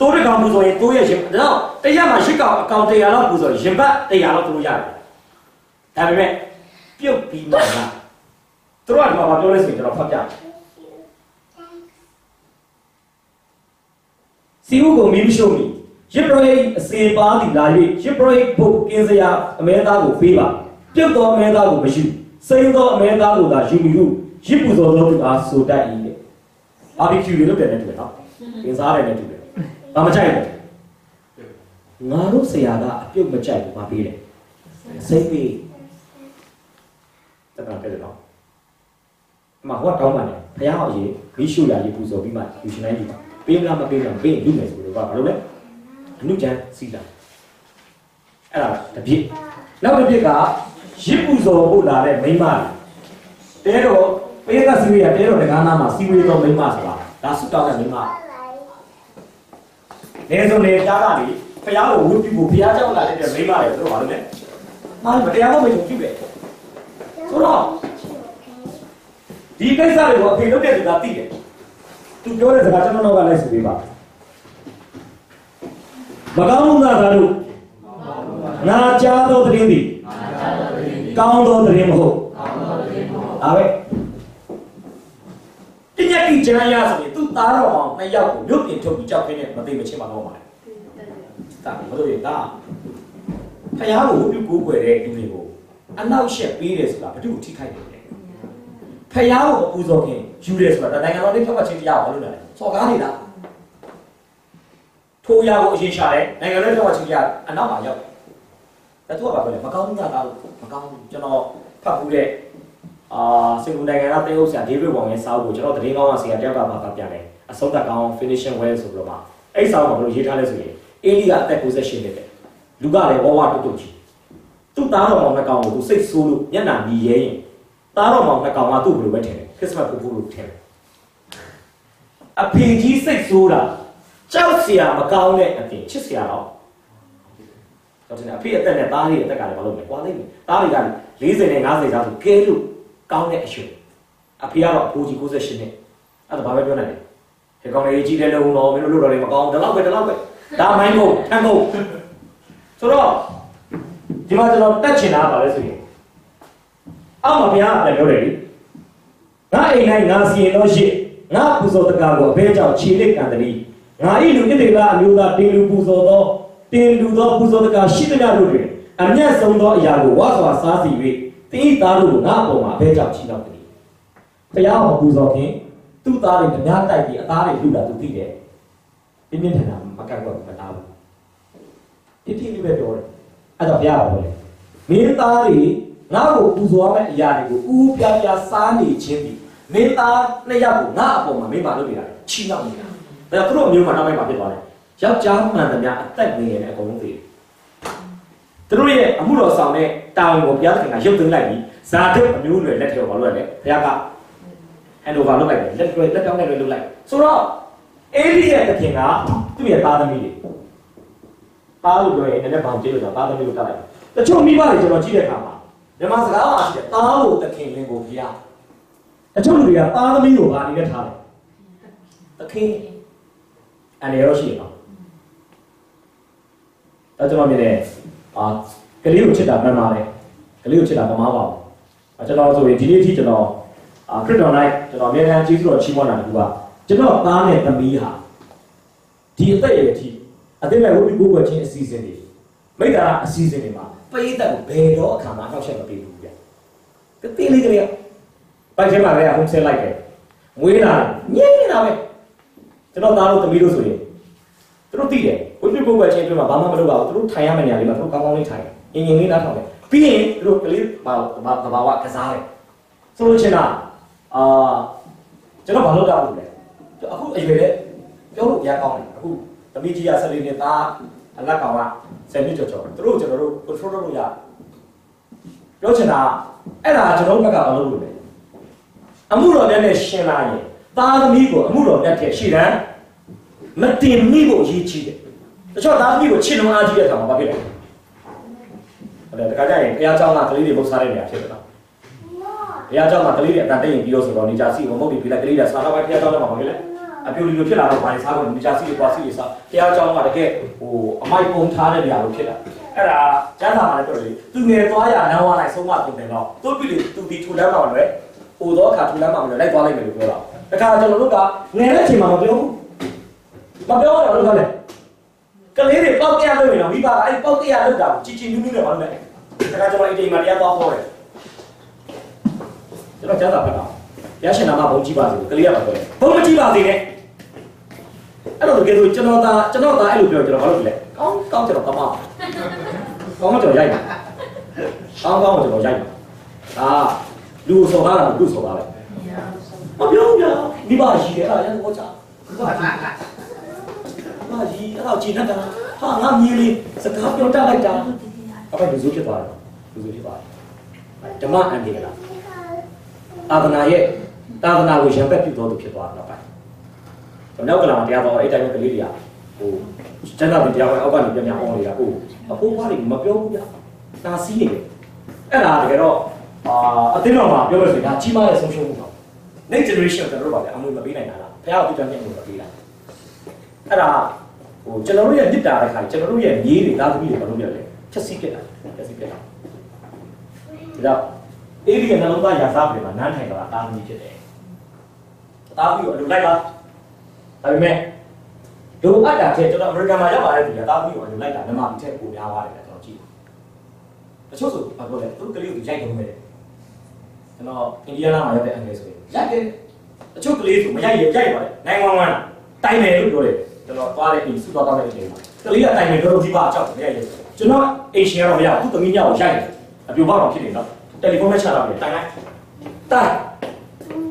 တိုးတစ်ကောင်ပူဇော်ရင်တိုးရဲ့ရှင်ဒါတော့တရားမှာရှစ်ကောင်အကောင်100လောက်ပူဇော်ရင်ဘတ်100လောက်သူတို့ရတယ်ဒါပေမဲ့ပြုတ်ပြီးမှလားသူတို့ကဒီမှာပြောလဲဆိုရင်ကျွန်တော်ဖတ်ပြစီဟုကိုမီးမရှို့မီရစ်ပရိုဟိတ်အစေပါသည်လာ၍ရစ်ပရိုဟိတ်ဘုတ်ကင်းစရာအမဲသားကိုပေးပါ ပြုတ်သောအမဲသားကိုမရှိစိမ့်သောအမဲသားကိုသာယူမီဟုရစ်ပူဇော်သောသူအားဆိုတတ်၏တဲ့ဘာဘီကျူတွေလုပ်တယ်နဲ့တူတယ်နော်ကင်းစားတယ်နဲ့တူတယ်ဘာမကြိုက်ဘူးငါတို့ဆရာကအပြုတ်မကြိုက်ဘူးမပေးတယ်စိမ့်ပေးတက္ကနာပြတယ်နော်အမဟောတောင်းပါနဲ့ဘုရားအောင်ရေးမိရှုရာရေးပူဇော်ပြီးမှယူရှင်တိုင်းယူပါပေးမလားမပေးလားပေးရင်လူမယ်ဆိုတော့ဘာလို့လဲအနုချမ်းစီးတာအဲ့ဒါတစ်ပြည့်နောက်တစ်ပြည့်က ရစ်ပူဇော်ဖို့လာတဲ့မိမတွေတဲတော့ပေးကစီဝေးရတဲတော့ငကားနာမှာစီဝေးတော့မိမဆိုတာဒါဆုတောင်းတဲ့မိမလဲဆိုလေတားတာလေဖျားကိုဝုပြုဖို့ဖျားကြောက်လာတဲ့မိမတွေတို့ဘာလို့လဲမာမတရားတော့မယုံကြည်ပဲဆိုတော့ဒီကိစ္စတွေကိုအဖေလုပ်တဲ့သူကသိတယ်သူပြောတဲ့စကားကျွန်တော်ကလည်းဆိုပေးပါမကောင်းမှုသာတို့နာကြားသောသတင်းသည် ကောင်းသောသတင်းမဟုတ်ကောင်းသောတည်းမဟုတ်ဒါပဲတညက်တိကျမ်းရဆိုရင်သူ့သားတော်အောင်နှစ်ယောက်ကိုမြို့ပြင်ထုတ်ပြီးကြောက်ခင်းနဲ့မသိမချင်းမတော့ပါဘူးဒါမလို့ရတာဖယားကိုပြုကိုးကွယ်တဲ့လူတွေကိုအနောက်ရှက်ပေးတယ်ဆိုတာဘယ်သူ့ကိုထိခိုက်တယ်လဲဖယားကိုအပူဇော်ခင်ယူတယ်ဆိုတာဒါနိုင်ငံတော်လေးဖြောက်ချင်းတရားဘာလို့လဲစော်ကားနေတာထိုးရကိုအရေးရှာတယ်နိုင်ငံတော်လေးဖြောက်ချင်းတရားအနောက်မှာရောက် အဲသူကဘာပြောလဲမကောင်းညကားလို့မကောင်းကျွန်တော်ဖတ်ဘူးတဲ့အာစင်ကာပူနိုင်ငံသားတရုတ်ဆရာဒေးဗစ်ဝမ်ရဲ့စာအုပ်ကိုကျွန်တော်သတင်းကောင်းအောင်ဆရာတယောက်ကမှဖတ်ပြတယ်အဆုံးသတ်ကောင်း finishing well ဆိုပြီးတော့မှအဲ့စာအုပ်ကဘယ်လိုရေးထားလဲဆိုရင်အေလီကအသက်68နှစ်တဲ့လူကလည်းဝဝတုတ်တုတ်ကြီးသူ့သားတော်မောင်နှကောင်ကိုသူစိတ်ဆိုးလို့မျက်နှာမြည်ရဲရင်သားတော်မောင်နှကောင်ကသူ့ဘယ်လိုပဲထင်တယ်ခရစ်စမတ်ကိုဖို့လို့ထင်တယ်အဖေကြီးစိတ်ဆိုးတာကြောက်စရာမကောင်းတဲ့အပြင်ချစ်စရာတော့ တော့တင်အဖေအသက်နဲ့သားလေးအသက်ကလည်းမလုပ်နဲ့ကွာလိမ့်မယ်သားတွေက40နဲ့50ကျောင်းဆိုကဲလို့ကောင်းတဲ့အရွယ်အဖေကတော့အဖိုးကြီး68နှစ်အဲ့ဒါဘာပဲပြောနိုင်လဲဒီကောင်လေးကြီးတဲ့လုံးတော့မင်းတို့လို့တော့လည်းမကောင်းဒီလောက်ပဲဒီလောက်ပဲဒါမိုင်းကုန်ထမ်းကုန်ဆိုတော့ဒီမှာကျွန်တော်တက်ချင်တာပါလဲဆိုရင်အောက်မှာဘုရားကပြောတယ်လေငါအိမ်၌ငါစီရင်လို့ရှိငါပူဇော်တကားကိုအဘဲကြောင့်ခြေလစ်ကန်တည်းငါဤလူဣသေလအမျိုးသားတင်လူပူဇော်သော တင်လူသောပူဇော်တကားရှိသမျှတို့တွင်အမျက်ဆုံးသောအရာကိုဝါစွာစားစီ၍တင်းဤသားတို့ကိုငါအပေါ်မှာအဘဲကြောင့်ချီတော့တည်းဘုရားကိုပူဇော်ခြင်းသူ့သားတွေဓမြတိုက်ပြီးအသားတွေလူတာသူသိတယ်ပြင်းပြင်းထန်ထန်မကတ်ကွက်မသားဘူးဒီတိလေးပဲပြောတယ်အဲ့တော့ဘုရားကပြောတယ်မင်းသားတွေငါ့ကိုပူဇော်မယ့်အရာတွေကိုဥပြပြစားနေခြင်းဒီမင်းသားနှစ်ယောက်ကိုငါအပေါ်မှာမင်းမလုပ်နေတာချီတော့နေတာဒါကြောင့်သူတို့အမျိုးမှာနောက်ပိုင်းမှာဖြစ်သွားတယ် ယောက်ျားမှန်သမျှအသက်ငယ်နေတဲ့အကုန်လုံးသိတယ်သူတို့ရဲ့အမှုတော်ဆောင်တဲ့တာဝန်ကိုဘုရားသခင်ကရုပ်သိမ်းလိုက်ပြီးဇာတုအမျိုးအနွယ်လက်ထဲကိုဘာလုပ်ရလဲဘုရားက hand over လုပ်လိုက်တယ်လက်တွေလက်တောင်းနဲ့တွေလုပ်လိုက်ဆိုတော့အေလိရဲ့တခင်ကသူ့ရဲ့သားသမီးတွေသားလို့ပြောရင်နည်းနည်းဘောင်ကျလို့ဆိုတာသားသမီးကိုတတ်လိုက်တချို့မိဘတွေကျွန်တော်ကြည့်တဲ့အခါမှာမြန်မာစကားမှာရှိတယ်သားကိုတခင်လင်ကိုဘုရားတချို့လူတွေကသားသမီးကိုဗာနေနဲ့ထားတယ်တခင်အနေရောရှိရ အောင်ဒါကျွန်တော်မြင်တယ်အာကလေးကိုချစ်တာမှန်ပါတယ်ကလေးကိုချစ်တာမမားပါဘူးအဲကျွန်တော်ဆိုရင်ဒီနေ့အထိကျွန်တော်အာခရစ်တော်၌ကျွန်တော်အများအားကျေးဇူးတော်ချီးမွမ်းတာကကျွန်တော်သားနဲ့သမီးဟာဒီအသက်အရွယ်အထိအသက်မဲ့ဝိပုကိုယ်ချင်းအစီအစဉ်တွေမိတ္တာအစီအစဉ်တွေမှာပရိသတ်ကိုဘယ်တော့အခါမှအောက်ချက်မပေးဘူးဗျ။တတိလေးကလေးပိုက်ထဲမှာလည်း home set လိုက်တယ်။မွေးလာညင်းနေတာပဲ။ကျွန်တော်သားတို့သမီးတို့ဆိုရင်သူတို့သိတယ် ဝိပုကိုယ်ချင်းအတွင်းမှာဘာမှမလုပ်ပါဘူး။သူတို့ထိုင်ရမယ့်နေရာလေးမှာသူတို့ကောင်းကောင်းလေးထိုင်။ငင်ငင်လေးနားထောင်တယ်။ပြီးရင်သူတို့ကလေးဘာဘာဘာဝကစားတယ်။ဆိုလို့ချင်းတာအာကျွန်တော်ဘာလုပ်တာလဲ။အခုအရွယ်လေးပြောလို့ရကောင်းတယ်။အခုသမီးကြီးကဆက်လေးနဲ့သားအလက်ကောင်ကဆယ်နှစ်ကျော်ကျော်သူတို့ကျွန်တော်တို့ control လုပ်လို့ရပြောချင်တာအဲ့ဒါကျွန်တော်ဘက်ကမလုပ်လို့လေအမှုတော်မြတ်နဲ့ရှင်လာရင်သားသမီးကိုအမှုတော်မြတ်တဲ့ရှေ့တန်းမတင်မိဖို့အရေးကြီးတယ် တချို့သားသမီးကိုချစ်လွန်းအားကြီးတဲ့အခါမှာဘာဖြစ်လဲဟုတ်တယ်တခါကျရင်ဘုရားကျောင်းကကလေးတွေပုတ်စားတဲ့နေရာဖြစ်တယ်နော်ဘုရားကျောင်းမှာကလေးတွေအတန်တိတ်ရင်ပြီးတော့ဆိုတော့နေကြစီကိုမုတ်ပြီးပြီးလိုက်ကလေးတွေစားတော့ဘုရားကျောင်းထဲမှာဘာဖြစ်လဲအပြိုလီလိုဖြစ်လာတော့ဘာလဲစားတော့နေကြစီတွေပွားစီတွေစားဘုရားကျောင်းကတကယ်ဟိုအမိုက်ပုံထားတဲ့နေရာလိုဖြစ်လာအဲ့ဒါကျမ်းစာမှာလည်းပြောတယ်သူငယ်သွားရနန်းဝါလိုက်ဆုံးမသူတယ်တော့သူပြီလေသူဒီထူလမ်းမှာလွယ်ဟိုတော့ခါထူလမ်းမှာလွယ်လိုက်သွားလိုက်မယ်လို့ပြောတာတခါကျွန်တော်တို့ကငယ်တဲ့အချိန်မှာမပြောဘူးမပြောရတော့လို့ခါလဲ ကလေးတွေပေါက်ပြလို့ရင်တော့မိဘကအဲ့ပေါက်ပြလောက်တာကိုချီချီနူးနူးနဲ့မလုပ်နဲ့တခါကျွန်တော်အိမ်မှာတရားသွားဟောတယ်ကျွန်တော်ကျမ်းစာဖတ်တာရရှင်နာမဘုံကြည့်ပါစေကလေးကပါပြောတယ်ဘုံမကြည့်ပါစေနဲ့အဲ့တော့တကယ်လို့ကျွန်တော်သာကျွန်တော်သာအဲ့လိုပြောကျွန်တော်ဘာလုပ်လဲကောင်းကောင်းကျွန်တော်ကမကောင်းမကျွန်တော်ရိုက်ပါကောင်းကောင်းကျွန်တော်ရိုက်ပါဒါလူဆော်တာလားလူဆော်တာလဲမပြောဘူးဗျာမိဘရှိတယ်အဲ့ဒါရန်ကုန်ချမိဘရှိမိ ဘရှိအဲ့တော့ကြည်နေတာဟာငါမြေးလေးစကားပြောတတ်လိုက်တာအဲ့ဒါလူစုဖြစ်သွားတယ်လူစုဖြစ်သွားတယ်ဓမ္မအန်ဒီကလားအာသနာရဲ့သာသနာကိုရံပက်ပြုတော်သူဖြစ်သွားတော့ပိုင်းနောက်ကလာတရားတော်အဲ့တိုင်းကလေးတွေကဟိုကျန်တာဒီတရားဝင်အောက်ကနေပြန်ပြန်အောင်နေတာကိုအဖိုးဘွားတွေမပြောဘူးဗျာတာစီးနေတယ်အဲ့ဒါတကယ်တော့အာအသိတော်မှာပြောလို့ဆိုရင်ဒါကြီးမားတဲ့ဆုံးရှုံးမှုပေါ့ next generation ကျွန်တော်တို့ပါလေအမှုမပေးနိုင်တာလားဘုရားကပြတ်ပြတ်မှုမပေးလိုက် အဲ့ဒါဟိုကျွန်တော်တို့ရဲ့မြစ်တာတဲ့ခါကျွန်တော်တို့ရဲ့မြေးတွေသားသမီးတွေဘာလို့ပြောလဲချက်စီးပြစ်တာချက်စီးပြစ်တာဒါကြောင့်အေးဒီရဲ့နှလုံးသားရာစားပြင်မှာနန်းထိုင်တာတာသမီဖြစ်တယ်တာပြီးတော့အလိုလိုက်ပါဒါပေမဲ့ဒုအပ်တာတဲ့ကျွန်တော်အမေရိကန်မှာရောက်လာတဲ့သူကတာပြီးတော့အလိုလိုက်တာမြန်မာပြည်ထက်ပိုများပါတယ်ကျွန်တော်ကြည့်တချို့ဆိုဘာပြောလဲသူကလေးကိုရိုက်တုံးမယ်ကျွန်တော်အိန္ဒိယနာမှာရောက်တဲ့အင်္ဂလိပ်ဆိုရင်ရိုက်တယ်တချို့ကလေးဆိုမရိုက်ရရိုက်ပါတယ်နိုင်ဝမ်ဝမ်တိုင်တယ်လို့ပြောတယ် ကျွန်တော်သွားတဲ့အိမ်စုသွားတော့တဲ့အချိန်မှာကလေးကတိုင်တယ်တော်တော်ကြီးပါအကြောက်မရိုက်ရကျွန်တော်အိမ်ရှင်ကတော့မရဘူးသူသမီးညောက်ကိုရိုက်တယ်အပြိုပေါက်တော့ဖြစ်နေတော့တယ်လီဖုန်းနဲ့ချလာတယ်တိုင်လိုက်တိုင်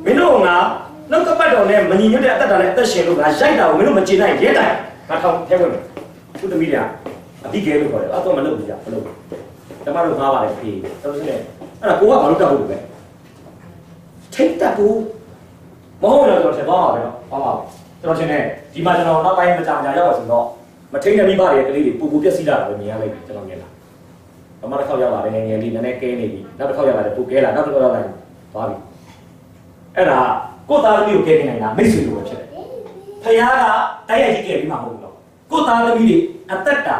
မင်းတို့ကနှုတ်ကပတ်တော်နဲ့မညီညွတ်တဲ့အသက်တာနဲ့အသက်ရှင်လို့ငါရိုက်တာကိုမင်းတို့မကျေနိုင်ရဲတိုင်ငါထောင်ထဲဝင်မယ်သူသမီးကအတိကဲလို့ခေါ်တယ်အဲ့တော့မလုပ်ဘူးကြာမလုပ်ဘူးကျမတို့ငားပါလေဖေးတော်စင်းအဲ့ဒါကိုကဘာလို့တောက်လို့လဲထိတ်တက်ဘူးမဟုတ်တော့ကျွန်တော်ဆက်သွားပါပဲတော့ပါပါ ကျွန်တော်ချင်းနေဒီမှာကျွန်တော်နောက်ပိုင်းမကြကြရောက်ပါဆိုတော့မထိန်တဲ့မိဘတွေကလေးတွေပူပူပြက်စီးလာတာပဲမြင်ရလိုက်ပြီကျွန်တော်မြင်လာပမာတစ်ခေါက်ရောက်လာတယ်ငယ်ငယ်လေးနည်းနည်းကဲနေပြီနောက်တစ်ခေါက်ရောက်လာတယ်ပူကဲလာနောက်တစ်ခေါက်ရောက်လာတယ်သွားပြီအဲ့ဒါကိုသားသမီးကိုကဲနေနိုင်တာမိတ်ဆွေလိုပဲဖြစ်တယ်ဖခင်ကတိုက်ရိုက်ကြီးကဲပြီးမှမဟုတ်ဘူးတော့ကိုသားသမီးတွေအသက်တာ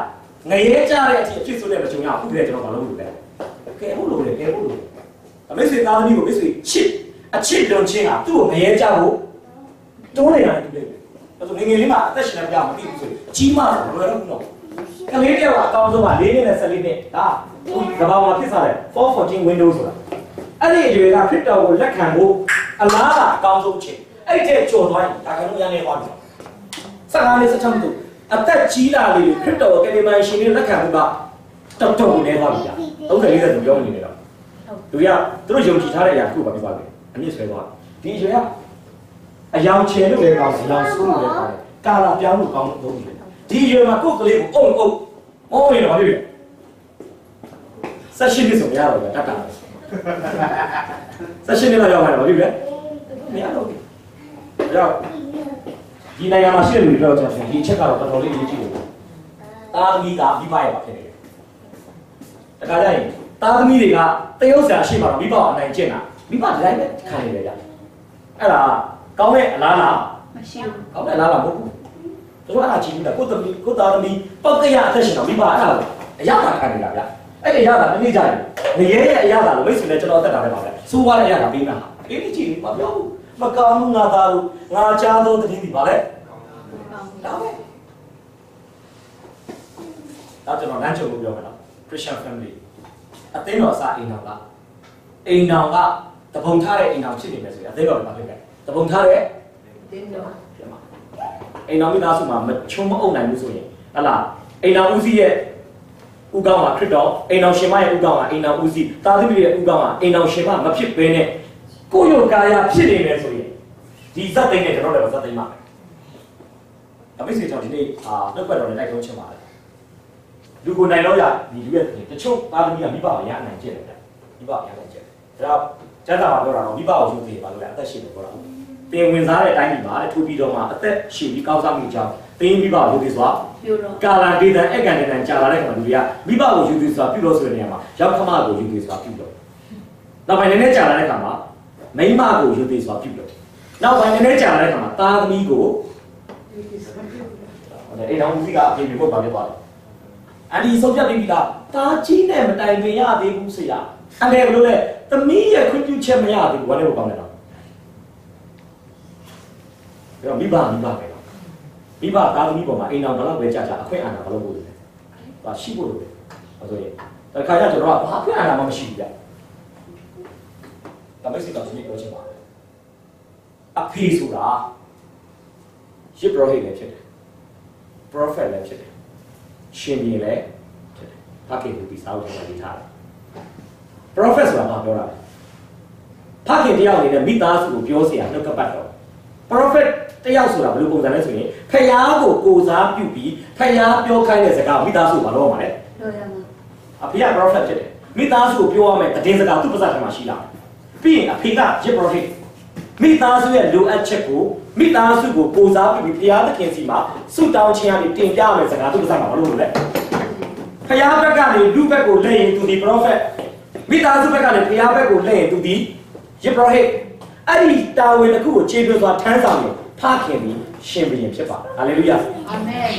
ငရဲကြတဲ့အထိအဖြစ်ဆိုတဲ့မချုံရဘူးတည်းကျွန်တော်မလုပ်ဘူးလေကဲဖို့လို့လေကဲဖို့လို့အမိတ်ဆွေသားသမီးကိုမိတ်ဆွေချစ်အချစ်လွန်ချင်းကသူ့ကိုငရဲကြဖို့ တွန်းနေတာတူတယ်အဲ့ဆိုငငယ်လေးမှာအသက်ရှင်နေကြမသိဘူးဆိုအကြီးမှဆိုလွယ်တော့ဘူးတော့ကလေးတယောက်ကအကောင်းဆုံးက၄နှစ်နဲ့၁၄နှစ်ဒါကဘာမှဖြစ်စားတယ်414 Windows ဆိုတာအဲ့ဒီအရွယ်ကခရစ်တော်ကိုလက်ခံဖို့အလားကအကောင်းဆုံးချင်းအဲ့တဲ့ကြော်သွားရင်ဒါကလည်းရနေသွားပြီ15နှစ်16နှစ်အသက်ကြီးလာလေခရစ်တော်ကိုကယ်တင်ရှင်ရှင်လက်ခံဖို့ကတော်တော်နေသွားပြီကြာ30 40သူပြောနေတယ်တော့သူကသူတို့ယုံကြည်ထားတဲ့အရာတစ်ခုပါပြပါလေအမြင့်ဆွဲသွားဒီအရွယ်က အယောင်ချယ်လို့လည်းကောင်းအယောင်ဆိုးလို့လည်းကောင်းကာလာပြောင်းလို့ကောင်းလို့သုံးတယ်ဒီအရွယ်မှာကိုယ်ကလေးကိုအုံအုံမဟုတ်ရင်တော့ဘာဖြစ်လဲဆက်ရှိနေဆိုမရတော့ဘူးတတ်တာဆက်ရှိနေတော့ရောက်မှာတော့ဘာဖြစ်လဲမရတော့ဘူးရောက်ဒီနိုင်ငံမှာရှိတဲ့လူတွေတော့ကျွန်တော်ဒီအချက်ကတော့တော်တော်လေးရေးကြည့်လို့တာသမီးကပြီးပါရပါဖြစ်နေတယ်တခါကျရင်တာသမီးတွေကတရုတ်ဆရာရှိမှတော့မိဘအနိုင်ကျင့်တာမိဘဒီတိုင်းပဲခံနေတယ်ကြာအဲ့ဒါ ကောင်းတဲ့အလားလားမရှိဘူးကောင်းတဲ့အလားလားမဟုတ်ဘူးသူတို့အဲ့ဒါကြည့်ပြီးတာကိုသမီးကိုသားသမီးပောက်ကရအသက်ရှင်တော့မိဘအဲ့ဒါအရသာခံနေတာဗျအဲ့ဒီအရသာတနေ့ကျရင်ငရဲရဲ့အရသာလို့မိတ်ဆွေနဲ့ကျွန်တော်တက်တာပဲပါဗျစိုးွားတဲ့အရသာပေးမှာအေးဒီကြည့်မပြောဘူးမကောင်းဘူးငါသားတို့ငါချားသောတတိဒီပါလေဒါပဲဒါကျွန်တော်လမ်းချုပ်လို့ပြောမယ်နော် Christian family အသိတော်အစားအိမ်တော်ကအိမ်တော်ကတပုံထားတဲ့အိမ်တော်ဖြစ်နေမယ်ဆိုရင်အသိတော်ကဘာဖြစ်လဲ တပုံထားတဲ့တင်းတော့ဖြစ်မှာအိမ်တော်မိသားစုမှာမချုံမအုပ်နိုင်ဘူးဆိုရင်ဟလာအိမ်တော်ဦးစီးရဲ့ဥကောင်းကခရစ်တော်အိမ်တော်ရှင်မရဲ့ဥကောင်းကအိမ်တော်ဦးစီးသာသမီရဲ့ဥကောင်းကအိမ်တော်ရှင်မမဖြစ်ဘဲနဲ့ကိုယ့်ရုပ်ကာယဖြစ်နေမယ်ဆိုရင်ဒီဇတ်သိမ်းနဲ့ကျွန်တော်လည်းဇတ်သိမ်းပါမယ်အမေစီကျွန်တော်ဒီနေ့အာနှုတ်ပတ်တော်နဲ့လိုက်ထုံးချင်ပါတယ်လူကိုနိုင်တော့ရဒီလူရဲ့တချို့သာသမီကမိဘကိုရအနိုင်ကျင့်တယ်ဗျမိဘကိုရနိုင်ကျင့်တယ်ဒါတော့ကျမ်းစာမှာပြောတာတော့မိဘကိုယူသေးပါလို့လဲအသက်ရှင်တယ်ပြောတာ တင်ဝင်စားတဲ့အတိုင်းဒီမှာထူပြီးတော့မှအသက်ရှင်ပြီးကောင်းစားမှုကြောင့်တင်းမိဘကိုယူသေးစွာပြိုတော့ကာလာဒေတာအကန်ဒေတာကြာလာတဲ့ခါမှာလူတွေကမိဘကိုယူသေးစွာပြုလို့ဆိုတဲ့နေရာမှာရောက်ခမကိုယူသေးစွာပြုလို့နောက်ပိုင်းနည်းနည်းကြာလာတဲ့ခါမှာမိန်းမကိုယူသေးစွာပြုလို့နောက်ပိုင်းနည်းနည်းကြာလာတဲ့ခါမှာသားသမီးကိုဟုတ်တယ်အိမ်တော်ဦးစီးကအဖေမျိုးပါပြသွားတယ်အန်ဒီဆုံးဖြတ်ပြီးပြီလားတာကြီးနဲ့မတိုင်ပင်ရသေးဘူးဆရာအဲ့ဒါဘယ်လိုလဲသမီးရဲ့ခွင့်ပြုချက်မရသေးဘူးဘာလဲကိုကောင်းတ ပြီးတော့မိဘမိဘပဲနော်မိဘသားသမီးပေါ်မှာအိမ်တော်ဘယ်လောက်ပဲကြာကြာအခွင့်အာဏာဘယ်လောက်ကိုလဲဒါရှိဖို့လိုတယ်အဲဆိုရင်တခါကျကျွန်တော်ကဘာအခွင့်အာဏာမှမရှိဘူးဗျဒါပဲစိတ်တော်ကြီးပြောချင်ပါတယ်အဖေဆိုတာရစ်ပရောဟိတ်လည်းဖြစ်တယ်ပရောဖက်လည်းဖြစ်တယ်ရှင်ကြီးလည်းဖြစ်တယ်ဖခင်ကိုပြီးစားဖို့ကျွန်တော်ရေးထားတယ်ပရောဖက်ဆိုတာဘာပြောတာလဲဖခင်တယောက်အနေနဲ့မိသားစုကိုပြောစရာနှုတ်ကပတ်တော် prophet တယောက်ဆိုတာဘယ်လိုပုံစံလဲဆိုရင်ဖခင်ကိုကိုစားပြုပြီးဖခင်ပြောခိုင်းတဲ့စကားမိသားစုကိုမလုပ်ရမှာလေတော့ရမှာအဖေက prophet ဖြစ်တယ်မိသားစုကိုပြောရမယ်တည်င်းစကားသူ့ပါးစပ်ထဲမှာရှိလာပြီးရင်အဖေက yip prophet မိသားစုရဲ့လိုအပ်ချက်ကိုမိသားစုကိုကိုစားပြုပြီးဘုရားသခင်စီမှာဆုတောင်းခြင်းအပြင်တင်ပြရမယ်စကားသူ့ပါးစပ်မှာမလုပ်လို့လေဘုရားဘက်ကနေလူဘက်ကိုလက်ရင်သူဒီ prophet မိသားစုဘက်ကနေဘုရားဘက်ကိုလက်ရင်သူဒီ yip prophet အဲ့ဒီတာဝန်တစ်ခုကိုခြေပြစွာထမ်းဆောင်ရင်ဖခင်ပြီးရှင်ဘုရင်ဖြစ်ပါတယ်ဟာလေလုယာအာမင်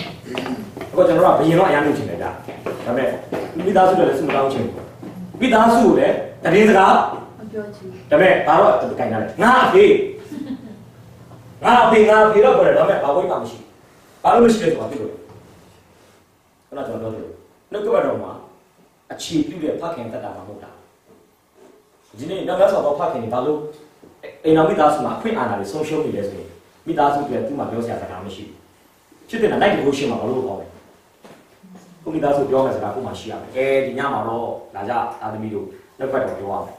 အခုကျွန်တော်ကဘယင်တော့အရန်လုပ်ချင်တယ်ဗျာဒါပေမဲ့မိသားစုတွေလည်းစုမတောင်းချင်ဘူးမိသားစုကိုလည်းတရင်စကားမပြောချင်ဒါပေမဲ့ဘာတော့တိုင်တာလဲငါအဖေငါအဖေငါအဖေတော့ပြောတယ်ဒါပေမဲ့ဘာဝိမှမရှိဘာလို့မရှိလဲဆိုတာသိလို့ခဏကျွန်တော်ပြောတယ်နှုတ်ကပတ်တော်မှာအခြေပြုတဲ့ဖခင်တတ်တာမှမဟုတ်တာဒီနေ့နောက်နောက်ဆိုတော့ဖခင်ဒီဘာလို့ အိမ်တော်မိသားစုမှာအခွင့်အာဏာတွေဆုံးရှုံးနေလဲဆိုရင်မိသားစုတွေသူ့မှာပြောစရာစကားမရှိဘူးဖြစ်တဲ့နိုင်တဲ့ကိုရှင်းမှာဘာလို့ပေါ့လဲကိုမိသားစုပြောမယ်စကားကိုမှရှိရမယ်ကဲဒီညမှာတော့လာကြအာသမီတို့နှုတ်ကပတ်တော်ပြောရမယ်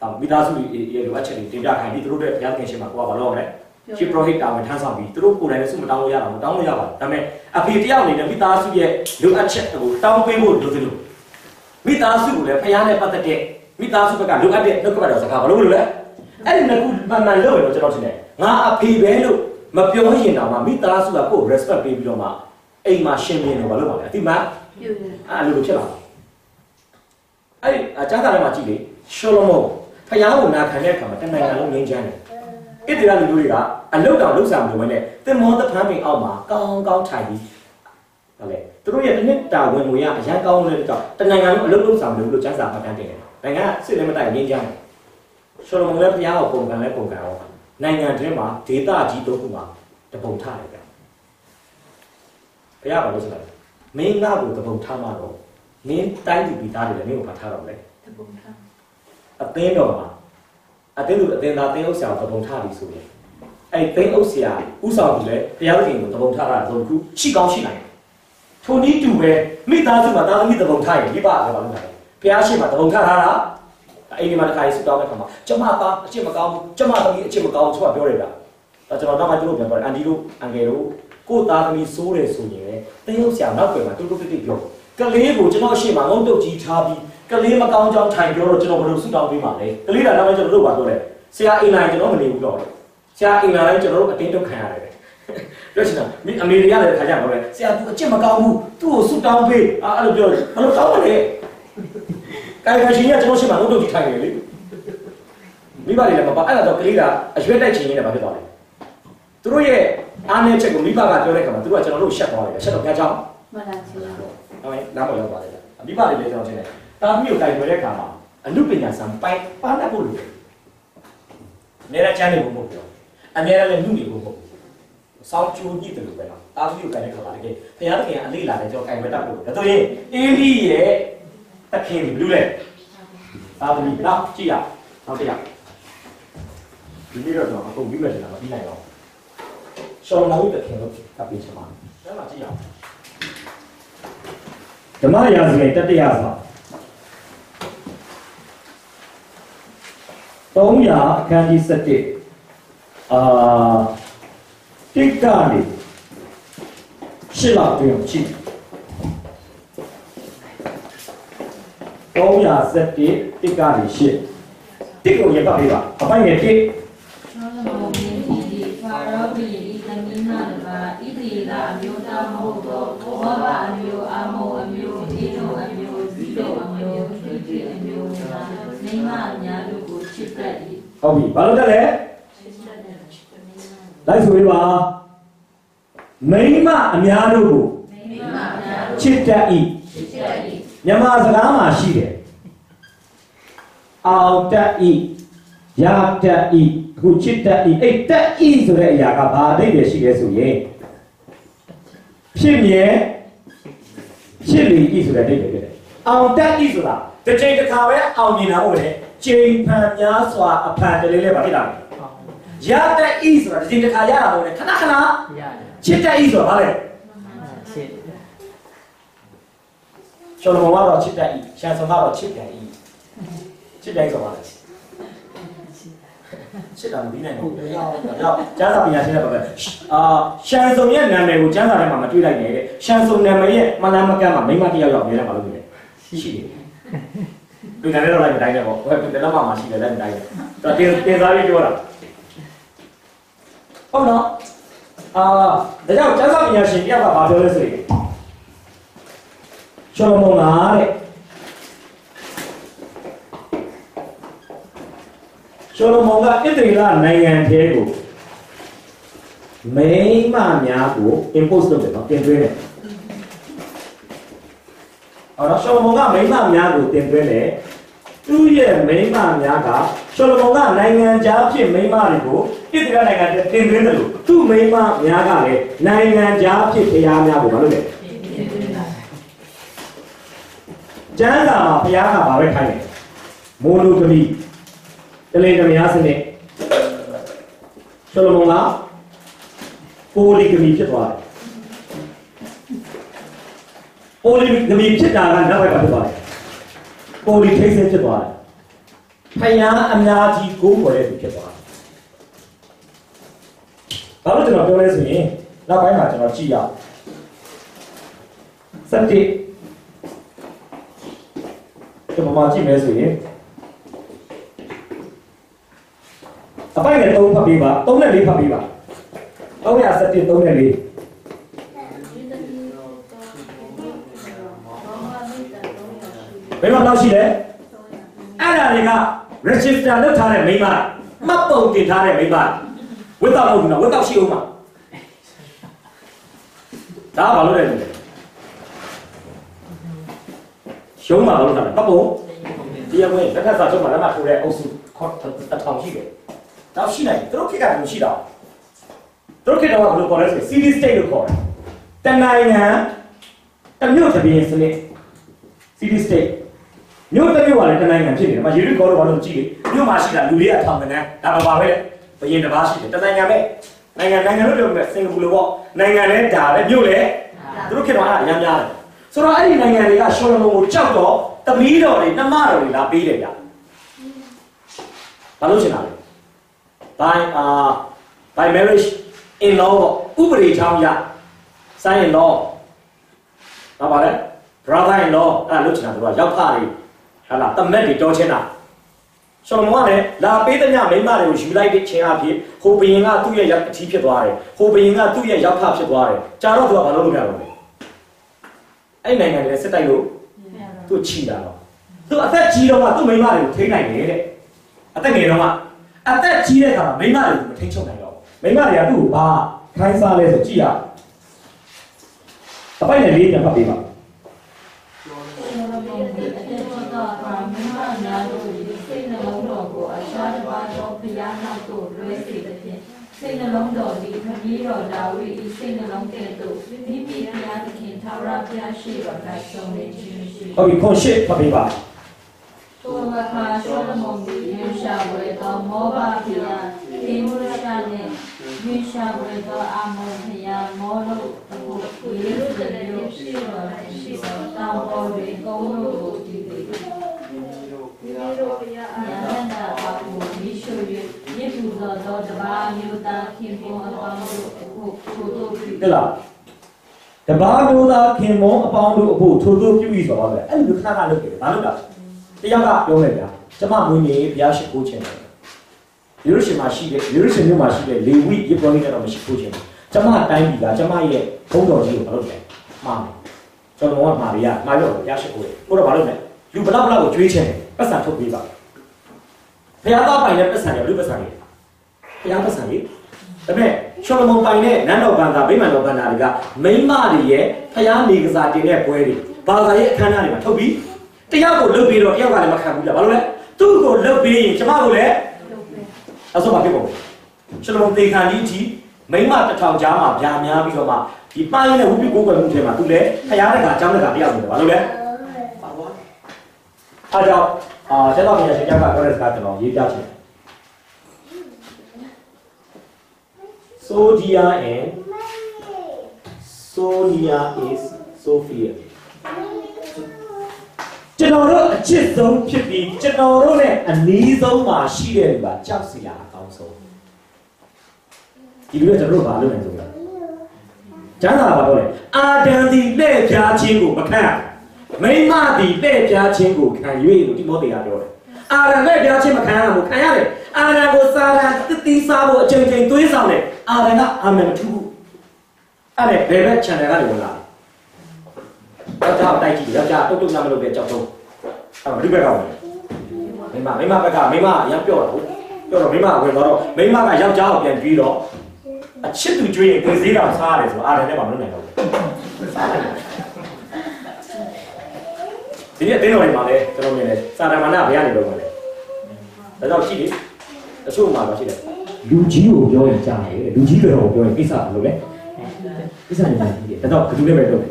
တောင်မိသားစုရဲ့လိုအပ်ချက်တွေတင်ပြခိုင်းပြီးသူတို့ရဲ့ဘုရားသခင်ရှင်းမှာကိုကဘာလုပ်ရမလဲချစ်ပရိုဟိတ်တာဝန်ထမ်းဆောင်ပြီးသူတို့ကိုယ်တိုင်လည်းစုမတောင်းလို့ရတာမတောင်းလို့ရပါဘူးဒါပေမဲ့အဖေတယောက်အနေနဲ့မိသားစုရဲ့လိုအပ်ချက်ကိုတောင်းပေးဖို့လိုသလိုမိသားစုကိုလည်းဖရားနဲ့ပတ်သက်တဲ့မိသားစုဘက်ကလိုအပ်တဲ့နှုတ်ကပတ်တော်စကားဘာလို့လို့လဲ အဲ့ဒီနှစ်ခုမှန်မှန်လုပ်ရတော့ကျွန်တော်ထင်တယ်ငါအဖေပဲလို့မပြောရင်တော့မှမိသားစုကကိုယ် respect ပေးပြီးတော့မှအိမ်မှာရှင်းပြနေဘာလို့ပါလဲအတိမပြုတယ်အဲ့လိုလိုဖြစ်လာတယ်အဲ့ဒီအကျမ်းစာထဲမှာကြည့်လေရှောလမုန်ဖရားကိုနာခံတဲ့အခါမှာတဏှာလုံးငြိမ်းချမ်းတယ်ဣသရေလလူတွေကအလုတ်တောင်လုတ်ဆာမလို့ဝင်တဲ့သင်္ဘောသဖန်းပင်အောက်မှာကောင်းကောင်းထိုင်ပြီးဟဲ့လေသူတို့ရဲ့တစ်နှစ်တာဝင်ငွေကအရန်ကောင်းတဲ့တော့တနိုင်ငံလုံးအလုတ်လုတ်ဆာမလို့လို့ကျန်းစာမှတ်တမ်းတင်တယ်နိုင်ငံကစစ်လည်းမတိုက်ငင်းကြတယ် ရှောလမုန်လည်းဖျားကိုပုံကံလည်းပုံကံအောင်နိုင်ငံထဲမှာဒေသကြီးတုံးခုမှာတပုံထားတယ်ဗျဘုရားဘာလို့ဆိုလဲမင်းငါ့ကိုတပုံထားမှတော့မင်းတိုင်းသူပြည်သားတွေလည်းမင်းကိုဖတ်ထားတော့လေတပုံထားအသင်းတော်မှာအသင်းသူအသင်းသားသင်းဥစ္စာကိုတပုံထားပြီဆိုရင်အဲ့သင်းဥစ္စာဥဆောင်ပြီလေဘုရားရှင်ကိုတပုံထားတာဆိုခုရှိကောင်းရှိနိုင်တယ်ထိုနည်းတူပဲမိသားစုမှာသားသမီးတပုံထားရင်ဒီပါလည်းဘာလို့လဲဘုရားရှင်မှာတပုံထားတာလား အဲ့ဒီမှာတစ်ခါရေးစတောင်းတဲ့ခါမှာကျမသားအချစ်မကောင်းဘူးကျမသမီးအချစ်မကောင်းဘူးသူကပြောတယ်ဗျာဒါကျွန်တော်နောက်မှသူတို့ပြန်ပြောတယ်အန်ဒီတို့အန်ကယ်တို့ကိုသားသမီးစိုးတယ်ဆိုရင်လေသင်းဥစ္စာနောက်ွယ်မှာတူတူတိတိပြောကလေးကိုကျွန်တော်ရှေ့မှာငုံတုတ်ကြီးထားပြီးကလေးမကောင်းကြောင်းထိုင်ပြောတော့ကျွန်တော်ဘယ်လိုဆုတောင်းပေးမှာလဲကလေးကနောက်မှကျွန်တော်တို့ဘာပြောလဲဆရာအိမ်လာရင်ကျွန်တော်မနေဘူးတော့ဆရာအိမ်လာရင်ကျွန်တော်တို့အတင်းတုတ်ခံရတယ်ပြောချင်တာမိအမေရိကလည်းခါကြတော့လေဆရာ तू အကျင့်မကောင်းဘူးသူ့ကိုဆုတောင်းပေးအဲ့လိုပြောဘယ်လိုတောင်းမလဲ ကာယကရှင်ကကျွန်တော်ရှိမှငုတ်တုတ်ကြီးထိုင်နေလေမိဘတွေလည်းမပါအဲ့ဒါတော့ကလေးကအရွက်တိုက်ချင်ရင်းနဲ့ဘာဖြစ်သွားလဲသူတို့ရဲ့အားနည်းချက်ကိုမိဘကပြောတဲ့ခါမှာသူတို့ကကျွန်တော်တို့ရှက်သွားတယ်ရှက်တော့ကြားကြောင်းမလာချင်ဘူးဟုတ်ပြီနားမရောက်ပါလေ။မိဘတွေလည်းကျွန်တော်ထင်တယ်။တာမျိုးတိုင်ွယ်တဲ့ခါမှာအမှုပညာစံပိုင်ပါတတ်ဖို့လိုတယ်။နေရာချမ်းနေဖို့မဟုတ်ဘူး။အနေနဲ့လည်းနှုတ်နေဖို့မဟုတ်ဘူး။စောင်းချိုးကြည့်တယ်လို့ပဲလား။တာမျိုးကိုင်တဲ့ခါမှာတကယ်ဘုရားသခင်အလေးလာတယ်ကျွန်တော်ကင်ဝဲတတ်ဖို့လိုတယ်။ဒါဆိုရင်အေလီရဲ့ တခင်ဘယ်လိုလဲ။တာသမီးနောက်ကြည့်ရ။နောက်တစ်ရ။ဒီနေ့တော့ကျွန်တော်အကုန်ပြီးမယ်ဆိုတာမပြီးနိုင်တော့။ရှောင်းလာဦးတခင်လို့ကပ်ပြီးချင်ပါ။ဒါမှကြည့်ရအောင်။ဓမ္မရာဇဝင်တတိယဆောင်300အခန်းကြီး7အာတိတ်ကနေရှစ်လောက်ပြင်ချိ 307တိတ်ကနေရှစ်တိတ်ကိုရပတ်ပေးပါအပိုင်ငယ်တိတ်သောလမောမင်းကြီးဒီဖာရောဘီဤသမီးနာတပါဣတိလာအမျိုးသားမဟုတ်သောဘောဘအမျိုးအမောအမျိုးဒီတို့အမျိုးဇီတို့အမျိုးသူတိအမျိုးသာမိမအများတို့ကိုချစ်တတ်၏ဟုတ်ပြီဘာလို့တက်လဲချစ်တတ်တဲ့သမီးနာလိုက်ဆိုပေးပါမိန်းမအများတို့ကိုမိမအများတို့ချစ်တတ်၏ချစ်တတ်၏ မြန်မာစကားမှာရှိတယ်အောင်တက်ဤရတက်ဤအခုချစ်တက်ဤအဲ့တက်ဤဆိုတဲ့အရာကဘာအဓိပ္ပာယ်ရှိလဲဆိုရင်ဖြစ်မြဲဖြစ်လီဤဆိုတဲ့အဓိပ္ပာယ်ဖြစ်တယ်အောင်တက်ဤဆိုတာတစ်ချိန်တစ်ခါပဲအောင်မြင်တာဟုတ်လေချိန်ဖန်များစွာအဖန်တလေးလေးပါဖြစ်တာလေရတက်ဤဆိုတာတစ်ချိန်တစ်ခါရတာဟုတ်လေခဏခဏရတယ်ချစ်တက်ဤဆိုတာဘာလဲ ချစ် ရှောလမုန်ကတော့ချစ်တက်ဤရှန်ဆုံကတော့ချစ်ပြန်ဤချစ်ပြန်ဆိုတာဘာလဲချစ်တာမပြီးနိုင်ဘူး။ရောက်ရောက်ကျမ်းစာပညာရှင်တွေပါပဲ။အာရှန်ဆုံရဲ့နာမည်ကိုကျမ်းစာထဲမှာမတွေ့လိုက်နဲ့တဲ့။ရှန်ဆုံနာမည်ရဲ့မလန်းမကန်းမှာမိမတစ်ယောက်ယောက်နေတယ်မလို့ပြောတယ်။ရှိတယ်။ဒီကနေ့တော့လိုက်မတိုင်းနဲ့ပေါ့။ဟိုကဒီတော့မှမရှိတယ်လည်းမတိုင်းနဲ့။တော့တင်တင်စားပြီးပြောတာ။ဟုတ်နော်။အာဒါကြောင့်ကျမ်းစာပညာရှင်တယောက်ကဘာပြောလဲဆိုရင် ရှောလမုန်လားတဲ့ရှောလမုန်ကဣသရေလနိုင်ငံထဲကိုမိန်းမများကို impose လုပ်တယ်နော်တင်သွင်းတယ်။အော်တော့ရှောလမုန်ကမိန်းမများကိုတင်သွင်းတယ်သူ့ရဲ့မိန်းမများကရှောလမုန်ကနိုင်ငံခြားဖြစ်မိန်းမတွေကိုဣသရေလနိုင်ငံတည်တင်သွင်းတယ်လို့သူ့မိန်းမများကလည်းနိုင်ငံခြားဖြစ်ဖျားများကိုမလုပ်နဲ့ ကျမ်းစာမှာဖျားကဘာပဲခိုင်းတယ်မိုနိုဂမီတလေကများစနစ်ရှောလမုန်ကပိုလီဂမီဖြစ်သွားတယ်ပိုလီဂမီဖြစ်တာကနောက်ဘက်ကဖြစ်သွားတယ်ပိုလီထိတ်ဆင်းဖြစ်သွားတယ်ဖျားအများကြီးကိုးပေါ်တဲ့သူဖြစ်သွားတယ်ဘာလို့ကျွန်တော်ပြောလဲဆိုရင်နောက်ပိုင်းမှာကျွန်တော်ကြည့်ရအောင်စက်တိ ကျွန်တော်မှကြည့်မယ်ဆိုရင်အပိုင်နဲ့3ဖတ်ပေးပါ3နဲ့4ဖတ်ပေးပါ317 3နဲ့4ဘယ်မှာလောက်ရှိလဲအဲ့ဒါတွေက register လုပ်ထားတဲ့မိန်းမမှတ်ပုံတင်ထားတဲ့မိန်းမဝတ်တော့မဟုတ်ဘူးနော်ဝတ်တော့ရှိအောင်ပါဒါကဘာလို့လဲလဲ ရှုံးမှာလို့ထားတယ်မှတ်ပုံတရားဝင်လက်ထပ်စာချုပ်မှာလက်မှတ်ထိုးတဲ့အုပ်စုခေါ်တစ်ထောင်ရှိတယ်တော့ရှိနိုင်သူတို့ခေတ်ကမရှိတော့သူတို့ခေတ်တော့ဘယ်လိုခေါ်လဲဆိုရင် city state လို့ခေါ်တယ်တနိုင်ငံတစ်မြို့တစ်ပြည်စနစ် city state မြို့တစ်မြို့ကလည်းတနိုင်ငံဖြစ်နေတယ်။မရေရီကောတော့ဘာလို့ကြည့်လေမြို့မှာရှိတာလူလေးအထောင်ကနန်းဒါပါပါပဲဘယင်တစ်ပါးရှိတယ်တနိုင်ငံပဲနိုင်ငံနိုင်ငံလို့ပြောမယ်စင်ကာပူလိုပေါ့နိုင်ငံလဲဒါပဲမြို့လဲသူတို့ခေတ်တော့အဲ့ဒါအများများတယ် ဆိုတော့အဲ့ဒီနိုင်ငံတွေကရှောလမုန်ကိုကြောက်တော့တမီးတော်တွေနှမတော်တွေလာပေးတယ်ဗျဘာလို့ချင်တာလဲ by uh by marriage in law ပေါ့ဥပဒေချောင်းရ sign in law ဘာပါလဲ brother in law အဲ့ဒါလို့ချင်တာတို့ကရောက်ဖတွေဟာလားတမက်တွေတောချင်းတာရှောလမုန်ကလည်းလာပေးတဲ့ညမိန်းမတွေကိုယူလိုက်တဲ့ချင်းအဖြစ်ဟိုဘယင်ကသူ့ရဲ့ရောက်အထီးဖြစ်သွားတယ်ဟိုဘယင်ကသူ့ရဲ့ရောက်ဖဖြစ်သွားတယ်ကြာတော့သူကဘာလုပ်လို့ရတော့လဲ အဲ့နိုင်ငံတွေစစ်တိုက်လို့သူ့ချီတာတော့သူအသက်ကြီးတော့မှသူ့မိန်းမတွေကိုထိန်းနိုင်တယ်တဲ့အသက်ငယ်တော့မှအသက်ကြီးတဲ့အခါမှာမိန်းမတွေကိုမထိန်းချုပ်နိုင်တော့မိန်းမတွေကသူ့ကိုဘာခိုင်းစားလဲဆိုကြည့်ရအပိုင်နဲ့လေးပြန်ဖတ်ပေးပါ စိတ်နှလုံးတော်ကိုအရှားတစ်ပါးသောဘုရားနောက်သို့လွှဲစေသဖြင့်စိတ်နှ လုံးတော်သည်ခမည်းတော်ဒါဝိဒ်၏စိတ်နှလုံးကဲ့သို့မိမိဘုရားသခင်သာရဘုရားရှိတော်၌ဆုံးနေခြင်းရှိဟုတ်ပြီခွန်ရှစ်ဖတ်ပေးပါသောအခါရှောလမုန်သည်ယေရှာဝေသောမောဘဘုရားေမုရရှာနှင့်ယေရှာဝေသောအာမုန်ဘုရားမောလုကိုယေရုရှလင်မြို့ရှိတော်၌ရှိသောတောင်ပေါ်တွင်ကုန်းတို့ကိုတည်တည်ဘုရားတို့ဘုရားအာနန္ဒာအဘူမိရှု၍ မြစ်ပူဇော်သောတပါးမျိုးသားခင်ပွန်အပေါင်းတို့အခုထို့တို့ပြုတလားတဘာမျိုးသားခင်မုန်းအပေါင်းတို့အဖို့ထိုးထိုးပြုပြီးဆိုတော့ပဲအဲ့လိုခဏခဏလုပ်ကြတယ်ဘာလို့လဲတယောက်ကပြောမယ်ဗျာကျမမွေးနေဘုရားရှိခိုးခြင်းတယ်ယေရုရှလင်မှာရှိတဲ့ယေရုရှလင်မြို့မှာရှိတဲ့လေဝိယေဘုန်းကြီးကတော့မရှိခိုးခြင်းကျမတိုင်းပြည်ကကျမရဲ့ဘုန်းတော်ကြီးကိုဘာလုပ်လဲမှားတယ်ကျွန်တော်ကမှားရမှားရောဘုရားရှိခိုးတယ်ကိုတော့ဘာလုပ်လဲလူဘလောက်ဘလောက်ကိုကြွေးချင်တယ်ပတ်စံထုတ်ပေးပါဘုရားသားပိုင်တဲ့ပတ်စံတယ်ဘယ်လိုပတ်စံလဲ ဘုရားပတ်စံလေဒါပေမဲ့ရှောလမုန်ပိုင်တဲ့နန်းတော်ဘန္တာဗိမာန်တော်ဘန္တာတွေကမိန်းမတွေရဲ့ဖျားနေကစားတင်တဲ့ပွဲတွေဘာသာရေးအခမ်းအနားတွေမှာထုတ်ပြီးတယောက်ကိုလုတ်ပြီးတော့တယောက်ကလည်းမခံဘူးလားဘာလို့လဲသူ့ကိုလုတ်ပြီးရင်ကျမကိုလည်းအဆုံးမဖြစ်ပါဘူးရှောလမုန်တေခါကြီးကြီးမိန်းမတစ်ထောင်ကြားမှာဗျာများပြီးတော့မှဒီပိုင်းနဲ့ဝိပုကိုယ်ကွယ်မှုထဲမှာသူလည်းဖျားတဲ့ကအကြောင်းတဲ့ကတယောက်နေတယ်ဘာလို့လဲပါဝါအားကြောင့်အာဆက်တော်မြတ်ရှင်ကြောက်ကပြောတဲ့စကားကျွန်တော်ရေးပြချင်တယ် Sodia and Sonia is Sophia ကျွန်တော်တို့အချစ်ဆုံးဖြစ်ပြီးကျွန်တော်တို့နဲ့အနီးဆုံးမှာရှိတဲ့လူကကြောက်စရာအကောင်းဆုံးဒီလိုကျွန်တော်တို့ဘာလုပ်နိုင်ကြလဲကျမ်းစာဘာပြောလဲအာဒံဒီလက်ပြားခြင်းကိုမခံမိမဒီလက်ပြားခြင်းကိုခံ၍လို့တိမောသေကပြောတယ်အာဒံလက်ပြားခြင်းမခံရဘူးခံရတယ် အာဒံကိုစာရန်တတိစားဖို့အချိန်ချင်းသွေးဆောင်တယ်အာဒံကအာမင်မထူးဘူးအဲ့ဒါဘယ်ဘက် channel ကနေဝင်လာလဲယောက်ျားကိုတိုက်ကြည့်ယောက်ျားတုတ်တုတ်နာမလို့ပဲကြောက်တော့အဲ့ဘယ်ဘက်ကဝင်လဲမိမမိမဘက်ကမိမအရင်ပြောတာဟုတ်ပြောတော့မိမဝင်တော့မိမကယောက်ျားကိုပြန်ပြီးတော့အချစ်သူကျွေးရင်ကိုယ်စည်းတော်စားရတယ်ဆိုအာဒံနဲ့မှမလုပ်နိုင်တော့ဘူးစားလိုက်ဒီနေ့အတင်းတော်တွေမှာလည်းကျွန်တော်မြင်တယ်စာတမဏဘယ်ကနေလုပ်မှာလဲဒါကြောင့်ရှိတယ် တချို့မှာတော့ရှိတယ်လူကြီးကိုပြောရင်ကြားတယ်လူကြီးတော်ကိုပြောရင်ကိစ္စဘယ်လိုလဲကိစ္စညာကြီးတယ်ဒါကြောင့်ဘယ်သူလဲပဲလုပ်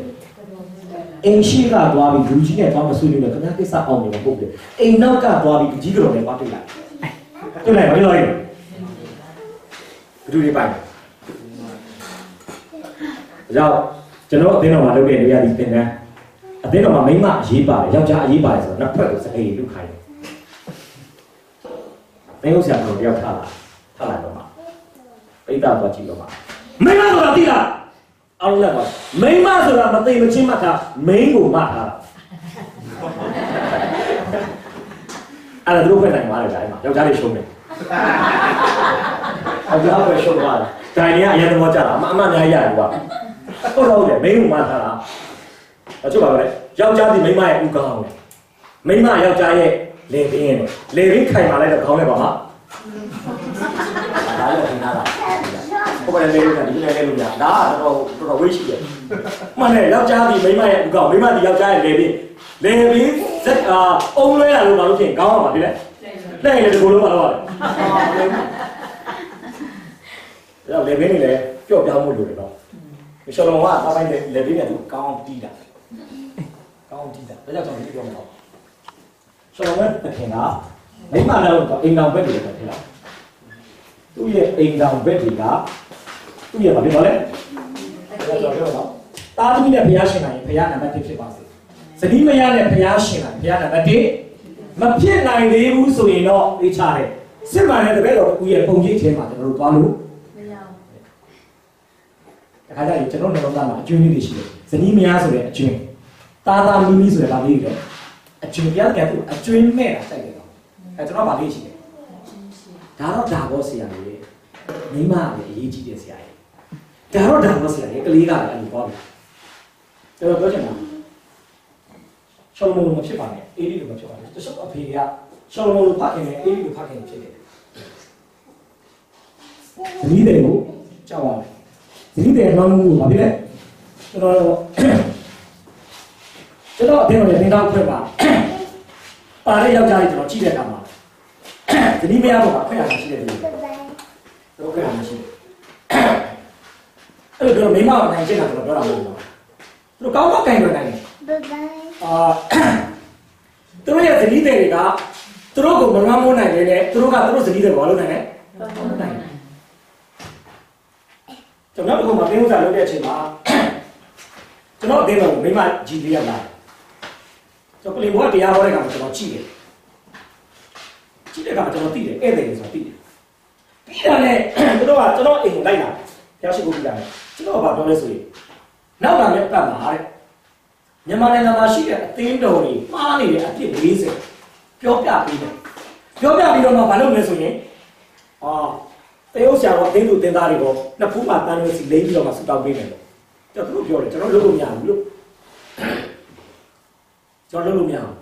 အင်းရှိကသွားပြီးလူကြီးနဲ့သွားမဆွေးနွေးလို့ခင်ဗျားကိစ္စအောင်နေမှာပုတ်တယ်အိမ်နောက်ကသွားပြီးလူကြီးတော်နဲ့သွားတွေ့လိုက်တွေ့လိုက်မလို့ရဘူးဘယ်သူတွေပိုင်ဒါကြောင့်ကျွန်တော်အတင်းတော်မှာလုပ်တဲ့နေရာဒီသင်တန်းအတင်းတော်မှာမိန်းမအရေးပါတယ်ယောက်ျားအရေးပါတယ်ဆိုတော့နှစ်ဖက်ကိုစကိတ်လုခိုင်းတယ်မ င်းဥစ္စာကိုတယောက်ထားလာထားလိုက်တော့မှပိဋကသွားကြည့်တော့မှမိန်းမဆိုတာသိလားအောင်လက်ပါမိန်းမဆိုတာမသိမချင်းမှတ်တာမိန်းကိုမှတ်တာအဲ့ဒါတို့ပဲနိုင်ပါတယ်ဒါမှယောက်ျားလေးရှုံးတယ်ယောက်ျားပဲရှုံးသွားတယ်ဒါနေကအရင်တော့ကြာတာအမအမအများကြီးရတယ်ကွာဟုတ်တော့ဟုတ်တယ်မိန်းကိုမှတ်ထားတာအချို့ပါပဲယောက်ျားဒီမိန်းမရဲ့ဥကောင်းတယ်မိန်းမယောက်ျားရဲ့ လေပင်းရဲ့လေပင်းခိုင်မာလိုက်တော့ခေါင်းလိုက်ပါမှာဒါလည်းခင်းလာတာဟုတ်ပါတယ်လေလို့ကဒီလည်းလေလို့ညာဒါကတော့တော်တော်ဝေးရှိတယ်မှန်တယ်ယောက်ျားဒီမိန်းမရဲ့ဥကောင်းမိန်းမဒီယောက်ျားရဲ့လေပင်းလေပင်းဇက်အာအုံလွဲလာလို့မလို့ဖြစ်ခေါင်းပါပြီလေလက်ရည်ဒီကိုလုံးပါတော့တယ်အဲ့တော့လေပင်းနေလေကြော့ပြောင်းမှုလို့လေတော့ရှော်လုံးကသားပိုင်းလေပင်းနဲ့သူကောင်းတီးတာကောင်းတီးတာဒါကြောင့်ကျွန်တော်ဒီပြောမှာရှော် လုံးကတခင်ကမိမလည်းတော့အိမ်တော်ဘက်တွေပဲဖြစ်လာသူ့ရဲ့အိမ်တော်ဘက်တွေကသူ့ရဲ့ဘာဖြစ်သွားလဲဒါကြောင့်ပြောတော့တာသမီးနဲ့ဘုရားရှင်နိုင်ရင်ဘုရားနံပါတ်1ဖြစ်ပါစေဇနီးမယားနဲ့ဘုရားရှင်နိုင်ဘုရားနံပါတ်1မဖြစ်နိုင်သေးဘူးဆိုရင်တော့အေးချတယ်စစ်မှန်တဲ့တပည့်တော်ဦးရဲ့ပုံရိပ်ထဲမှာကျွန်တော်တို့သွားလို့မရဘူးတခါကျရင်ကျွန်တော်နှလုံးသားမှာအကျွင်းလေးတွေရှိတယ်ဇနီးမယားဆိုတဲ့အကျွင်းတာတာမီမီဆိုတဲ့ဗာလေးတွေလည်း အကျွင်းပြကဲသူအကျွင်းမဲ့တာစိုက်တယ်တော့အဲကျွန်တော်ဗာလေးရှိတယ်ဒါတော့ဒါဘောဆရာကြီးမိမလည်းအရေးကြီးတယ်ဆရာကြီးဒါတော့ဒါဘောဆရာကြီးကလေးကလည်းအဲ့လိုပေါ့တယ်ကျွန်တော်ပြောချင်တာရှောလမုန်မဖြစ်ပါနဲ့အေးဒီလိုမဖြစ်ပါနဲ့တချို့အဖေကရှောလမုန်လိုဖခင်နဲ့အေးဒီလိုဖခင်ဖြစ်တယ်ဇနီးတွေကိုကြောက်ရတယ်ဒီတဲ့လောင်းမှုဘာဖြစ်လဲကျွန်တော် ကျွန်တော်အပြင်မှာနေတော့ခွဲပါပါတဲ့ယောက်ျားကြီးကျွန်တော်ကြည့်တဲ့အခါမှာဒီနည်းမရတော့ခွဲရတာရှိတယ်ဒီတော့ခွဲရမှာရှိတယ်အဲ့တော့မိမကနိုင်ချင်တာကျွန်တော်ပြောတာမဟုတ်ဘူးသူတို့ကောင်းကောင်းကင်ရနိုင်တယ်အာသူတို့ရဲ့ဇနီးတွေကသူတို့ကိုမလွှမ်းမိုးနိုင်တယ်လေသူတို့ကသူတို့ဇနီးတွေဘာလုပ်နိုင်လဲနိုင်တယ်ကျွန်တော်တို့ကမသိဥစ္စာလုပ်တဲ့အချိန်မှာကျွန်တော်အသေးတော့မိမကြည်လေးရလာကျွန် တော်ပလင်ဘောကတရားဟောတဲ့ကောင်ကျွန်တော်ကြည့်တယ်ကြည့်တဲ့ကောင်ကျွန်တော်သိတယ်ဧည့်သည်ဆိုတော့သိတယ်ပြီးတာနဲ့သူတို့ကကျွန်တော်အိမ်ကိုလိုက်လာဖျားရှိဖို့ပြီးတာနဲ့ကျွန်တော်ကဘာပြောလဲဆိုရင်နောက်လာတဲ့ပတ်မှာတဲ့မြန်မာနိုင်ငံမှာရှိတဲ့အသင်းတော်တွေမှားနေတဲ့အဖြစ်40ပြောပြပြီးတယ်ပြောပြပြီးတော့မှဘာလုပ်လဲဆိုရင်အာတေယုတ်ဆရာကအသိလူတင်သားတွေကိုနှစ်ဖူးမှတန်းလို့စီလိမ့်ပြီးတော့မှဆူတောင်းပေးတယ်လို့ကျွန်တော်တို့ပြောတယ်ကျွန်တော်လုပ်လို့မရဘူးလို့ ကျွန်တော်လုပ်လို့မရဘူး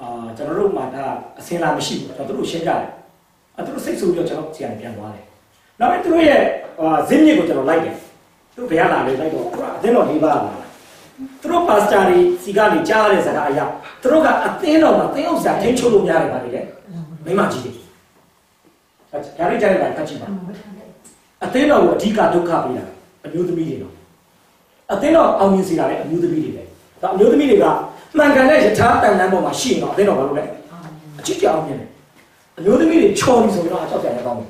အာကျွန်တော်တို့မှဒါအစင်လာမရှိဘူးကျွန်တော်တို့ရှင်းကြတယ်အဲသူတို့စိတ်ဆိုးပြီးတော့ကျွန်တော်ဆရာပြန်သွားတယ်နောက်ပြီးသူတို့ရဲ့အာဇင်းမြစ်ကိုကျွန်တော်လိုက်တယ်သူဘယ်ရလာလဲလိုက်တော့သူကအသင်းတော်လေးပါလာသူတို့ပါစတာတွေစီကနေကြားရတဲ့စကားအရာသူတို့ကအသင်းတော်မှာသင်းဥစ္စာထိန်းချုပ်လို့မရတယ်ပါလေမိမကြီးတယ်ဒါလေးကြားရတာကတ်ကြည့်ပါအသင်းတော်ကိုအဓိကဒုက္ခပေးတာအမျိုးသမီးတွေတော့အသင်းတော်အောင်မြင်စေတာလည်းအမျိုးသမီးတွေပဲဒါအမျိုးသမီးတွေက မှန်ကန်တဲ့ယထာတန်တန်းပေါ်မှာရှိရင်တော့အသင်းတော်ဘာလို့လဲအချစ်ကြအောင်မြင်တယ်အမျိုးသမီးတွေချော်ပြီးဆိုရင်တော့အချောက်ကြရကောင်းတယ်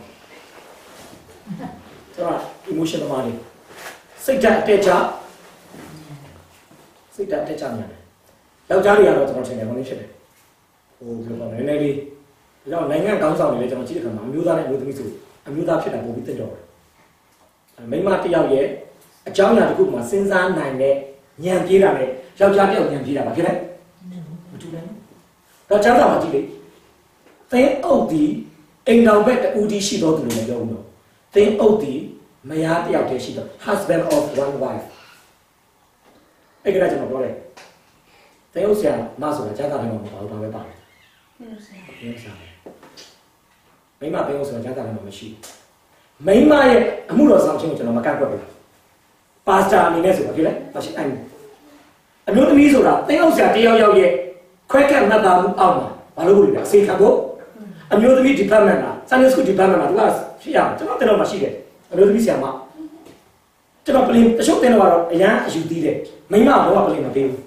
ဆိုတော့ emotion သမားတွေစိတ်ဓာတ်အတက်ချစိတ်ဓာတ်အတက်ချမြန်တယ်ယောက်ျားတွေကတော့ကျွန်တော်ထင်တယ်ဘာလို့ဖြစ်တယ်ဟိုပြောတော့နည်းနည်းလေးဒါကြောင့်နိုင်ငံကောင်းဆောင်တွေလည်းကျွန်တော်ကြည့်တဲ့အခါမှာအမျိုးသားနဲ့အမျိုးသမီးဆိုအမျိုးသားဖြစ်တာပုံပြီးသိတော့တယ်မိန်းမတစ်ယောက်ရဲ့အကြောင်းအရာတစ်ခုမှာစဉ်းစားနိုင်တဲ့ ဉာဏ်ပြေးတာနဲ့ယောက်ျားတစ်ယောက်ဉာဏ်ပြေးတာဘာဖြစ်လဲမတူနိုင်ဘူးတော့ကျောင်းသားမှာကြည့်လေသင်အုပ်ဒီအိမ်တော်ဘက်တူဒီရှိတော်သူလို့မပြောဘူးတော့သင်အုပ်ဒီမယားတစ်ယောက်တည်းရှိတော့ husband of one wife အဲ့ဒါကျွန်တော်ပြောတယ်သင်အုပ်ဆရာမဆိုတာကျောင်းသားတွေမှာမပါဘူးဒါပဲပါတယ်သင်ဆရာမိန်းမသင်အုပ်ဆိုတာကျောင်းသားတွေမှာမရှိဘူးမိန်းမရဲ့အမှုတော်ဆောင်ခြင်းကိုကျွန်တော်မကန့်ကွက်ဘူးပါစတာအနေနဲ့ဆိုတာဖြစ်လဲမရှိအဲ့ အမျိုးသမီးဆိုတာတင်းအောင်ဆရာတယောက်ယောက်ရဲ့ခွဲကက်မှတ်သားမှုအောက်မှာဘာလို့လဲအစိခံဖို့အမျိုးသမီး department လား Sunday school department လားသူကဖြစ်ရအောင်ကျွန်တော်တင်တော့မှရှိတယ်အမျိုးသမီးဆရာမကျွန်တော်ပလင်တချို့တင်တော့ကတော့အရန်အယူသီးတယ်မိမကတော့ပလင်မပေးဘူး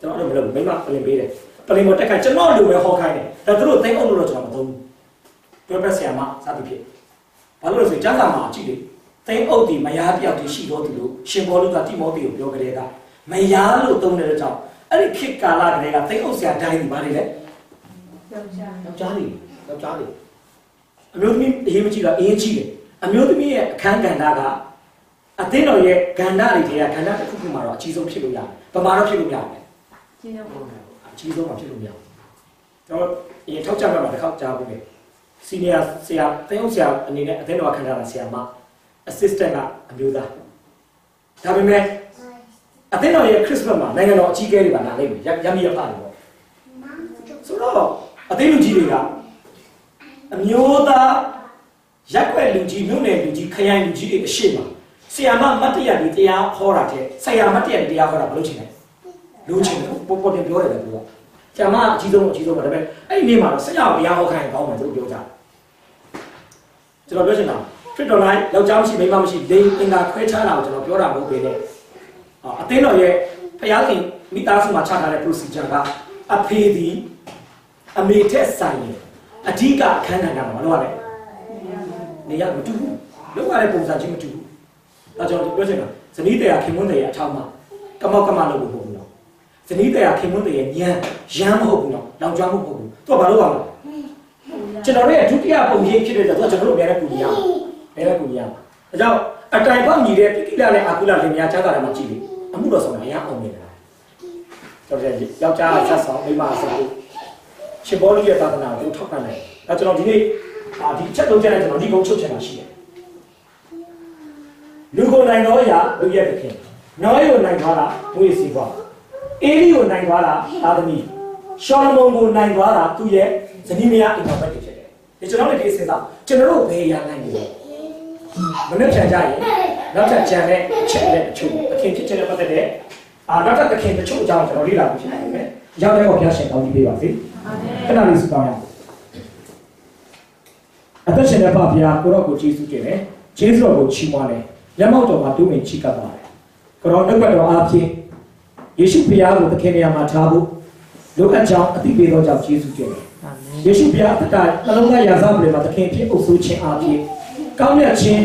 ကျွန်တော်လည်းမလုပ်ဘူးမိမပလင်ပေးတယ်ပလင်မတက်ခိုင်းကျွန်တော်လိုပဲဟောခိုင်းတယ်ဒါသူတို့သိအောင်လို့တော့ကျွန်တော်မသုံးဘူးပြောပြဆရာမစသည်ဖြစ်ဘာလို့လဲဆိုရင်ကျမ်းစာမှာကြည့်လေသိအုပ်ဒီမယားတယောက်တည်းရှိတော့သူလို့ရှင်ဘောလုကတိမောသေကိုပြောကြတဲ့က မယားလို့သုံးတဲ့ကြောင့်အဲ့ဒီခေတ်ကာလကလေးကသိအုပ်ဆရာတိုင်းဒီဘာတွေလဲယောက်ျားယောက်ျားလေးယောက်ျားလေးအမျိုးသမီးအရေးမကြီးတာအရေးကြီးတယ်အမျိုးသမီးရဲ့အခန်းကဏ္ဍကအသင်းတော်ရဲ့ကဏ္ဍတွေထဲကကဏ္ဍတစ်ခုခုမှာတော့အကြီးဆုံးဖြစ်လို့ရတယ်။ဗမာတော့ဖြစ်လို့ရတယ်ကျင်းတော့။အကြီးဆုံးမှာဖြစ်လို့မရဘူး။ကျွန်တော်အရင်ထောက်ကြမှာတစ်ခေါက်ကြားဘူးလေ။ senior ဆရာတင်းအောင်ဆရာအနေနဲ့အသင်းတော်ခန့်ထားတာဆရာမ assistant ကအမျိုးသား။ဒါပေမဲ့ အသင်းတော်ရဲ့ Christmas မှာနိုင်ငံတော်အကြီးအကဲတွေပါလာလိမ့်မယ်။ရမ်းပြီးရပါတယ်ပေါ့။ဆိုတော့အသင်းလူကြီးတွေကအမျိုးသားရက်ွက်လူကြီးမြို့နယ်လူကြီးခရိုင်လူကြီးတွေအရှိမဆရာမမတ်တရတွေတရားဟောတာတဲ့ဆရာမတ်တရတွေတရားဟောတာမလုပ်ချင်ဘူးလူချင်းပေါ်ပေါ်တင်ပြောတယ်လေသူကဆရာမအကြီးဆုံးအကြီးဆုံးပါဒါပေမဲ့အဲ့ဒီနေ့မှာတော့ဆရာတရားဟောခိုင်းကောင်းတယ်သူပြောကြကျွန်တော်ပြောချင်တာဖရစ်တော်လိုက်ယောက်ျားမရှိမိန်းမမရှိလိန်အင်္ဂါခွဲခြားတာကိုကျွန်တော်ပြောတာမဟုတ်ပေနဲ့ အသင်းတော်ရဲ့ဖျားခင်မိသားစုမှာချထားတဲ့ procedure ကအဖေဒီအမေထက်ဆိုင်ရင်အဓိကအခန်းကဏ္ဍမှာမလုပ်ရနဲ့နေရမတူဘူးလုပ်ရတဲ့ပုံစံချင်းမတူဘူးဒါကြောင့်ပြောချင်တာဇနီးတရားခင်မွန်းတရားအထောက်မှာကမောက်ကမလုပ်ဖို့မဟုတ်ဘူးနော်ဇနီးတရားခင်မွန်းတရားညံရမ်းမဟုတ်ဘူးနော်လောင်ကျွမ်းမှုမဟုတ်ဘူးသူကဘာလုပ်ရမလဲကျွန်တော်တို့ရဲ့ဒုတိယပုံရိပ်ဖြစ်တဲ့တော့ကျွန်တော်တို့အများနဲ့ကူညီရအောင်အများနဲ့ကူညီရအောင်ဒါကြောင့်အတိုင်ပေါက်ညီတဲ့ပိကိလနဲ့အာကုလလင်များချမ်းသာတယ်မှာကြည့်လေ အမှုတော်ဆောင်အရန်အောင်နေတာတော်တယ်ယောက်ျားဆက်ဆောင်မိန်းမဆက်ဖို့ရှင်ဘောလေးရဲ့သာသနာကိုထောက်ခံတယ်ဒါကျွန်တော်ဒီနေ့အာဒီချက်သုံးချက်နဲ့ကျွန်တော်ဒီကုန်းချုပ်ချင်တာရှိတယ်လူကိုနိုင်တော့ရာလူရဲ့သခင်နောယောနိုင်သွားတာဝိစီဘွားအေလီကိုနိုင်သွားတာသာသမီရှောလမုန်ကိုနိုင်သွားတာသူ့ရဲ့ဇနီးမယားအိမ်တော်ဘက်တွေဖြစ်တယ်ဒီကျွန်တော်တို့ဒီအစဉ်သားကျွန်တော်တို့ဘယ်ရနိုင်လဲမနေ့ပြန်ကြရင် နောက်ထပ်ကြံတဲ့ချက်တဲ့အချို့အခင်ဖြစ်ချက်နဲ့ပတ်သက်တဲ့အာနောက်ထပ်သခင်တချို့အကြောင်းကျွန်တော်လေ့လာဖို့ရှိနေတယ်ရောက်တဲ့ဘုရားရှင်ကောင်းကြီးပေးပါစေခဏလေးစုပေါင်းရအောင်အသက်ရှင်တဲ့ဘုရားကိုတော့ကိုကျေးဇူးတင်တယ်ကျေးဇူးတော်ကိုချီးမွမ်းတယ်လက်မောက်တော်မှာတူးဝင်ချီးကပ်ပါတယ်ကိုတော့နှုတ်ကတော်အားဖြင့်ယေရှုဘုရားကိုသခင်နေရာမှာထားဖို့လိုအပ်ကြောင်းအသိပေးသောကြောင့်ကျေးဇူးတင်တယ်ယေရှုဘုရားအတ္တနှလုံးသားရာဇဝင်မှာသခင်ဖြစ်အုပ်စိုးခြင်းအားဖြင့်ကောင်းမြတ်ခြင်း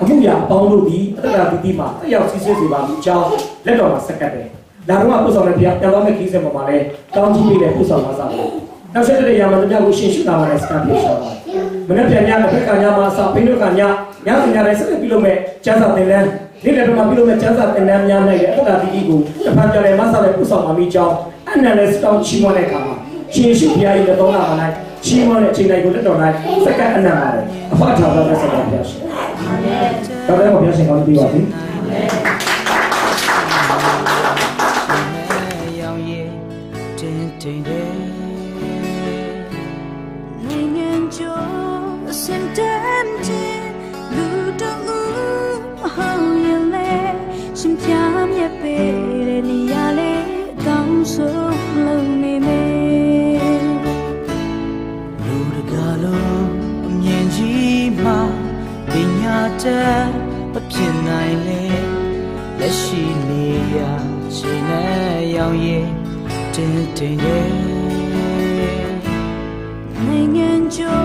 အမှုရာအပေါင်းတို့သည်အတ္တပီတိမှာတက်ရောက်စီးဆင်းစေပါမည်အကြောင်းလက်တော်မှာစက္ကပ်တယ်ဒါတော့ပုဆောင်တဲ့ဘုရားပြန်သွားမဲ့ခီးစင်ပေါ်မှာလည်းတောင်းကြီးပေးတဲ့ပုဆောင်ပါစားတယ်နောက်ဆက်တဲ့ရာမှာတရားကိုရှင်းရှုတာမှာလည်းစကားပြေရှောင်းပါတယ်မနေ့ပြန်ညတဲ့ဘက်ကညမှာအစဘိန်းတို့ကညညစဉ်ညတိုင်းဆက်ပြုလုပ်မဲ့ကျမ်းစာသင်တန်းနေ့လည်းတော့ပြုလုပ်မဲ့ကျမ်းစာသင်တန်းများနိုင်တဲ့အတ္တပီတိကိုတစ်ဖက်ပြန်လည်းမဆတဲ့ပုဆောင်ပါမိကြောင်းအနန္တစတောင်းချီးမွမ်းတဲ့အခါမှာရှင်ရှုဘုရားရဲ့သုံးနာမှာ၌ချီး မွမ်းတဲ့အချိန်တိုင်းကိုလက်တော်၌စက္ကပ်အနန္တပါတယ်အဖအထာတော်နဲ့ဆက်တော်ဘုရားရှင်တော်တယ်ဘုရားရှင်ကောင်းပြီးပါပြီ ညာတတ်မဖြစ်နိုင်လေလက်ရှိနေရချိန်နဲ့ရောင်ရည်တင်းတင်းတယ်နိုင်ငံကျော်